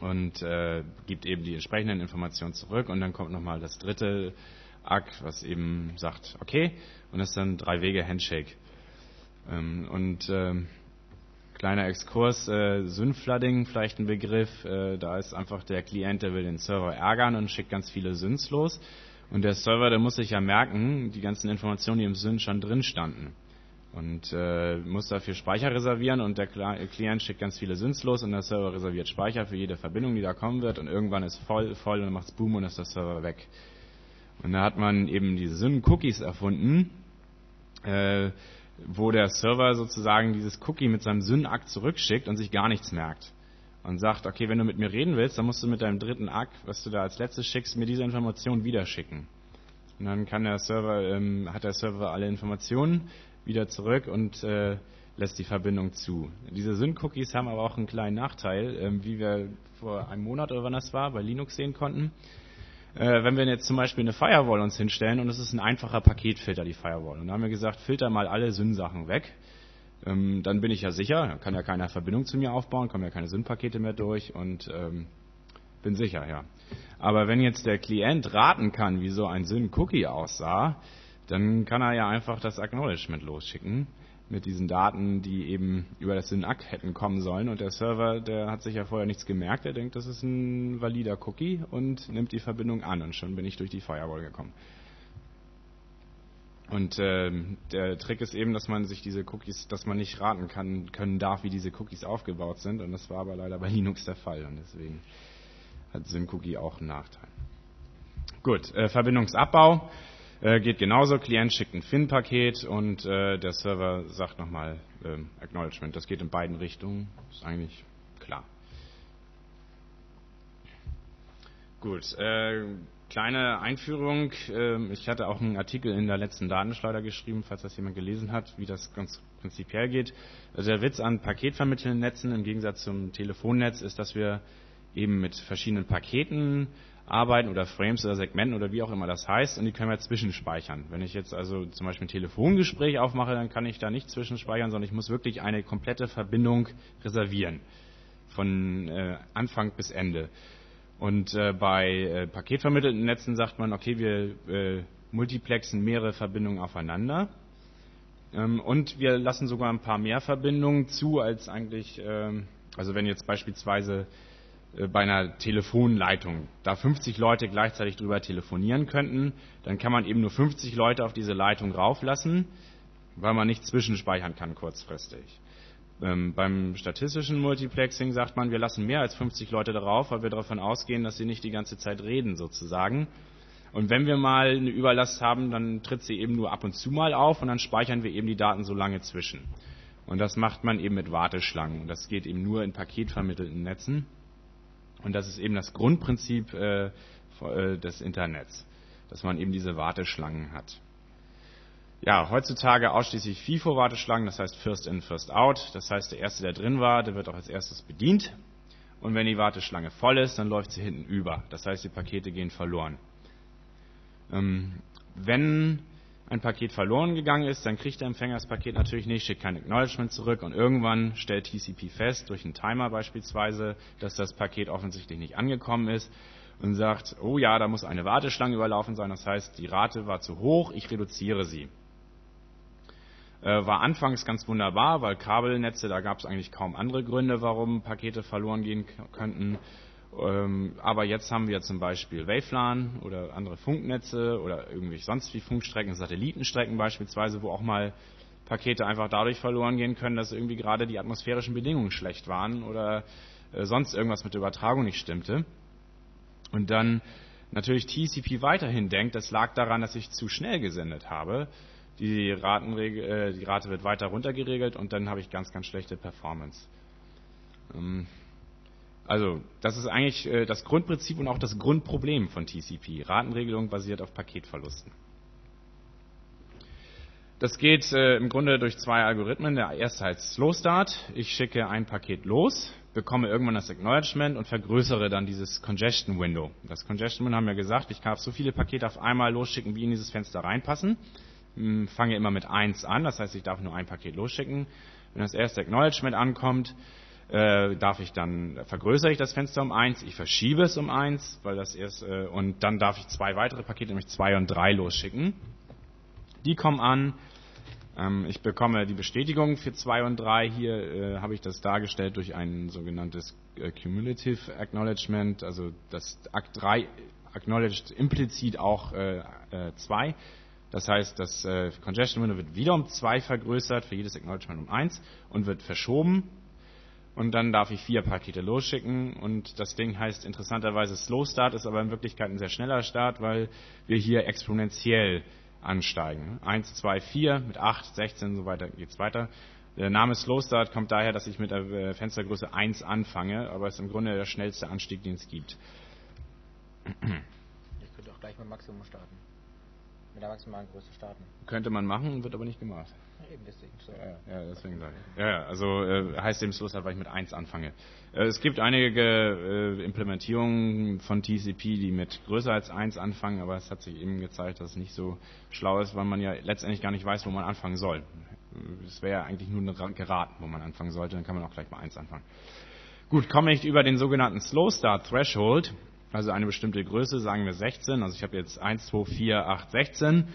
und äh, gibt eben die entsprechenden Informationen zurück und dann kommt nochmal das dritte ACK, was eben sagt, okay, und das ist dann drei Wege Handshake. Ähm, und ähm, kleiner Exkurs, äh, Synflooding, vielleicht ein Begriff, äh, da ist einfach der Klient, der will den Server ärgern und schickt ganz viele Syns los. Und der Server, der muss sich ja merken, die ganzen Informationen, die im Syn schon drin standen. Und äh, muss dafür Speicher reservieren und der Client schickt ganz viele Syns los und der Server reserviert Speicher für jede Verbindung, die da kommen wird und irgendwann ist voll, voll und dann macht's Boom und ist der Server weg. Und da hat man eben diese Syn-Cookies erfunden, äh, wo der Server sozusagen dieses Cookie mit seinem Syn-Akt zurückschickt und sich gar nichts merkt und sagt, okay, wenn du mit mir reden willst, dann musst du mit deinem dritten Akt, was du da als letztes schickst, mir diese Information wieder schicken. Und dann kann der Server, ähm, hat der Server alle Informationen wieder zurück und äh, lässt die Verbindung zu. Diese Sync-Cookies haben aber auch einen kleinen Nachteil, ähm, wie wir vor einem Monat oder wann das war, bei Linux sehen konnten. äh, wenn wir jetzt zum Beispiel eine Firewall uns hinstellen und es ist ein einfacher Paketfilter, die Firewall. Und da haben wir gesagt, filter mal alle SYN-Sachen weg. Ähm, dann bin ich ja sicher, kann ja keiner Verbindung zu mir aufbauen, kommen ja keine SYN-Pakete mehr durch und ähm, bin sicher, ja. Aber wenn jetzt der Klient raten kann, wie so ein SYN-Cookie aussah, dann kann er ja einfach das Acknowledgement losschicken mit diesen Daten, die eben über das Synac hätten kommen sollen. Und der Server, der hat sich ja vorher nichts gemerkt. Er denkt, das ist ein valider Cookie und nimmt die Verbindung an. Und schon bin ich durch die Firewall gekommen. Und äh, der Trick ist eben, dass man sich diese Cookies, dass man nicht raten kann, können darf, wie diese Cookies aufgebaut sind. Und das war aber leider bei Linux der Fall. Und deswegen hat SymCookie auch einen Nachteil. Gut, äh, Verbindungsabbau. Äh, geht genauso, Klient schickt ein FIN-Paket und äh, der Server sagt nochmal ähm, Acknowledgement. Das geht in beiden Richtungen, ist eigentlich klar. Gut, äh, kleine Einführung. Ähm, ich hatte auch einen Artikel in der letzten Datenschleuder geschrieben, falls das jemand gelesen hat, wie das ganz prinzipiell geht. Also der Witz an paketvermittelnden Netzen im Gegensatz zum Telefonnetz ist, dass wir eben mit verschiedenen Paketen arbeiten oder Frames oder Segmenten oder wie auch immer das heißt und die können wir zwischenspeichern. Wenn ich jetzt also zum Beispiel ein Telefongespräch aufmache, dann kann ich da nicht zwischenspeichern, sondern ich muss wirklich eine komplette Verbindung reservieren. Von äh, Anfang bis Ende. Und äh, bei äh, paketvermittelten Netzen sagt man, okay, wir äh, multiplexen mehrere Verbindungen aufeinander. Ähm, und wir lassen sogar ein paar mehr Verbindungen zu, als eigentlich, ähm, also wenn jetzt beispielsweise äh, bei einer Telefonleitung da 50 Leute gleichzeitig drüber telefonieren könnten, dann kann man eben nur 50 Leute auf diese Leitung rauflassen, weil man nicht zwischenspeichern kann kurzfristig. Ähm, beim statistischen Multiplexing sagt man, wir lassen mehr als 50 Leute darauf, weil wir davon ausgehen, dass sie nicht die ganze Zeit reden sozusagen. Und wenn wir mal eine Überlast haben, dann tritt sie eben nur ab und zu mal auf und dann speichern wir eben die Daten so lange zwischen. Und das macht man eben mit Warteschlangen. Und das geht eben nur in paketvermittelten Netzen. Und das ist eben das Grundprinzip äh, äh, des Internets, dass man eben diese Warteschlangen hat. Ja, heutzutage ausschließlich FIFO-Warteschlangen, das heißt First in, First out. Das heißt, der Erste, der drin war, der wird auch als erstes bedient. Und wenn die Warteschlange voll ist, dann läuft sie hinten über. Das heißt, die Pakete gehen verloren. Ähm, wenn ein Paket verloren gegangen ist, dann kriegt der Empfänger das Paket natürlich nicht, schickt kein Acknowledgement zurück und irgendwann stellt TCP fest, durch einen Timer beispielsweise, dass das Paket offensichtlich nicht angekommen ist und sagt, oh ja, da muss eine Warteschlange überlaufen sein, das heißt, die Rate war zu hoch, ich reduziere sie. Äh, war anfangs ganz wunderbar, weil Kabelnetze, da gab es eigentlich kaum andere Gründe, warum Pakete verloren gehen könnten. Ähm, aber jetzt haben wir zum Beispiel WaveLAN oder andere Funknetze oder irgendwie sonst wie Funkstrecken, Satellitenstrecken beispielsweise, wo auch mal Pakete einfach dadurch verloren gehen können, dass irgendwie gerade die atmosphärischen Bedingungen schlecht waren oder äh, sonst irgendwas mit der Übertragung nicht stimmte. Und dann natürlich TCP weiterhin denkt, das lag daran, dass ich zu schnell gesendet habe. Die, äh, die Rate wird weiter runtergeregelt und dann habe ich ganz, ganz schlechte Performance. Ähm, also, das ist eigentlich äh, das Grundprinzip und auch das Grundproblem von TCP. Ratenregelung basiert auf Paketverlusten. Das geht äh, im Grunde durch zwei Algorithmen. Der erste heißt Slow Start. Ich schicke ein Paket los, bekomme irgendwann das Acknowledgement und vergrößere dann dieses Congestion Window. Das Congestion Window haben wir gesagt, ich kann so viele Pakete auf einmal losschicken, wie in dieses Fenster reinpassen. Hm, fange immer mit 1 an, das heißt, ich darf nur ein Paket losschicken. Wenn das erste Acknowledgement ankommt, äh, darf ich dann vergrößere ich das Fenster um eins, ich verschiebe es um eins, weil das erst äh, und dann darf ich zwei weitere Pakete, nämlich zwei und drei losschicken. Die kommen an. Ähm, ich bekomme die Bestätigung für zwei und drei. Hier äh, habe ich das dargestellt durch ein sogenanntes äh, Cumulative Acknowledgement, also das Akt 3 acknowledged implizit auch äh, 2. Das heißt, das äh, Congestion Window wird wieder um zwei vergrößert, für jedes Acknowledgement um eins und wird verschoben und dann darf ich vier Pakete losschicken und das Ding heißt interessanterweise Slow Start, ist aber in Wirklichkeit ein sehr schneller Start, weil wir hier exponentiell ansteigen. 1, 2, 4, mit 8, 16 so weiter geht's weiter. Der Name Slow Start kommt daher, dass ich mit der äh, Fenstergröße 1 anfange, aber es ist im Grunde der schnellste Anstieg, den es gibt. Ich könnte auch gleich mit Maximum starten. Mit der maximalen Größe starten. Könnte man machen, wird aber nicht gemacht. Eben deswegen. So. Ja, ja, deswegen sage ich. Ja, also äh, heißt eben Schluss halt, weil ich mit 1 anfange. Äh, es gibt einige äh, Implementierungen von TCP, die mit größer als 1 anfangen, aber es hat sich eben gezeigt, dass es nicht so schlau ist, weil man ja letztendlich gar nicht weiß, wo man anfangen soll. Es wäre ja eigentlich nur geraten, wo man anfangen sollte, dann kann man auch gleich mal 1 anfangen. Gut, komme ich über den sogenannten Slow Start Threshold, also eine bestimmte Größe, sagen wir 16, also ich habe jetzt 1, 2, 4, 8, 16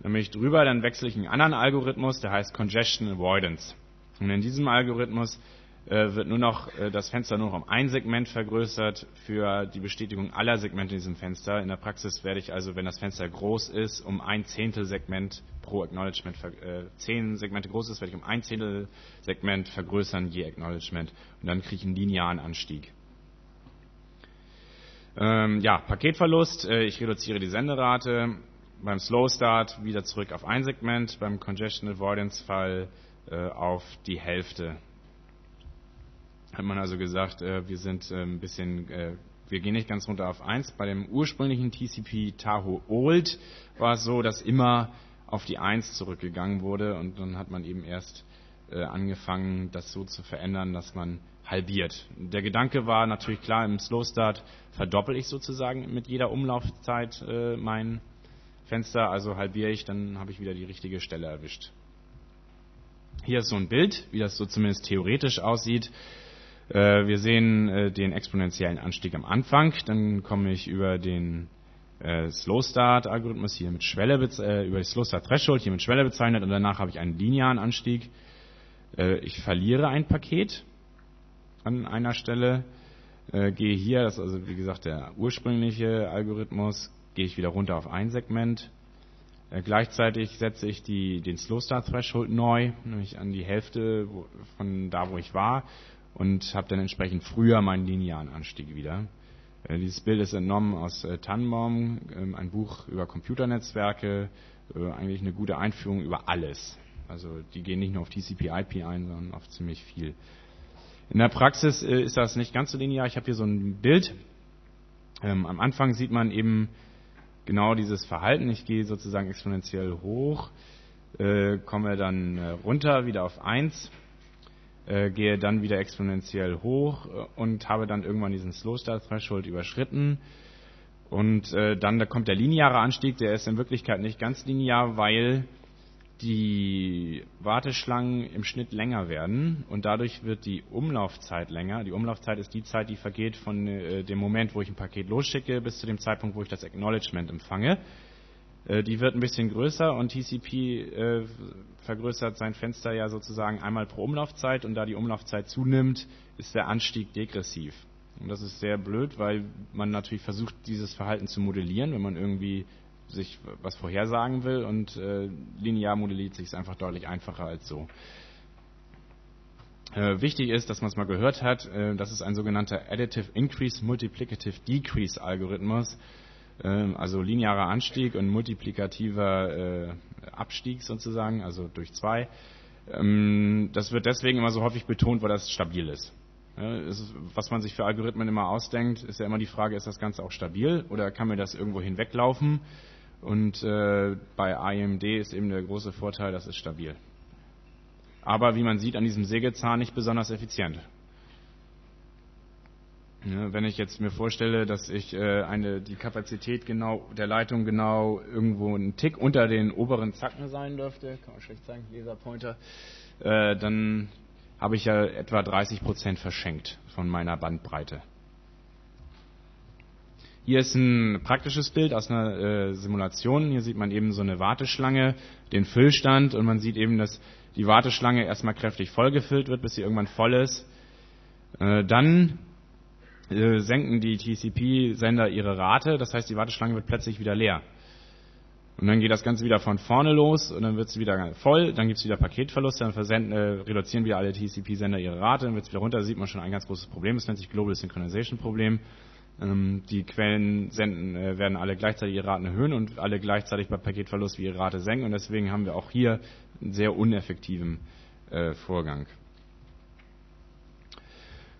dann bin ich drüber, dann wechsle ich einen anderen Algorithmus, der heißt Congestion Avoidance. Und in diesem Algorithmus äh, wird nur noch äh, das Fenster nur noch um ein Segment vergrößert für die Bestätigung aller Segmente in diesem Fenster. In der Praxis werde ich also, wenn das Fenster groß ist, um ein Zehntel Segment pro Acknowledgement, äh, zehn Segmente groß ist, werde ich um ein Zehntel Segment vergrößern je Acknowledgement. Und dann kriege ich einen linearen Anstieg. Ähm, ja, Paketverlust, äh, ich reduziere die Senderate, beim Slow Start wieder zurück auf ein Segment, beim Congestion Avoidance Fall äh, auf die Hälfte. Hat man also gesagt, äh, wir sind äh, ein bisschen, äh, wir gehen nicht ganz runter auf 1. Bei dem ursprünglichen TCP Tahoe Old war es so, dass immer auf die 1 zurückgegangen wurde und dann hat man eben erst äh, angefangen, das so zu verändern, dass man halbiert. Der Gedanke war natürlich klar, im Slow Start verdoppel ich sozusagen mit jeder Umlaufzeit äh, mein Fenster, also halbiere ich, dann habe ich wieder die richtige Stelle erwischt. Hier ist so ein Bild, wie das so zumindest theoretisch aussieht. Äh, wir sehen äh, den exponentiellen Anstieg am Anfang, dann komme ich über den äh, Slow Start Algorithmus hier mit Schwelle über die Slow Start Threshold hier mit Schwelle bezeichnet und danach habe ich einen linearen Anstieg. Ich verliere ein Paket an einer Stelle, gehe hier, das ist also wie gesagt der ursprüngliche Algorithmus, gehe ich wieder runter auf ein Segment. Äh, gleichzeitig setze ich die, den Slow Start Threshold neu, nämlich an die Hälfte wo, von da, wo ich war und habe dann entsprechend früher meinen linearen Anstieg wieder. Äh, dieses Bild ist entnommen aus äh, Tannenbaum, äh, ein Buch über Computernetzwerke, äh, eigentlich eine gute Einführung über alles. Also die gehen nicht nur auf TCP/IP ein, sondern auf ziemlich viel. In der Praxis äh, ist das nicht ganz so linear. Ich habe hier so ein Bild. Ähm, am Anfang sieht man eben genau dieses Verhalten. Ich gehe sozusagen exponentiell hoch, äh, komme dann äh, runter wieder auf 1, äh, gehe dann wieder exponentiell hoch und habe dann irgendwann diesen Slow Start Threshold überschritten. Und dann da kommt der lineare Anstieg, der ist in Wirklichkeit nicht ganz linear, weil die Warteschlangen im Schnitt länger werden und dadurch wird die Umlaufzeit länger. Die Umlaufzeit ist die Zeit, die vergeht von äh, dem Moment, wo ich ein Paket losschicke, bis zu dem Zeitpunkt, wo ich das Acknowledgement empfange. Äh, die wird ein bisschen größer und TCP äh, vergrößert sein Fenster ja sozusagen einmal pro Umlaufzeit und da die Umlaufzeit zunimmt, ist der Anstieg degressiv. Und das ist sehr blöd, weil man natürlich versucht, dieses Verhalten zu modellieren, wenn man irgendwie sich was vorhersagen will und äh, linear modelliert sich es einfach deutlich einfacher als so. Äh, wichtig ist, dass man es mal gehört hat, äh, das ist ein sogenannter Additive Increase Multiplicative Decrease Algorithmus, äh, also linearer Anstieg und multiplikativer äh, Abstieg sozusagen, also durch zwei. Ähm, das wird deswegen immer so häufig betont, weil das stabil ist. Ist, was man sich für Algorithmen immer ausdenkt, ist ja immer die Frage, ist das Ganze auch stabil oder kann mir das irgendwo hinweglaufen? Und äh, bei AMD ist eben der große Vorteil, das ist stabil. Aber wie man sieht, an diesem Sägezahn nicht besonders effizient. Ja, wenn ich jetzt mir vorstelle, dass ich äh, eine, die Kapazität genau der Leitung genau irgendwo einen Tick unter den oberen Zacken sein dürfte, kann man schlecht sagen, Laserpointer, äh, dann habe ich ja etwa 30 Prozent verschenkt von meiner Bandbreite. Hier ist ein praktisches Bild aus einer äh, Simulation. Hier sieht man eben so eine Warteschlange, den Füllstand und man sieht eben, dass die Warteschlange erstmal kräftig vollgefüllt wird, bis sie irgendwann voll ist. Äh, dann äh, senken die TCP-Sender ihre Rate, das heißt, die Warteschlange wird plötzlich wieder leer. Und dann geht das Ganze wieder von vorne los und dann wird es wieder voll, dann gibt es wieder Paketverluste, dann versenden, äh, reduzieren wieder alle TCP-Sender ihre Rate, dann wird es wieder runter, da sieht man schon ein ganz großes Problem, das nennt sich Global Synchronization Problem. Ähm, die Quellen senden, äh, werden alle gleichzeitig ihre Raten erhöhen und alle gleichzeitig bei Paketverlust wie ihre Rate senken und deswegen haben wir auch hier einen sehr uneffektiven äh, Vorgang.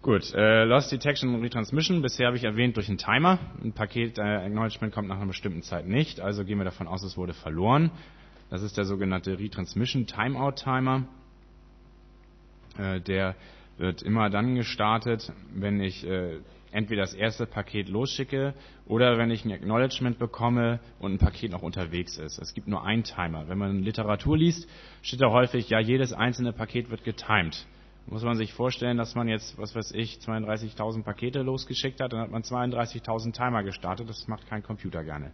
Gut, äh, Lost Detection und Retransmission, bisher habe ich erwähnt durch einen Timer. Ein Paket äh, Acknowledgement kommt nach einer bestimmten Zeit nicht, also gehen wir davon aus, es wurde verloren. Das ist der sogenannte Retransmission Timeout Timer. Äh, der wird immer dann gestartet, wenn ich äh, entweder das erste Paket losschicke oder wenn ich ein Acknowledgement bekomme und ein Paket noch unterwegs ist. Es gibt nur einen Timer. Wenn man Literatur liest, steht da häufig, ja, jedes einzelne Paket wird getimed. Muss man sich vorstellen, dass man jetzt, was weiß ich, 32.000 Pakete losgeschickt hat, dann hat man 32.000 Timer gestartet. Das macht kein Computer gerne.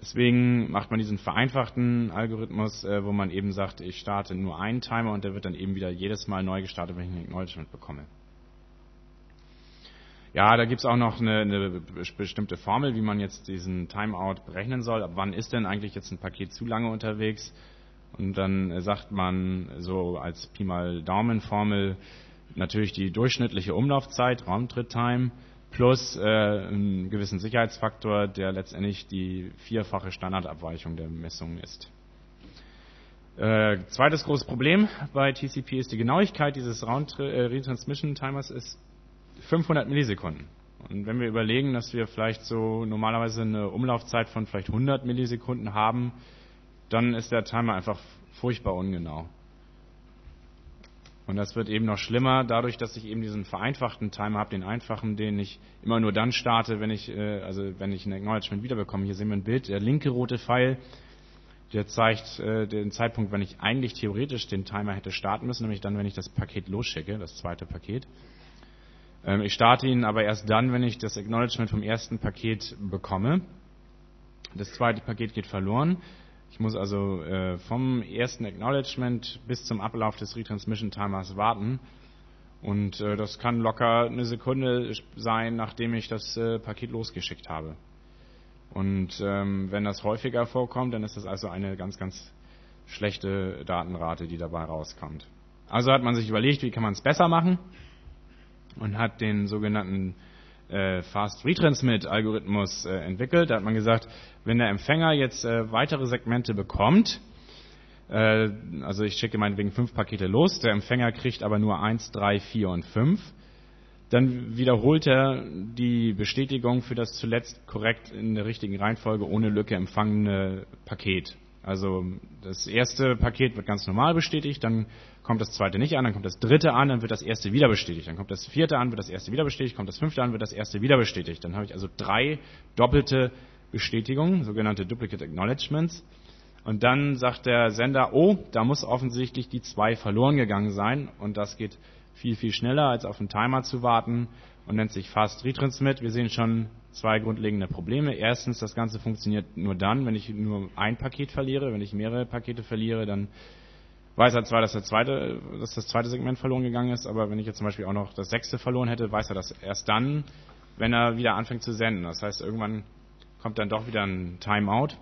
Deswegen macht man diesen vereinfachten Algorithmus, äh, wo man eben sagt, ich starte nur einen Timer und der wird dann eben wieder jedes Mal neu gestartet, wenn ich ein Acknowledgement bekomme. Ja, da gibt's auch noch eine, eine, bestimmte Formel, wie man jetzt diesen Timeout berechnen soll. Ab wann ist denn eigentlich jetzt ein Paket zu lange unterwegs? Und dann sagt man so als Pi mal Daumen Formel natürlich die durchschnittliche Umlaufzeit, Raumtritt-Time, plus äh, einen gewissen Sicherheitsfaktor, der letztendlich die vierfache Standardabweichung der Messung ist. Äh, zweites großes Problem bei TCP ist die Genauigkeit dieses Round äh, Retransmission Timers ist 500 Millisekunden. Und wenn wir überlegen, dass wir vielleicht so normalerweise eine Umlaufzeit von vielleicht 100 Millisekunden haben, dann ist der Timer einfach furchtbar ungenau. Und das wird eben noch schlimmer, dadurch, dass ich eben diesen vereinfachten Timer habe, den einfachen, den ich immer nur dann starte, wenn ich, äh, also wenn ich ein Acknowledgement wiederbekomme. Hier sehen wir ein Bild, der linke rote Pfeil, der zeigt äh, den Zeitpunkt, wenn ich eigentlich theoretisch den Timer hätte starten müssen, nämlich dann, wenn ich das Paket losschicke, das zweite Paket. Ähm, ich starte ihn aber erst dann, wenn ich das Acknowledgement vom ersten Paket bekomme. Das zweite Paket geht verloren. Ich muss also äh, vom ersten Acknowledgement bis zum Ablauf des Retransmission Timers warten. Und äh, das kann locker eine Sekunde sein, nachdem ich das äh, Paket losgeschickt habe. Und ähm, wenn das häufiger vorkommt, dann ist das also eine ganz, ganz schlechte Datenrate, die dabei rauskommt. Also hat man sich überlegt, wie kann man es besser machen und hat den sogenannten äh, Fast Retransmit Algorithmus äh, entwickelt. Da hat man gesagt, wenn der Empfänger jetzt äh, weitere Segmente bekommt, äh, also ich schicke meinetwegen fünf Pakete los, der Empfänger kriegt aber nur eins, drei, vier und fünf, dann wiederholt er die Bestätigung für das zuletzt korrekt in der richtigen Reihenfolge ohne Lücke empfangene Paket. Also das erste Paket wird ganz normal bestätigt, dann kommt das zweite nicht an, dann kommt das dritte an, dann wird das erste wieder bestätigt, dann kommt das vierte an, wird das erste wieder bestätigt, kommt das fünfte an, wird das erste wieder bestätigt. Dann habe ich also drei doppelte Bestätigungen, sogenannte Duplicate Acknowledgements. Und dann sagt der Sender, oh, da muss offensichtlich die zwei verloren gegangen sein. Und das geht viel, viel schneller, als auf einen Timer zu warten und nennt sich Fast Retransmit. Wir sehen schon zwei grundlegende Probleme. Erstens, das Ganze funktioniert nur dann, wenn ich nur ein Paket verliere. Wenn ich mehrere Pakete verliere, dann weiß er zwar, dass, der zweite, dass das zweite Segment verloren gegangen ist, aber wenn ich jetzt zum Beispiel auch noch das sechste verloren hätte, weiß er das erst dann, wenn er wieder anfängt zu senden. Das heißt, irgendwann kommt dann doch wieder ein Timeout.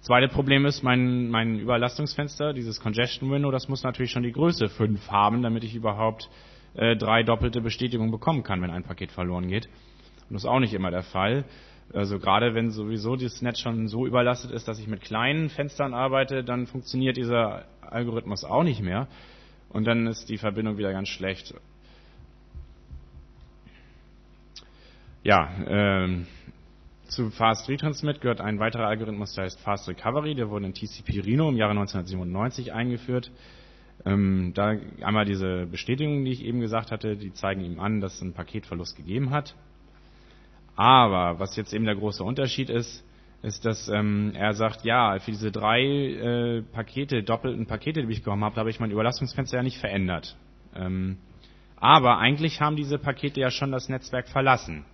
Zweite Problem ist mein, mein Überlastungsfenster, dieses Congestion Window, das muss natürlich schon die Größe 5 haben, damit ich überhaupt äh, drei doppelte Bestätigungen bekommen kann, wenn ein Paket verloren geht. Und das ist auch nicht immer der Fall. Also gerade wenn sowieso das Netz schon so überlastet ist, dass ich mit kleinen Fenstern arbeite, dann funktioniert dieser Algorithmus auch nicht mehr. Und dann ist die Verbindung wieder ganz schlecht. Ja, ähm, zu Fast Retransmit gehört ein weiterer Algorithmus, der heißt Fast Recovery. Der wurde in TCP Rhino im Jahre 1997 eingeführt. Ähm, da einmal diese Bestätigungen, die ich eben gesagt hatte, die zeigen ihm an, dass es einen Paketverlust gegeben hat. Aber was jetzt eben der große Unterschied ist, ist, dass ähm, er sagt, ja, für diese drei äh, Pakete, doppelten Pakete, die ich bekommen habe, habe ich mein Überlastungsfenster ja nicht verändert. Ähm, aber eigentlich haben diese Pakete ja schon das Netzwerk verlassen.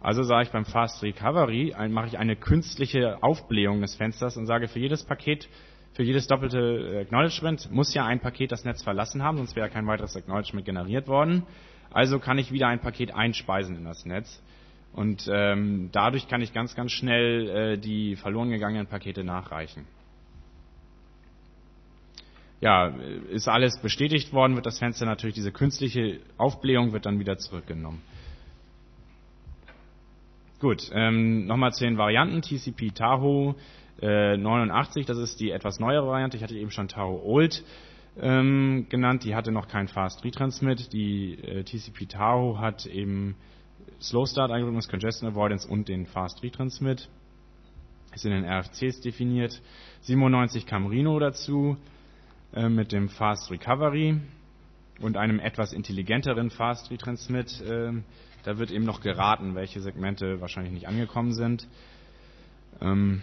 Also sage ich beim Fast Recovery, ein, mache ich eine künstliche Aufblähung des Fensters und sage, für jedes Paket, für jedes doppelte Acknowledgement muss ja ein Paket das Netz verlassen haben, sonst wäre kein weiteres Acknowledgement generiert worden. Also kann ich wieder ein Paket einspeisen in das Netz. Und ähm, dadurch kann ich ganz, ganz schnell äh, die verloren gegangenen Pakete nachreichen. Ja, ist alles bestätigt worden, wird das Fenster natürlich, diese künstliche Aufblähung wird dann wieder zurückgenommen. Gut, ähm, nochmal zu den Varianten. TCP Tahoe äh, 89, das ist die etwas neuere Variante. Ich hatte eben schon Tahoe Old ähm, genannt. Die hatte noch kein Fast Retransmit. Die äh, TCP Tahoe hat eben Slow Start Algorithmus, Congestion Avoidance und den Fast Retransmit. Ist in den RFCs definiert. 97 kam Rhino dazu äh, mit dem Fast Recovery und einem etwas intelligenteren Fast Retransmit. Äh, da wird eben noch geraten, welche Segmente wahrscheinlich nicht angekommen sind. Ähm,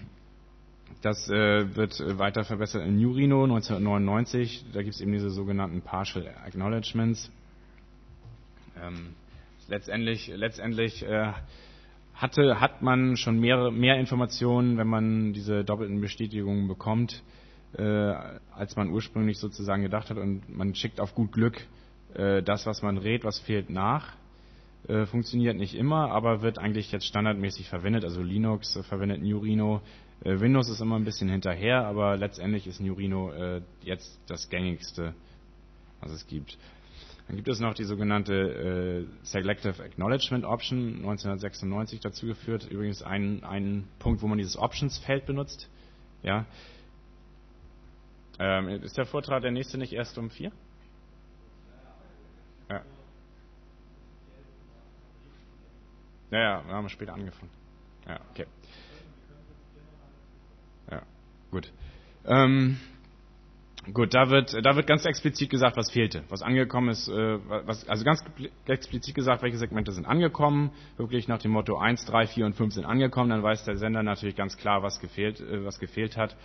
das äh, wird weiter verbessert in New Rhino 1999. Da gibt es eben diese sogenannten Partial Acknowledgements. Ähm, letztendlich letztendlich äh, hatte, hat man schon mehr, mehr Informationen, wenn man diese doppelten Bestätigungen bekommt, äh, als man ursprünglich sozusagen gedacht hat. Und man schickt auf gut Glück äh, das, was man rät, was fehlt nach. Äh, funktioniert nicht immer, aber wird eigentlich jetzt standardmäßig verwendet. Also Linux verwendet New Rhino. Äh, Windows ist immer ein bisschen hinterher, aber letztendlich ist New Rhino äh, jetzt das gängigste, was es gibt. Dann gibt es noch die sogenannte äh, Selective Acknowledgement Option, 1996 dazu geführt. Übrigens ein, ein Punkt, wo man dieses Options-Feld benutzt. Ja. Ähm, ist der Vortrag der nächste nicht erst um vier? Ja. Ja, ja, wir haben später angefangen. Ja, okay. Ja, gut. Ähm, Gut, da wird, da wird ganz explizit gesagt, was fehlte, was angekommen ist, äh, was, also ganz explizit gesagt, welche Segmente sind angekommen, wirklich nach dem Motto 1, 3, 4 und 5 sind angekommen, dann weiß der Sender natürlich ganz klar, was gefehlt, äh, was gefehlt hat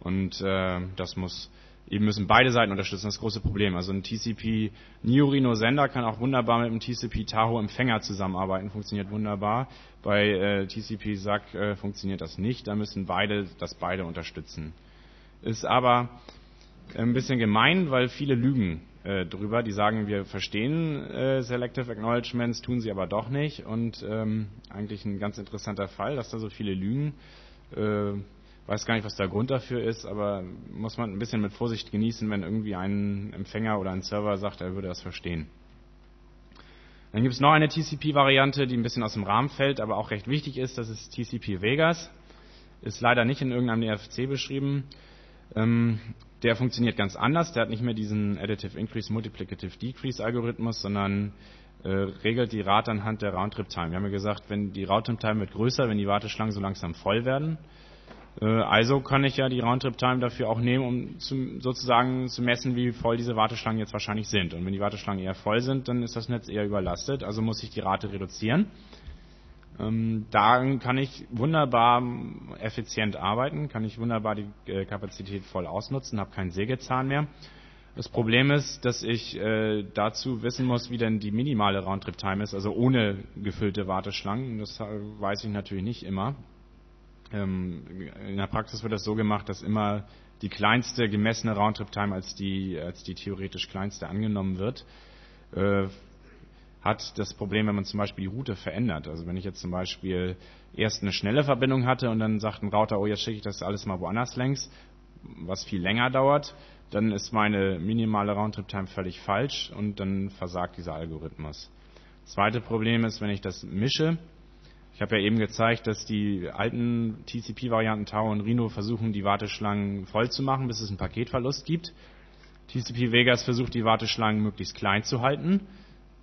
und äh, das muss, eben müssen beide Seiten unterstützen, das, große Problem. Also ein TCP Neurino Sender kann auch wunderbar mit einem TCP Tahoe Empfänger zusammenarbeiten, funktioniert wunderbar. Bei äh, TCP SAC äh, funktioniert das nicht, da müssen beide, das beide unterstützen. Ist aber ein bisschen gemein, weil viele lügen äh, drüber. Die sagen, wir verstehen äh, Selective Acknowledgements, tun sie aber doch nicht. Und ähm, eigentlich ein ganz interessanter Fall, dass da so viele lügen. Äh, weiß gar nicht, was der Grund dafür ist, aber muss man ein bisschen mit Vorsicht genießen, wenn irgendwie ein Empfänger oder ein Server sagt, er würde das verstehen. Dann gibt es noch eine TCP-Variante, die ein bisschen aus dem Rahmen fällt, aber auch recht wichtig ist. Das ist TCP Vegas. Ist leider nicht in irgendeinem EFC beschrieben. Ähm, der funktioniert ganz anders. Der hat nicht mehr diesen Additive Increase, Multiplicative Decrease Algorithmus, sondern äh, regelt die Rate anhand der Roundtrip Time. Wir haben ja gesagt, wenn die Roundtrip Time wird größer, wenn die Warteschlangen so langsam voll werden. Äh, also kann ich ja die Roundtrip Time dafür auch nehmen, um zum, sozusagen zu messen, wie voll diese Warteschlangen jetzt wahrscheinlich sind. Und wenn die Warteschlangen eher voll sind, dann ist das Netz eher überlastet. Also muss ich die Rate reduzieren. Ähm, da kann ich wunderbar effizient arbeiten, kann ich wunderbar die äh, Kapazität voll ausnutzen, habe keinen Sägezahn mehr. Das Problem ist, dass ich äh, dazu wissen muss, wie denn die minimale Roundtrip-Time ist, also ohne gefüllte Warteschlangen. Das äh, weiß ich natürlich nicht immer. Ähm, in der Praxis wird das so gemacht, dass immer die kleinste gemessene Roundtrip-Time als die, als die theoretisch kleinste angenommen wird. Äh, hat das Problem, wenn man zum Beispiel die Route verändert. Also wenn ich jetzt zum Beispiel erst eine schnelle Verbindung hatte und dann sagt ein Router, oh jetzt schicke ich das alles mal woanders längs, was viel länger dauert, dann ist meine minimale Roundtrip-Time völlig falsch und dann versagt dieser Algorithmus. Das zweite Problem ist, wenn ich das mische, ich habe ja eben gezeigt, dass die alten TCP-Varianten Tau und Rhino versuchen, die Warteschlangen voll zu machen, bis es einen Paketverlust gibt. TCP Vegas versucht, die Warteschlangen möglichst klein zu halten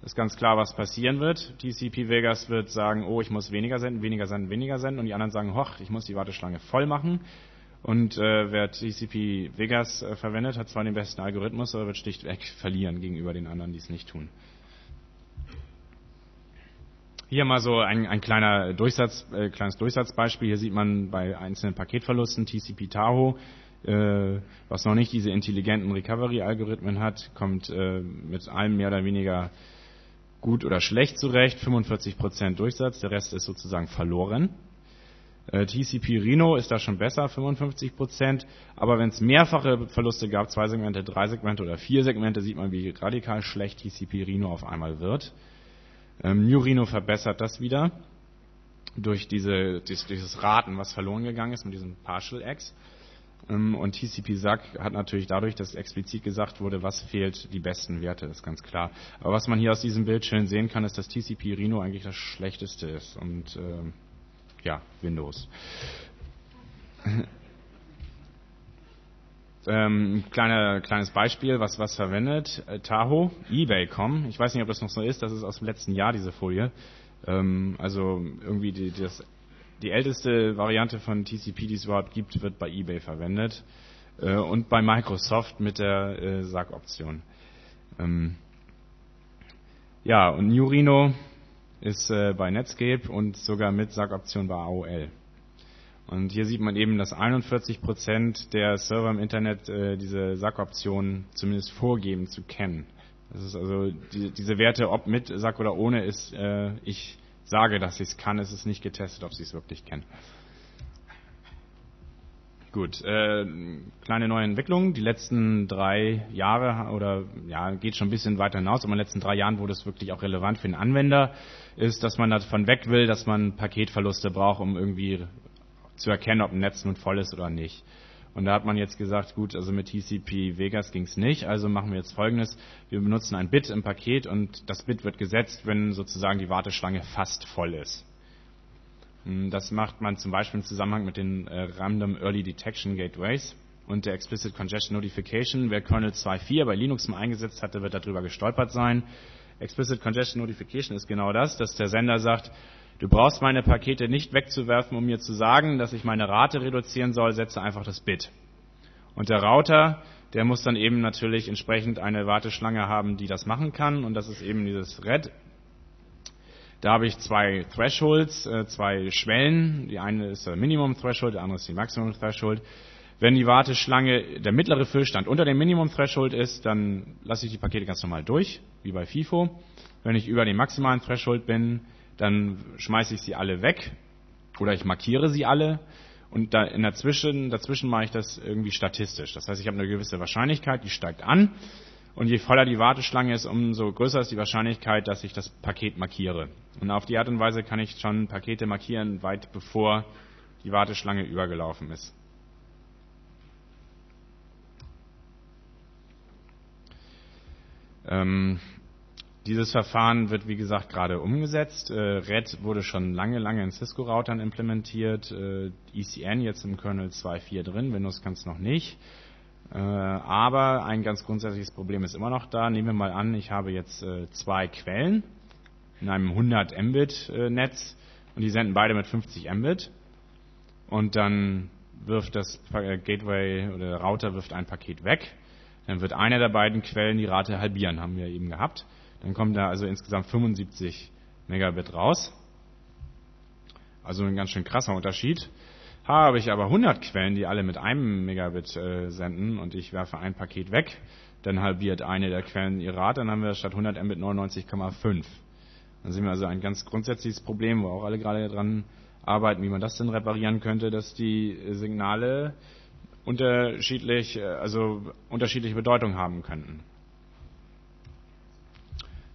ist ganz klar, was passieren wird. TCP Vegas wird sagen, oh, ich muss weniger senden, weniger senden, weniger senden. Und die anderen sagen, hoch, ich muss die Warteschlange voll machen. Und äh, wer TCP Vegas äh, verwendet, hat zwar den besten Algorithmus, aber wird schlichtweg verlieren gegenüber den anderen, die es nicht tun. Hier mal so ein, ein kleiner Durchsatz, äh, kleines Durchsatzbeispiel. Hier sieht man bei einzelnen Paketverlusten TCP Tahoe, äh, was noch nicht diese intelligenten Recovery-Algorithmen hat, kommt äh, mit allem mehr oder weniger gut oder schlecht zurecht, 45% Durchsatz, der Rest ist sozusagen verloren. Äh, TCP Rhino ist da schon besser, 55%, aber wenn es mehrfache Verluste gab, zwei Segmente, drei Segmente oder vier Segmente, sieht man, wie radikal schlecht TCP Rhino auf einmal wird. Ähm, New Rhino verbessert das wieder durch diese, dieses Raten, was verloren gegangen ist mit diesem Partial X. Ähm, und TCP-SAC hat natürlich dadurch, dass explizit gesagt wurde, was fehlt, die besten Werte, ist ganz klar. Aber was man hier aus diesem Bild schön sehen kann, ist, dass TCP Rhino eigentlich das schlechteste ist. Und äh, ja, Windows. Ähm, kleine, kleines Beispiel, was was verwendet. Äh, Tahoe, eBay.com. Ich weiß nicht, ob das noch so ist. Das ist aus dem letzten Jahr diese Folie. Ähm, also irgendwie die, das, die älteste Variante von TCP, die es überhaupt gibt, wird bei eBay verwendet äh, und bei Microsoft mit der äh, SAC-Option. Ähm, ja, und New Rhino ist äh, bei Netscape und sogar mit SAC-Option bei AOL. Und hier sieht man eben, dass 41 Prozent der Server im Internet äh, diese SAC-Option zumindest vorgeben zu kennen. Das ist also die, diese Werte, ob mit SAC oder ohne, ist äh, ich sage, dass ich es kann. Es ist nicht getestet, ob sie es wirklich kennen. Gut, äh, kleine neue Entwicklung. Die letzten drei Jahre oder ja, geht schon ein bisschen weiter hinaus, aber in den letzten drei Jahren wurde es wirklich auch relevant für den Anwender, ist, dass man davon weg will, dass man Paketverluste braucht, um irgendwie zu erkennen, ob ein Netz nun voll ist oder nicht. Und da hat man jetzt gesagt, gut, also mit TCP Vegas ging es nicht, also machen wir jetzt folgendes. Wir benutzen ein Bit im Paket und das Bit wird gesetzt, wenn sozusagen die Warteschlange fast voll ist. Hm, das macht man zum Beispiel im Zusammenhang mit den äh, Random Early Detection Gateways und der Explicit Congestion Notification. Wer Kernel 2.4 bei Linux mal eingesetzt hatte, wird darüber gestolpert sein. Explicit Congestion Notification ist genau das, dass der Sender sagt, Du brauchst meine Pakete nicht wegzuwerfen, um mir zu sagen, dass ich meine Rate reduzieren soll, setze einfach das Bit. Und der Router, der muss dann eben natürlich entsprechend eine Warteschlange haben, die das machen kann. Und das ist eben dieses Red. Da habe ich zwei Thresholds, äh, zwei Schwellen. Die eine ist der Minimum Threshold, die andere ist die Maximum Threshold. Wenn die Warteschlange, der mittlere Füllstand unter dem Minimum Threshold ist, dann lasse ich die Pakete ganz normal durch, wie bei FIFO. Wenn ich über dem maximalen Threshold bin, dann schmeiße ich sie alle weg oder ich markiere sie alle und da in dazwischen, dazwischen mache ich das irgendwie statistisch. Das heißt, ich habe eine gewisse Wahrscheinlichkeit, die steigt an und je voller die Warteschlange ist, umso größer ist die Wahrscheinlichkeit, dass ich das Paket markiere. Und auf die Art und Weise kann ich schon Pakete markieren, weit bevor die Warteschlange übergelaufen ist. Ähm, dieses Verfahren wird, wie gesagt, gerade umgesetzt. Äh, Red wurde schon lange, lange in Cisco-Routern implementiert. Äh, ECN jetzt im Kernel 2.4 drin, Windows kann es noch nicht. Äh, aber ein ganz grundsätzliches Problem ist immer noch da. Nehmen wir mal an, ich habe jetzt zwei Quellen in einem 100 Mbit-Netz und die senden beide mit 50 Mbit. Und dann wirft das Gateway oder der Router wirft ein Paket weg. Dann wird einer der beiden Quellen die Rate halbieren, haben wir eben gehabt. Dann kommen da also insgesamt 75 Megabit raus. Also ein ganz schön krasser Unterschied. Habe ich aber 100 Quellen, die alle mit einem Megabit äh, senden und ich werfe ein Paket weg, dann halbiert eine der Quellen ihre Rate, dann haben wir statt 100 Mbit 99,5. Dann sehen wir also ein ganz grundsätzliches Problem, wo auch alle gerade dran arbeiten, wie man das denn reparieren könnte, dass die Signale unterschiedlich, äh, also unterschiedliche Bedeutung haben könnten.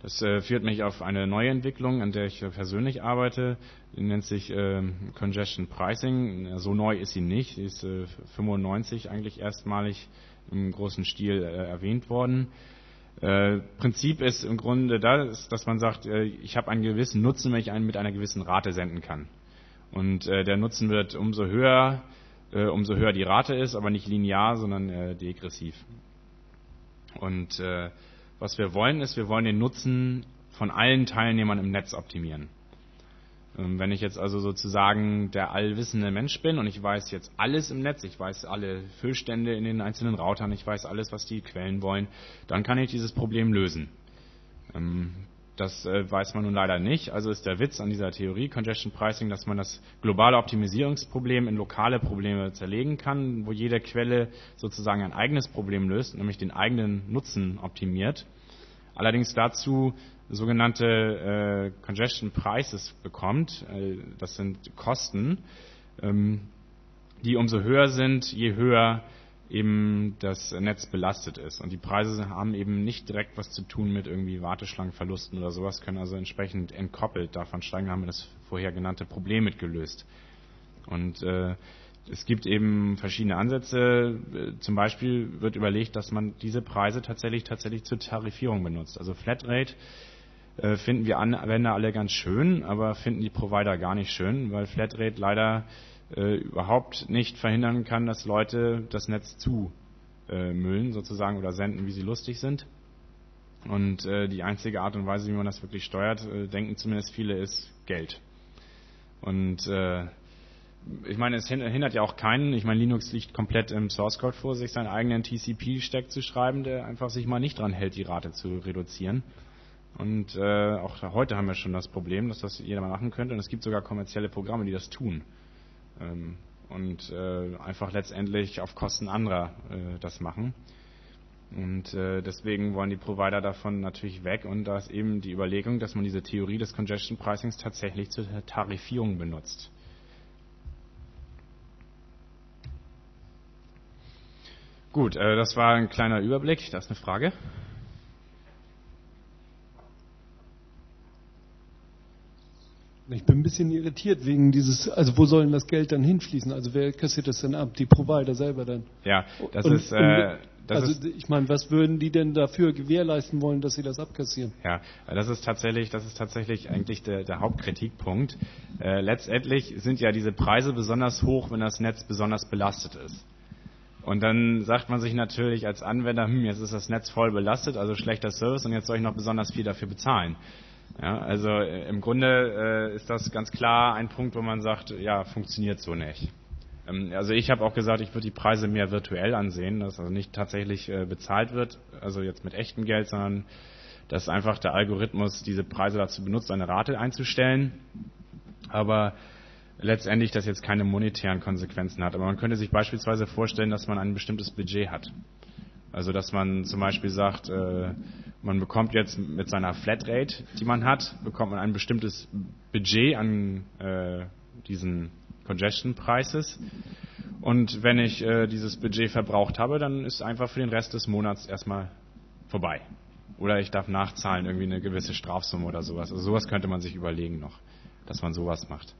Das äh, führt mich auf eine neue Entwicklung, an der ich äh, persönlich arbeite. Die nennt sich äh, Congestion Pricing. So neu ist sie nicht. Sie ist äh, 95 eigentlich erstmalig im großen Stil äh, erwähnt worden. Äh, Prinzip ist im Grunde das, dass man sagt, ich habe einen gewissen Nutzen, wenn ich einen mit einer gewissen Rate senden kann. Und der Nutzen wird umso höher, umso höher die Rate ist, aber nicht linear, sondern degressiv. Und was wir wollen, ist, wir wollen den Nutzen von allen Teilnehmern im Netz optimieren. Ähm, wenn ich jetzt also sozusagen der allwissende Mensch bin und ich weiß jetzt alles im Netz, ich weiß alle Füllstände in den einzelnen Routern, ich weiß alles, was die Quellen wollen, dann kann ich dieses Problem lösen. Das äh, weiß man nun leider nicht. Also ist der Witz an dieser Theorie Congestion Pricing, dass man das globale Optimisierungsproblem in lokale Probleme zerlegen kann, wo jede Quelle sozusagen ein eigenes Problem löst, nämlich den eigenen Nutzen optimiert. Allerdings dazu sogenannte äh, Congestion Prices bekommt. Äh, das sind Kosten, ähm, die umso höher sind, je höher eben das Netz belastet ist. Und die Preise haben eben nicht direkt was zu tun mit irgendwie Warteschlangenverlusten oder sowas, können also entsprechend entkoppelt davon steigen, haben wir das vorher genannte Problem mitgelöst. Und äh, es gibt eben verschiedene Ansätze. Zum Beispiel wird überlegt, dass man diese Preise tatsächlich tatsächlich zur Tarifierung benutzt. Also Flatrate äh, finden wir Anwender alle ganz schön, aber finden die Provider gar nicht schön, weil Flatrate leider äh, überhaupt nicht verhindern kann, dass Leute das Netz zu äh, sozusagen oder senden, wie sie lustig sind. Und äh, die einzige Art und Weise, wie man das wirklich steuert, äh, denken zumindest viele, ist Geld. Und äh, ich meine, es hindert ja auch keinen. Ich meine, Linux liegt komplett im Source Code vor, sich seinen eigenen TCP-Stack zu schreiben, der einfach sich mal nicht dran hält, die Rate zu reduzieren. Und äh, auch heute haben wir schon das Problem, dass das jeder mal machen könnte. Und es gibt sogar kommerzielle Programme, die das tun. Ähm, und äh, einfach letztendlich auf Kosten anderer äh, das machen. Und äh, deswegen wollen die Provider davon natürlich weg. Und da ist eben die Überlegung, dass man diese Theorie des Congestion Pricings tatsächlich zur Tarifierung benutzt. Gut, äh, das war ein kleiner Überblick. Da ist eine Frage. Ich bin ein bisschen irritiert wegen dieses, also wo soll denn das Geld dann hinfließen? Also wer kassiert das denn ab? Die Provider selber dann? Ja, das und, ist. Äh, das also ist, ich meine, was würden die denn dafür gewährleisten wollen, dass sie das abkassieren? Ja, das ist tatsächlich, das ist tatsächlich eigentlich der, der Hauptkritikpunkt. Äh, letztendlich sind ja diese Preise besonders hoch, wenn das Netz besonders belastet ist. Und dann sagt man sich natürlich als Anwender, hm, jetzt ist das Netz voll belastet, also schlechter Service und jetzt soll ich noch besonders viel dafür bezahlen. Ja, also äh, im Grunde äh, ist das ganz klar ein Punkt, wo man sagt, ja, funktioniert so nicht. Ähm, also ich habe auch gesagt, ich würde die Preise mehr virtuell ansehen, dass also nicht tatsächlich äh, bezahlt wird, also jetzt mit echtem Geld, sondern dass einfach der Algorithmus diese Preise dazu benutzt, eine Rate einzustellen. Aber letztendlich das jetzt keine monetären Konsequenzen hat. Aber man könnte sich beispielsweise vorstellen, dass man ein bestimmtes Budget hat. Also dass man zum Beispiel sagt, äh, man bekommt jetzt mit seiner Flatrate, die man hat, bekommt man ein bestimmtes Budget an äh, diesen Congestion Prices. Und wenn ich äh, dieses Budget verbraucht habe, dann ist einfach für den Rest des Monats erstmal vorbei. Oder ich darf nachzahlen, irgendwie eine gewisse Strafsumme oder sowas. Also sowas könnte man sich überlegen noch, dass man sowas macht.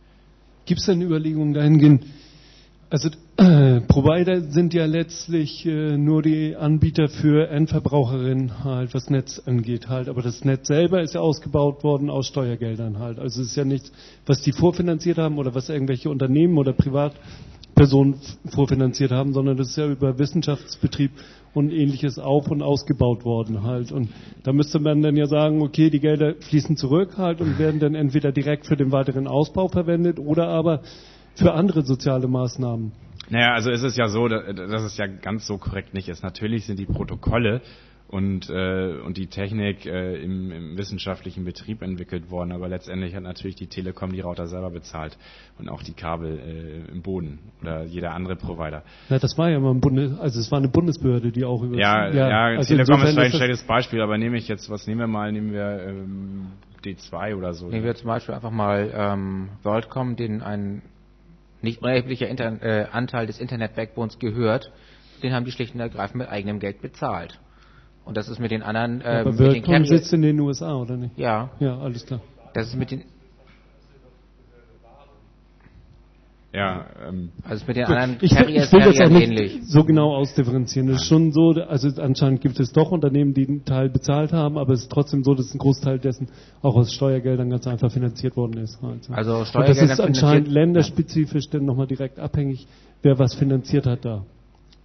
Gibt es denn Überlegungen dahingehend, also äh, Provider sind ja letztlich äh, nur die Anbieter für Endverbraucherinnen halt, was Netz angeht halt. Aber das Netz selber ist ja ausgebaut worden aus Steuergeldern halt. Also es ist ja nichts, was die vorfinanziert haben oder was irgendwelche Unternehmen oder Privatpersonen vorfinanziert haben, sondern das ist ja über Wissenschaftsbetrieb und ähnliches auf und ausgebaut worden halt. Und da müsste man dann ja sagen, okay, die Gelder fließen zurück halt und werden dann entweder direkt für den weiteren Ausbau verwendet oder aber für andere soziale Maßnahmen? Naja, also ist es ja so, dass es ja ganz so korrekt nicht ist. Natürlich sind die Protokolle und, äh, und die Technik äh, im, im wissenschaftlichen Betrieb entwickelt worden, aber letztendlich hat natürlich die Telekom die Router selber bezahlt und auch die Kabel äh, im Boden oder jeder andere Provider. Ja, das war ja mal ein Bundes, also es war eine Bundesbehörde, die auch über ja, ja, ja also Telekom ist vielleicht ein schlechtes Beispiel, aber nehme ich jetzt, was nehmen wir mal, nehmen wir ähm, D2 oder so. Nehmen wir zum Beispiel einfach mal ähm, WorldCom, den ein nicht unerheblicher Inter äh, Anteil des Internet-Backbones gehört, den haben die schlicht und ergreifend mit eigenem Geld bezahlt. Und das ist mit den anderen. Äh, Aber den sitzt in den USA, oder nicht? Ja. Ja, alles klar. Das ist mit den Ja, ähm, also mit den anderen ich, Carriers, ich will das auch nicht ähnlich. so genau ausdifferenzieren. Es ist schon so, also anscheinend gibt es doch Unternehmen, die einen Teil bezahlt haben, aber es ist trotzdem so, dass ein Großteil dessen auch aus Steuergeldern ganz einfach finanziert worden ist. Also, also Steuergelder Und das ist anscheinend länderspezifisch dann nochmal direkt abhängig, wer was finanziert hat da.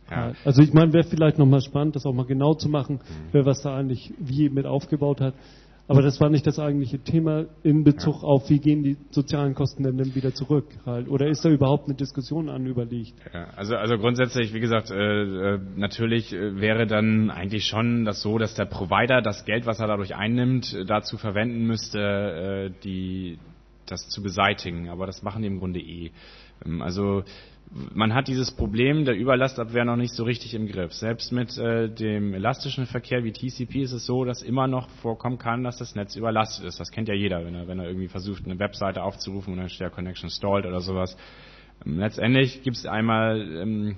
Ja. Also ich meine, wäre vielleicht nochmal spannend, das auch mal genau zu machen, mhm. wer was da eigentlich wie mit aufgebaut hat. Aber das war nicht das eigentliche Thema in Bezug auf, wie gehen die sozialen Kosten denn, wieder zurück? Halt. Oder ist da überhaupt eine Diskussion an überlegt? Ja, also, also grundsätzlich, wie gesagt, äh, äh, natürlich äh, wäre dann eigentlich schon das so, dass der Provider das Geld, was er dadurch einnimmt, dazu verwenden müsste, äh, die, das zu beseitigen. Aber das machen die im Grunde eh. Ähm, also man hat dieses Problem der Überlastabwehr noch nicht so richtig im Griff. Selbst mit äh, dem elastischen Verkehr wie TCP ist es so, dass immer noch vorkommen kann, dass das Netz überlastet ist. Das kennt ja jeder, wenn er, wenn er irgendwie versucht, eine Webseite aufzurufen und dann steht der Connection stalled oder sowas. Ähm, letztendlich gibt es einmal ähm,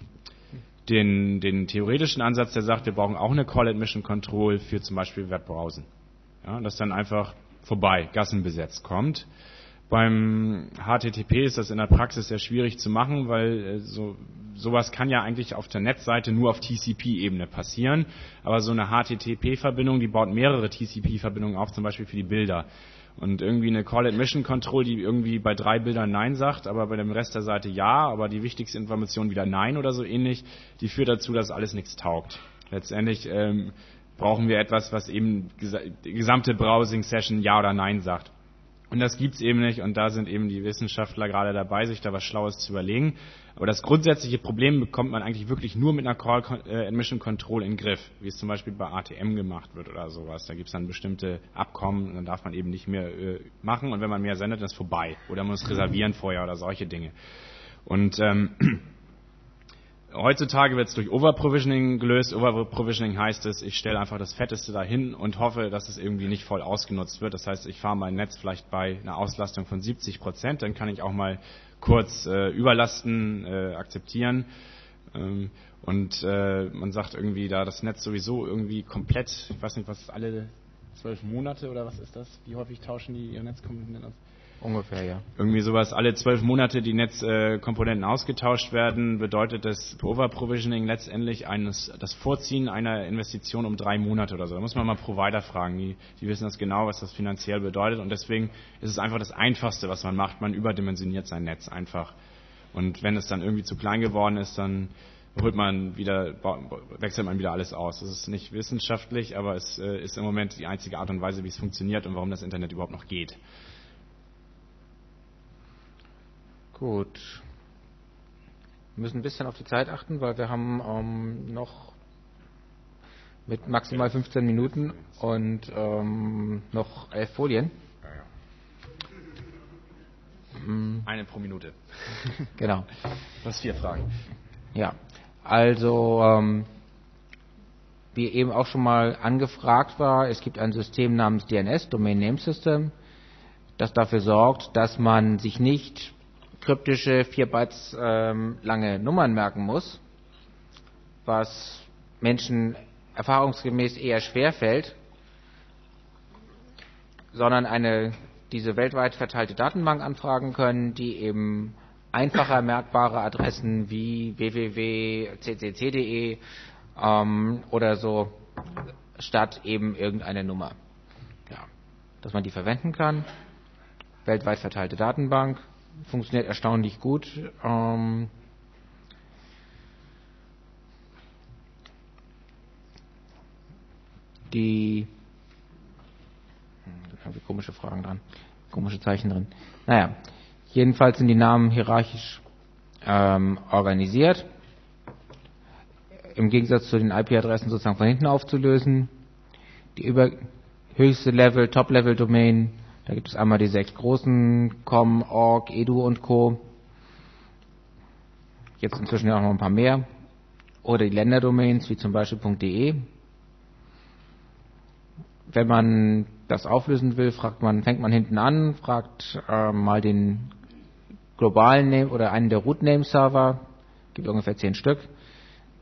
den, den theoretischen Ansatz, der sagt, wir brauchen auch eine Call-Admission Control für zum Beispiel Webbrowsen. Ja, das dann einfach vorbei, gassenbesetzt kommt. Beim HTTP ist das in der Praxis sehr schwierig zu machen, weil äh, so, sowas kann ja eigentlich auf der Netzseite nur auf TCP-Ebene passieren. Aber so eine HTTP-Verbindung, die baut mehrere TCP-Verbindungen auf, zum Beispiel für die Bilder. Und irgendwie eine Call-Admission-Control, die irgendwie bei drei Bildern Nein sagt, aber bei dem Rest der Seite Ja, aber die wichtigste Information wieder Nein oder so ähnlich, die führt dazu, dass alles nichts taugt. Letztendlich ähm, brauchen wir etwas, was eben die gesamte Browsing-Session Ja oder Nein sagt. Und das gibt's eben nicht und da sind eben die Wissenschaftler gerade dabei, sich da was Schlaues zu überlegen. Aber das grundsätzliche Problem bekommt man eigentlich wirklich nur mit einer Call äh, Admission Control in den Griff, wie es zum Beispiel bei ATM gemacht wird oder sowas. Da gibt's dann bestimmte Abkommen dann darf man eben nicht mehr äh, machen und wenn man mehr sendet, dann ist vorbei. Oder man muss reservieren vorher oder solche Dinge. Und ähm, Heutzutage wird es durch Overprovisioning gelöst. Overprovisioning heißt es, ich stelle einfach das Fetteste dahin und hoffe, dass es irgendwie nicht voll ausgenutzt wird. Das heißt, ich fahre mein Netz vielleicht bei einer Auslastung von 70 Prozent, dann kann ich auch mal kurz äh, Überlasten äh, akzeptieren. Ähm, und äh, man sagt irgendwie da das Netz sowieso irgendwie komplett, ich weiß nicht, was alle zwölf Monate oder was ist das? Wie häufig tauschen die ihr Netzkomponenten aus? Ungefähr, ja. Irgendwie sowas, alle zwölf Monate die Netzkomponenten ausgetauscht werden, bedeutet das Overprovisioning letztendlich eines, das Vorziehen einer Investition um drei Monate oder so. Da muss man mal Provider fragen, die, die wissen das genau, was das finanziell bedeutet und deswegen ist es einfach das Einfachste, was man macht. Man überdimensioniert sein Netz einfach. Und wenn es dann irgendwie zu klein geworden ist, dann holt man wieder, wechselt man wieder alles aus. Das ist nicht wissenschaftlich, aber es äh, ist im Moment die einzige Art und Weise, wie es funktioniert und warum das Internet überhaupt noch geht. Gut. Wir müssen ein bisschen auf die Zeit achten, weil wir haben ähm, noch mit maximal 15 Minuten und ähm, noch elf Folien. Mhm. Eine pro Minute. genau. Das vier Fragen. Ja, also ähm, wie eben auch schon mal angefragt war, es gibt ein System namens DNS, Domain Name System, das dafür sorgt, dass man sich nicht kryptische, vier Bytes ähm, lange Nummern merken muss, was Menschen erfahrungsgemäß eher schwer fällt, sondern eine diese weltweit verteilte Datenbank anfragen können, die eben einfacher merkbare Adressen wie www.ccc.de ähm, oder so statt eben irgendeine Nummer. Ja, dass man die verwenden kann. Weltweit verteilte Datenbank funktioniert erstaunlich gut. Ähm, die hm, da haben wir komische Fragen dran, komische Zeichen drin. Naja, jedenfalls sind die Namen hierarchisch ähm, organisiert. Im Gegensatz zu den IP-Adressen sozusagen von hinten aufzulösen. Die über höchste Level, Top-Level-Domain da gibt es einmal die sechs großen, Com, Org, Edu und Co. Jetzt inzwischen auch noch ein paar mehr. Oder die Länderdomains, wie zum Beispiel .de. Wenn man das auflösen will, fragt man, fängt man hinten an, fragt äh, mal den globalen Name oder einen der Root Name Server, gibt ungefähr zehn Stück.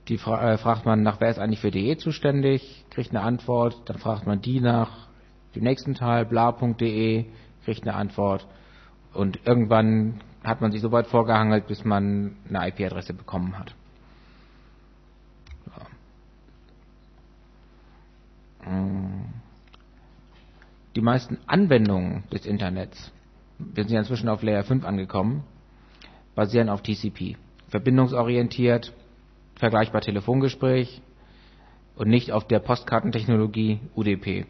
Die fra äh, fragt man nach, wer ist eigentlich für DE zuständig, kriegt eine Antwort, dann fragt man die nach, dem nächsten Teil bla.de, kriegt eine Antwort und irgendwann hat man sich so weit vorgehangelt, bis man eine IP-Adresse bekommen hat. Die meisten Anwendungen des Internets, wir sind ja inzwischen auf Layer 5 angekommen, basieren auf TCP. Verbindungsorientiert, vergleichbar Telefongespräch und nicht auf der Postkartentechnologie UDP.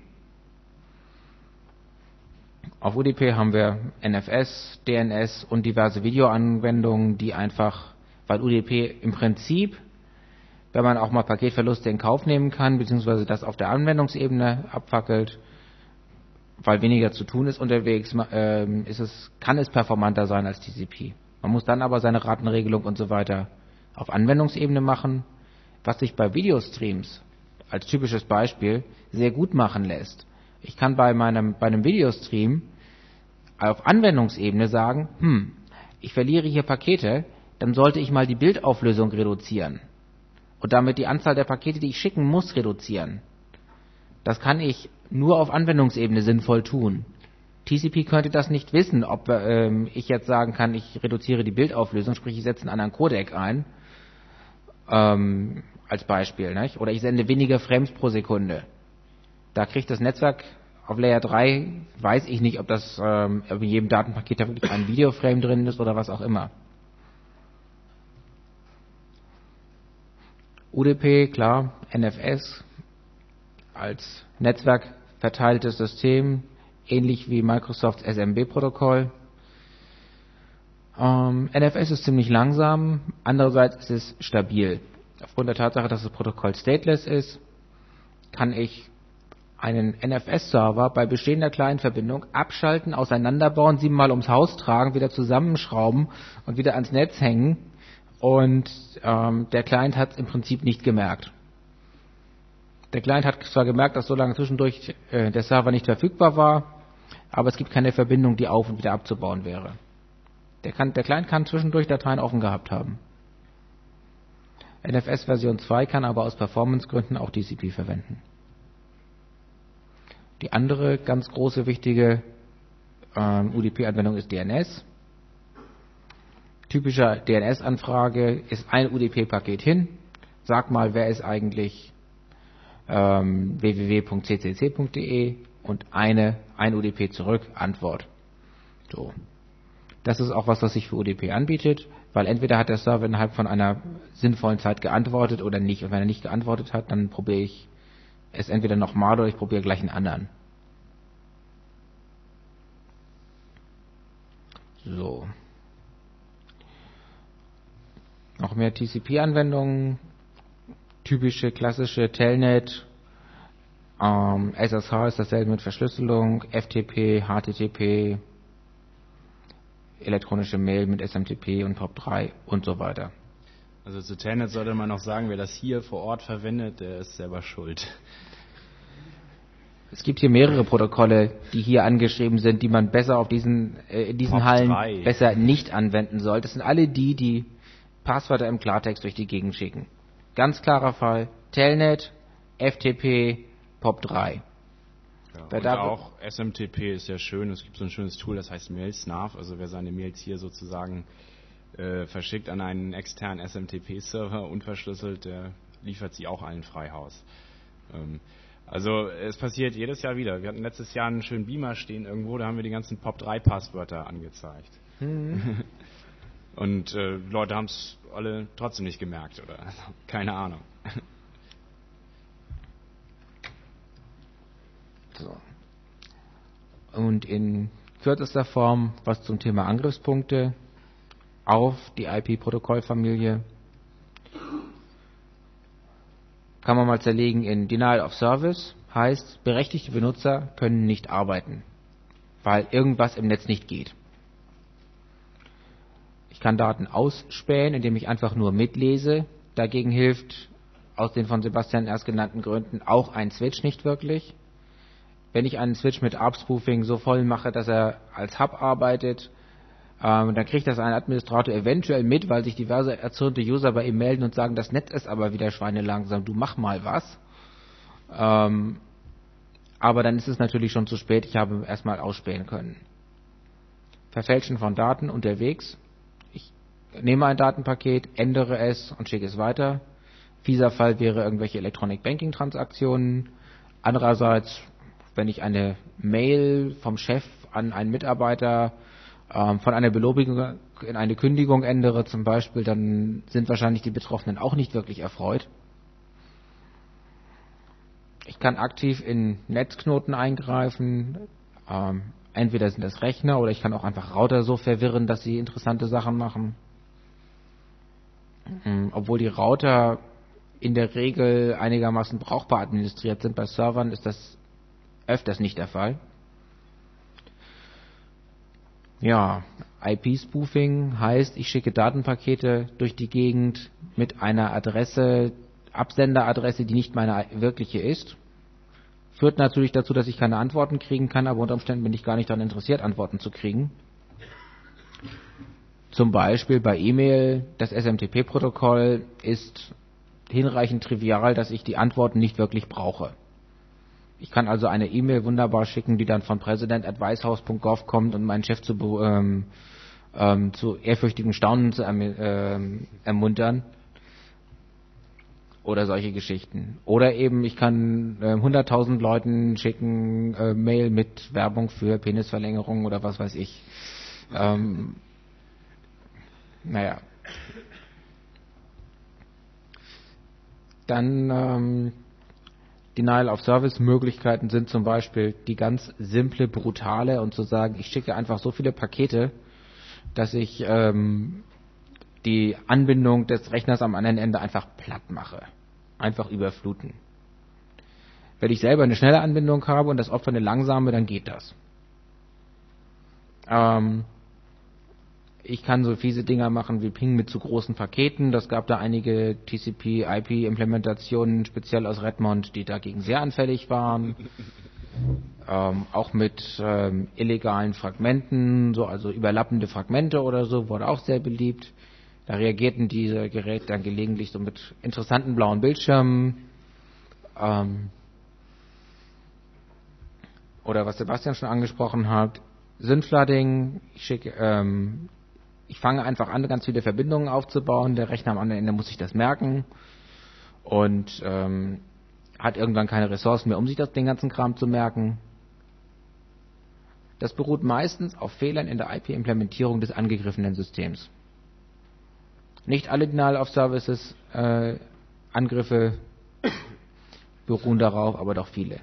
Auf UDP haben wir NFS, DNS und diverse Videoanwendungen, die einfach, weil UDP im Prinzip, wenn man auch mal Paketverluste in Kauf nehmen kann, beziehungsweise das auf der Anwendungsebene abfackelt, weil weniger zu tun ist unterwegs, äh, ist es, kann es performanter sein als TCP. Man muss dann aber seine Ratenregelung und so weiter auf Anwendungsebene machen, was sich bei Videostreams als typisches Beispiel sehr gut machen lässt. Ich kann bei meinem, bei einem Videostream auf Anwendungsebene sagen, hm, ich verliere hier Pakete, dann sollte ich mal die Bildauflösung reduzieren und damit die Anzahl der Pakete, die ich schicken muss, reduzieren. Das kann ich nur auf Anwendungsebene sinnvoll tun. TCP könnte das nicht wissen, ob ähm, ich jetzt sagen kann, ich reduziere die Bildauflösung, sprich ich setze einen anderen Codec ein, ähm, als Beispiel, nicht? oder ich sende weniger Frames pro Sekunde. Da kriegt das Netzwerk auf Layer 3, weiß ich nicht, ob das ähm, in jedem Datenpaket da wirklich ein Videoframe drin ist oder was auch immer. UDP, klar, NFS als Netzwerk verteiltes System, ähnlich wie Microsofts SMB-Protokoll. Ähm, NFS ist ziemlich langsam, andererseits ist es stabil. Aufgrund der Tatsache, dass das Protokoll stateless ist, kann ich einen NFS-Server bei bestehender Client-Verbindung abschalten, auseinanderbauen, siebenmal ums Haus tragen, wieder zusammenschrauben und wieder ans Netz hängen. Und ähm, der Client hat es im Prinzip nicht gemerkt. Der Client hat zwar gemerkt, dass so lange zwischendurch äh, der Server nicht verfügbar war, aber es gibt keine Verbindung, die auf und wieder abzubauen wäre. Der, kann, der Client kann zwischendurch Dateien offen gehabt haben. NFS Version 2 kann aber aus Performancegründen auch TCP verwenden. Die andere ganz große wichtige ähm, UDP-Anwendung ist DNS. Typischer DNS-Anfrage ist ein UDP-Paket hin. Sag mal, wer ist eigentlich ähm, www.ccc.de und eine ein UDP zurück Antwort. So. Das ist auch was, was sich für UDP anbietet, weil entweder hat der Server innerhalb von einer sinnvollen Zeit geantwortet oder nicht. Und wenn er nicht geantwortet hat, dann probiere ich es entweder nochmal oder ich probiere gleich einen anderen. So. Noch mehr TCP-Anwendungen. Typische klassische Telnet. Ähm, SSH ist dasselbe mit Verschlüsselung. FTP, HTTP, elektronische Mail mit SMTP und POP3 und so weiter. Also zu Telnet sollte man noch sagen, wer das hier vor Ort verwendet, der ist selber schuld. Es gibt hier mehrere Protokolle, die hier angeschrieben sind, die man besser auf diesen, äh, in diesen Hallen 3. besser nicht anwenden soll. Das sind alle die, die Passwörter im Klartext durch die Gegend schicken. Ganz klarer Fall. Telnet, FTP, POP3. Ja, und auch SMTP ist ja schön. Es gibt so ein schönes Tool, das heißt MailSnarf. Also wer seine Mails hier sozusagen äh, verschickt an einen externen SMTP-Server unverschlüsselt, der liefert sie auch allen frei Haus. Ähm, also es passiert jedes Jahr wieder. Wir hatten letztes Jahr einen schönen Beamer stehen irgendwo, da haben wir die ganzen POP3-Passwörter angezeigt. Mhm. Und äh, Leute haben es alle trotzdem nicht gemerkt oder keine Ahnung. So. Und in kürzester Form was zum Thema Angriffspunkte auf die IP-Protokollfamilie kann man mal zerlegen in Denial of Service, heißt, berechtigte Benutzer können nicht arbeiten, weil irgendwas im Netz nicht geht. Ich kann Daten ausspähen, indem ich einfach nur mitlese. Dagegen hilft aus den von Sebastian erst genannten Gründen auch ein Switch nicht wirklich. Wenn ich einen Switch mit ARP-Spoofing so voll mache, dass er als Hub arbeitet, ähm, dann kriegt das ein Administrator eventuell mit, weil sich diverse erzürnte User bei ihm melden und sagen, das Netz ist aber wieder schweinelangsam, du mach mal was. Ähm, aber dann ist es natürlich schon zu spät, ich habe erstmal ausspähen können. Verfälschen von Daten unterwegs. Ich nehme ein Datenpaket, ändere es und schicke es weiter. Fieser Fall wäre irgendwelche Electronic Banking Transaktionen. Andererseits, wenn ich eine Mail vom Chef an einen Mitarbeiter ähm, von einer Belobigung in eine Kündigung ändere zum Beispiel, dann sind wahrscheinlich die Betroffenen auch nicht wirklich erfreut. Ich kann aktiv in Netzknoten eingreifen. Ähm, entweder sind das Rechner oder ich kann auch einfach Router so verwirren, dass sie interessante Sachen machen. Ähm, obwohl die Router in der Regel einigermaßen brauchbar administriert sind, bei Servern ist das öfters nicht der Fall. Ja, IP-Spoofing heißt, ich schicke Datenpakete durch die Gegend mit einer Adresse, Absenderadresse, die nicht meine wirkliche ist. Führt natürlich dazu, dass ich keine Antworten kriegen kann, aber unter Umständen bin ich gar nicht daran interessiert, Antworten zu kriegen. Zum Beispiel bei E-Mail, das SMTP-Protokoll ist hinreichend trivial, dass ich die Antworten nicht wirklich brauche. Ich kann also eine E-Mail wunderbar schicken, die dann von president.weißhaus.gov kommt und meinen Chef zu, ähm, ähm, zu ehrfürchtigem Staunen zu ähm, ermuntern. Oder solche Geschichten. Oder eben, ich kann äh, 100.000 Leuten schicken äh, Mail mit Werbung für Penisverlängerung oder was weiß ich. Ähm, naja. Dann ähm, Denial of Service Möglichkeiten sind zum Beispiel die ganz simple, brutale und zu sagen, ich schicke einfach so viele Pakete, dass ich ähm, die Anbindung des Rechners am anderen Ende einfach platt mache. Einfach überfluten. Wenn ich selber eine schnelle Anbindung habe und das Opfer eine langsame, dann geht das. Ähm, ich kann so fiese Dinger machen wie Ping mit zu großen Paketen. Das gab da einige TCP-IP-Implementationen, speziell aus Redmond, die dagegen sehr anfällig waren. Ähm, auch mit ähm, illegalen Fragmenten, so also überlappende Fragmente oder so, wurde auch sehr beliebt. Da reagierten diese Geräte dann gelegentlich so mit interessanten blauen Bildschirmen. Ähm, oder was Sebastian schon angesprochen hat, Synflooding. Ich schicke ähm, ich fange einfach an, ganz viele Verbindungen aufzubauen. Der Rechner am anderen Ende muss sich das merken und ähm, hat irgendwann keine Ressourcen mehr, um sich das, den ganzen Kram zu merken. Das beruht meistens auf Fehlern in der IP-Implementierung des angegriffenen Systems. Nicht alle Denial of Services äh, Angriffe beruhen darauf, aber doch viele.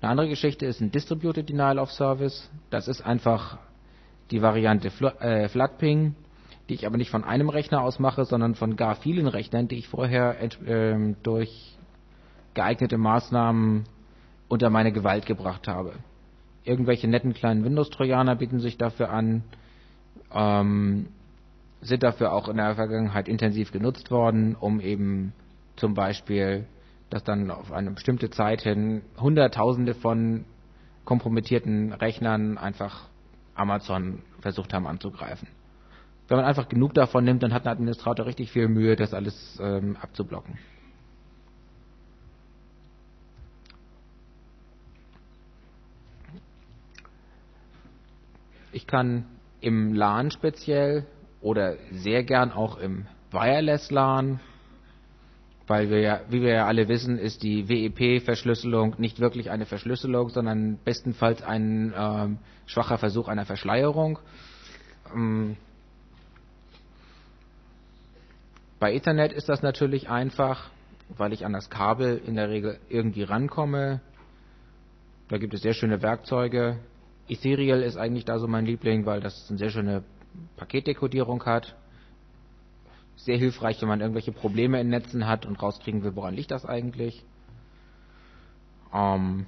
Eine andere Geschichte ist ein Distributed Denial of Service. Das ist einfach die Variante äh, Floodping, die ich aber nicht von einem Rechner aus mache, sondern von gar vielen Rechnern, die ich vorher äh, durch geeignete Maßnahmen unter meine Gewalt gebracht habe. Irgendwelche netten kleinen Windows-Trojaner bieten sich dafür an, ähm, sind dafür auch in der Vergangenheit intensiv genutzt worden, um eben zum Beispiel, dass dann auf eine bestimmte Zeit hin Hunderttausende von kompromittierten Rechnern einfach Amazon versucht haben anzugreifen. Wenn man einfach genug davon nimmt, dann hat ein Administrator richtig viel Mühe, das alles ähm, abzublocken. Ich kann im LAN speziell oder sehr gern auch im Wireless LAN weil wir ja, wie wir ja alle wissen, ist die WEP-Verschlüsselung nicht wirklich eine Verschlüsselung, sondern bestenfalls ein ähm, schwacher Versuch einer Verschleierung. Ähm, bei Ethernet ist das natürlich einfach, weil ich an das Kabel in der Regel irgendwie rankomme. Da gibt es sehr schöne Werkzeuge. Ethereal ist eigentlich da so mein Liebling, weil das eine sehr schöne Paketdekodierung hat sehr hilfreich, wenn man irgendwelche Probleme in Netzen hat und rauskriegen will, woran liegt das eigentlich. Ähm,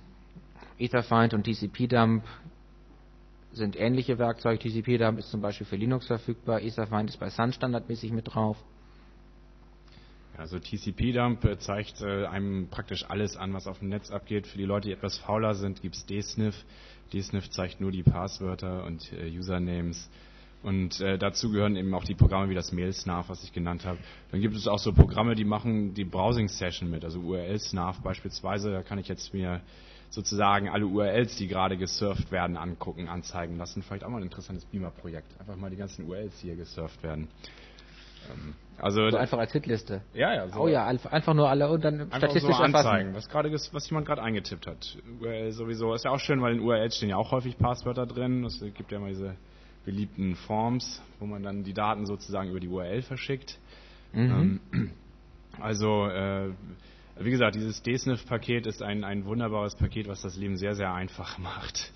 Etherfind und TCP-Dump sind ähnliche Werkzeuge. TCP-Dump ist zum Beispiel für Linux verfügbar. Etherfind ist bei Sun standardmäßig mit drauf. Also TCP-Dump äh, zeigt äh, einem praktisch alles an, was auf dem Netz abgeht. Für die Leute, die etwas fauler sind, gibt es DSNIF. DSNIF zeigt nur die Passwörter und äh, Usernames und äh, dazu gehören eben auch die Programme wie das Mail-Snarf, was ich genannt habe. Dann gibt es auch so Programme, die machen die Browsing-Session mit, also URL-Snarf beispielsweise. Da kann ich jetzt mir sozusagen alle URLs, die gerade gesurft werden, angucken, anzeigen lassen. Vielleicht auch mal ein interessantes Beamer-Projekt. Einfach mal die ganzen URLs, die hier gesurft werden. Ähm, also so einfach als Hitliste. Ja, ja. So oh ja, einfach nur alle und dann statistisch so anzeigen, was gerade was jemand gerade eingetippt hat. URL sowieso ist ja auch schön, weil in URLs stehen ja auch häufig Passwörter drin. Es gibt ja mal diese beliebten Forms, wo man dann die Daten sozusagen über die URL verschickt. Mhm. Ähm, also, äh, wie gesagt, dieses DSNIF-Paket ist ein, ein wunderbares Paket, was das Leben sehr, sehr einfach macht.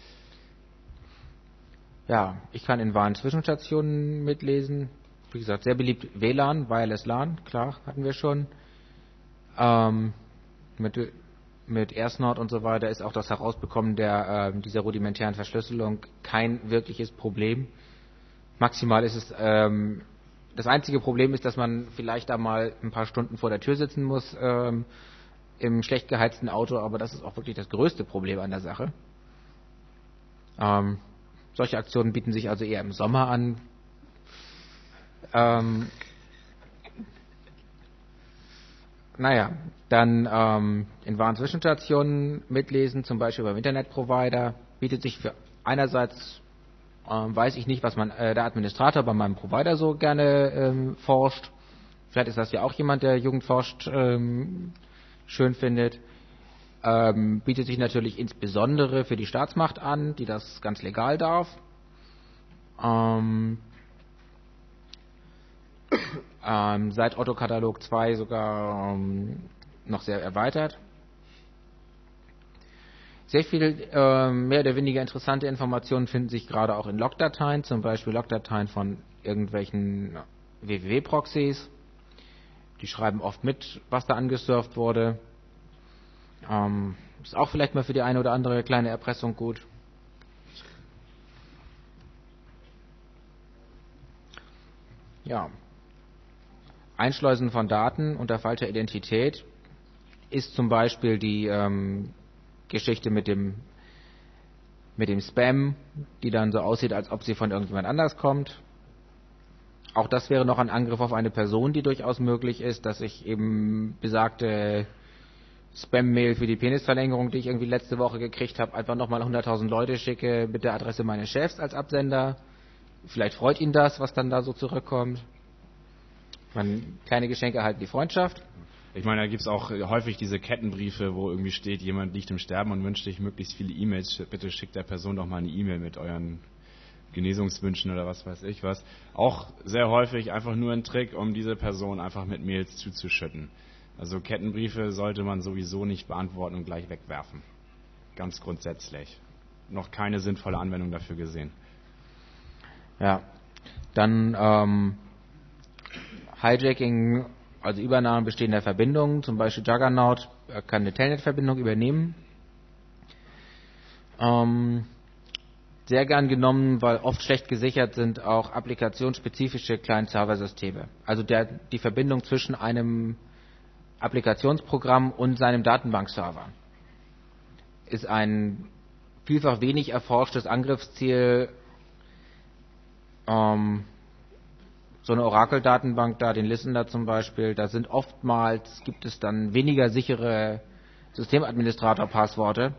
Ja, ich kann in wahren Zwischenstationen mitlesen. Wie gesagt, sehr beliebt WLAN, Wireless LAN, klar, hatten wir schon. Ähm, mit mit AirSnort und so weiter ist auch das Herausbekommen der, äh, dieser rudimentären Verschlüsselung kein wirkliches Problem. Maximal ist es, ähm, das einzige Problem ist, dass man vielleicht da mal ein paar Stunden vor der Tür sitzen muss ähm, im schlecht geheizten Auto, aber das ist auch wirklich das größte Problem an der Sache. Ähm, solche Aktionen bieten sich also eher im Sommer an. Ähm, naja, dann ähm, in wahren Zwischenstationen mitlesen, zum Beispiel beim Internetprovider, bietet sich für einerseits ähm, weiß ich nicht, was man äh, der Administrator bei meinem Provider so gerne ähm, forscht. Vielleicht ist das ja auch jemand, der Jugendforscht ähm, schön findet. Ähm, bietet sich natürlich insbesondere für die Staatsmacht an, die das ganz legal darf. Ähm, ähm, seit Otto Katalog 2 sogar noch sehr erweitert. Sehr viel äh, mehr oder weniger interessante Informationen finden sich gerade auch in Logdateien, zum Beispiel Logdateien von irgendwelchen www-Proxys. Die schreiben oft mit, was da angesurft wurde. Ähm, ist auch vielleicht mal für die eine oder andere kleine Erpressung gut. Ja. Einschleusen von Daten unter falscher Identität ist zum Beispiel die ähm, Geschichte mit dem mit dem Spam, die dann so aussieht, als ob sie von irgendjemand anders kommt. Auch das wäre noch ein Angriff auf eine Person, die durchaus möglich ist, dass ich eben besagte Spam-Mail für die Penisverlängerung, die ich irgendwie letzte Woche gekriegt habe, einfach nochmal 100.000 Leute schicke mit der Adresse meines Chefs als Absender. Vielleicht freut ihn das, was dann da so zurückkommt. Man, kleine Geschenke halten die Freundschaft. Ich meine, da gibt es auch häufig diese Kettenbriefe, wo irgendwie steht, jemand liegt im Sterben und wünscht sich möglichst viele E-Mails. Bitte schickt der Person doch mal eine E-Mail mit euren Genesungswünschen oder was weiß ich was. Auch sehr häufig einfach nur ein Trick, um diese Person einfach mit Mails zuzuschütten. Also Kettenbriefe sollte man sowieso nicht beantworten und gleich wegwerfen. Ganz grundsätzlich. Noch keine sinnvolle Anwendung dafür gesehen. Ja. Dann ähm, Hijacking, also Übernahme bestehender Verbindungen, zum Beispiel Juggernaut kann eine Telnet-Verbindung übernehmen. Ähm, sehr gern genommen, weil oft schlecht gesichert sind auch applikationsspezifische Client-Server-Systeme. Also der, die Verbindung zwischen einem Applikationsprogramm und seinem Datenbankserver ist ein vielfach wenig erforschtes Angriffsziel. Ähm, so eine Oracle-Datenbank da, den Listener zum Beispiel, da sind oftmals, gibt es dann weniger sichere Systemadministrator-Passworte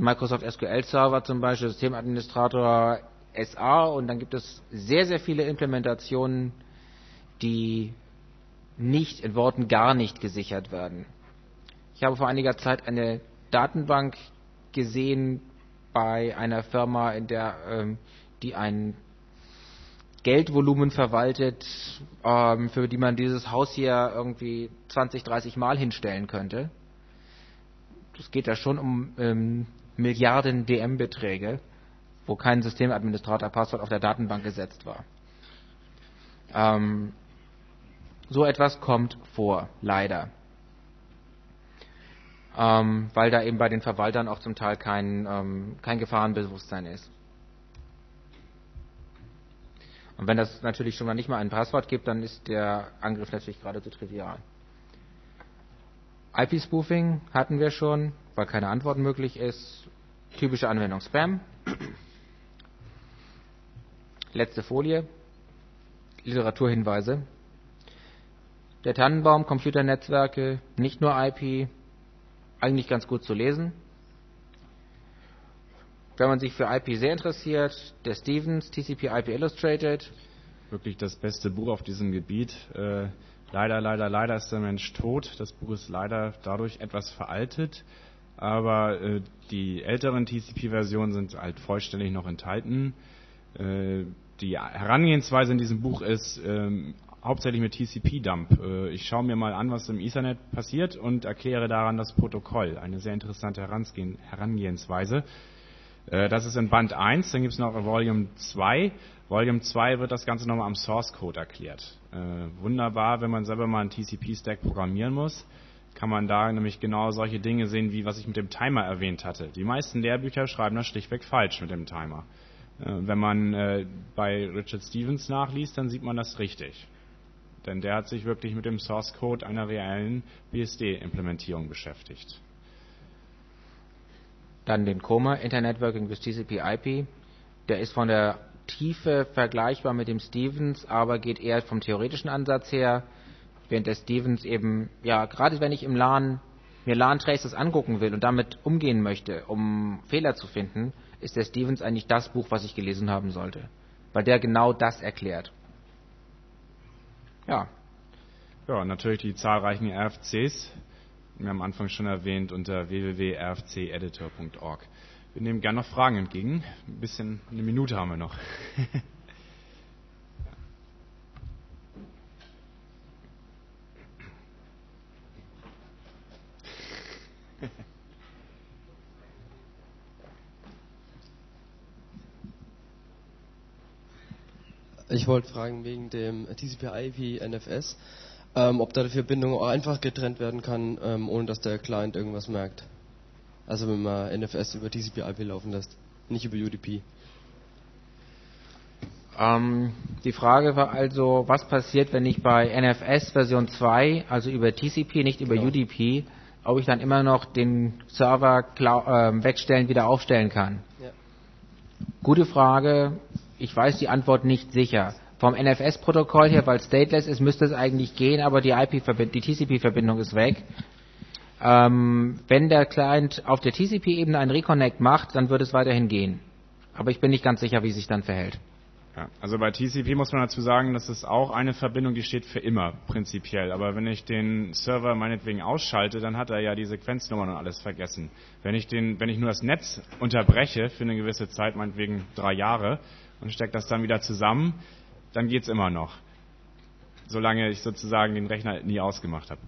Microsoft SQL Server zum Beispiel, Systemadministrator SA und dann gibt es sehr, sehr viele Implementationen, die nicht, in Worten gar nicht gesichert werden. Ich habe vor einiger Zeit eine Datenbank gesehen bei einer Firma, in der, ähm, die ein Geldvolumen verwaltet, ähm, für die man dieses Haus hier irgendwie 20, 30 Mal hinstellen könnte. Es geht da schon um ähm, Milliarden DM-Beträge, wo kein Systemadministrator-Passwort auf der Datenbank gesetzt war. Ähm, so etwas kommt vor, leider. Ähm, weil da eben bei den Verwaltern auch zum Teil kein, ähm, kein Gefahrenbewusstsein ist. Und wenn das natürlich schon mal nicht mal ein Passwort gibt, dann ist der Angriff natürlich geradezu trivial. IP-Spoofing hatten wir schon, weil keine Antwort möglich ist. Typische Anwendung Spam. Letzte Folie. Literaturhinweise. Der Tannenbaum, Computernetzwerke, nicht nur IP, eigentlich ganz gut zu lesen. Wenn man sich für IP sehr interessiert, der Stevens, TCP IP Illustrated. Wirklich das beste Buch auf diesem Gebiet. Äh, leider, leider, leider ist der Mensch tot. Das Buch ist leider dadurch etwas veraltet aber äh, die älteren TCP-Versionen sind halt vollständig noch enthalten. Äh, die Herangehensweise in diesem Buch ist ähm, hauptsächlich mit TCP-Dump. Äh, ich schaue mir mal an, was im Ethernet passiert und erkläre daran das Protokoll. Eine sehr interessante Herangehensweise. Äh, das ist in Band 1, dann gibt es noch Volume 2. Volume 2 wird das Ganze nochmal am Source Code erklärt. Äh, wunderbar, wenn man selber mal einen TCP-Stack programmieren muss kann man da nämlich genau solche Dinge sehen, wie was ich mit dem Timer erwähnt hatte. Die meisten Lehrbücher schreiben das schlichtweg falsch mit dem Timer. Äh, wenn man bei Richard Stevens nachliest, dann sieht man das richtig. Denn der hat sich wirklich mit dem Source Code einer reellen BSD-Implementierung beschäftigt. Dann den Koma, Internet Working with TCP IP. Der ist von der Tiefe vergleichbar mit dem Stevens, aber geht eher vom theoretischen Ansatz her während der Stevens eben, ja, gerade wenn ich im LAN mir LAN Traces angucken will und damit umgehen möchte, um Fehler zu finden, ist der Stevens eigentlich das Buch, was ich gelesen haben sollte. Weil der genau das erklärt. Ja. Ja, natürlich die zahlreichen RFCs. Wir haben am Anfang schon erwähnt unter www.rfceditor.org. Wir nehmen gerne noch Fragen entgegen. Ein bisschen, eine Minute haben wir noch. Ich wollte fragen wegen dem TCP/IP NFS, ähm, ob da die Verbindung auch einfach getrennt werden kann, ähm, ohne dass der Client irgendwas merkt. Also wenn man NFS über TCP/IP laufen lässt, nicht über UDP. Ähm, die Frage war also, was passiert, wenn ich bei NFS Version 2, also über TCP, nicht über genau. UDP, ob ich dann immer noch den Server äh, wegstellen, wieder aufstellen kann? Ja. Gute Frage ich weiß die Antwort nicht sicher. Vom NFS-Protokoll her, weil stateless ist, müsste es eigentlich gehen, aber die TCP-Verbindung ist weg. Ähm, wenn der Client auf der TCP-Ebene einen Reconnect macht, dann würde es weiterhin gehen. Aber ich bin nicht ganz sicher, wie sich dann verhält. Ja, also bei TCP muss man dazu sagen, dass es auch eine Verbindung, die steht für immer, prinzipiell. Aber wenn ich den Server meinetwegen ausschalte, dann hat er ja die Sequenznummern und alles vergessen. Wenn ich, den, wenn ich nur das Netz unterbreche für eine gewisse Zeit, meinetwegen drei Jahre, und stecke das dann wieder zusammen, dann geht es immer noch. Solange ich sozusagen den Rechner nie ausgemacht habe.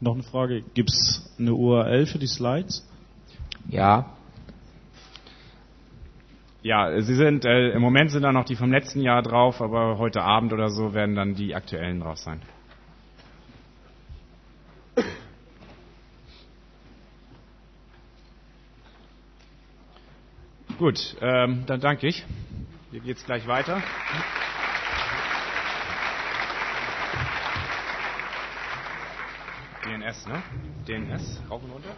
Noch eine Frage, gibt es eine URL für die Slides? Ja. Ja, sie sind, äh, im Moment sind da noch die vom letzten Jahr drauf, aber heute Abend oder so werden dann die aktuellen drauf sein. Gut, ähm, dann danke ich. Hier geht es gleich weiter. DNS, ne? DNS, rauf und runter.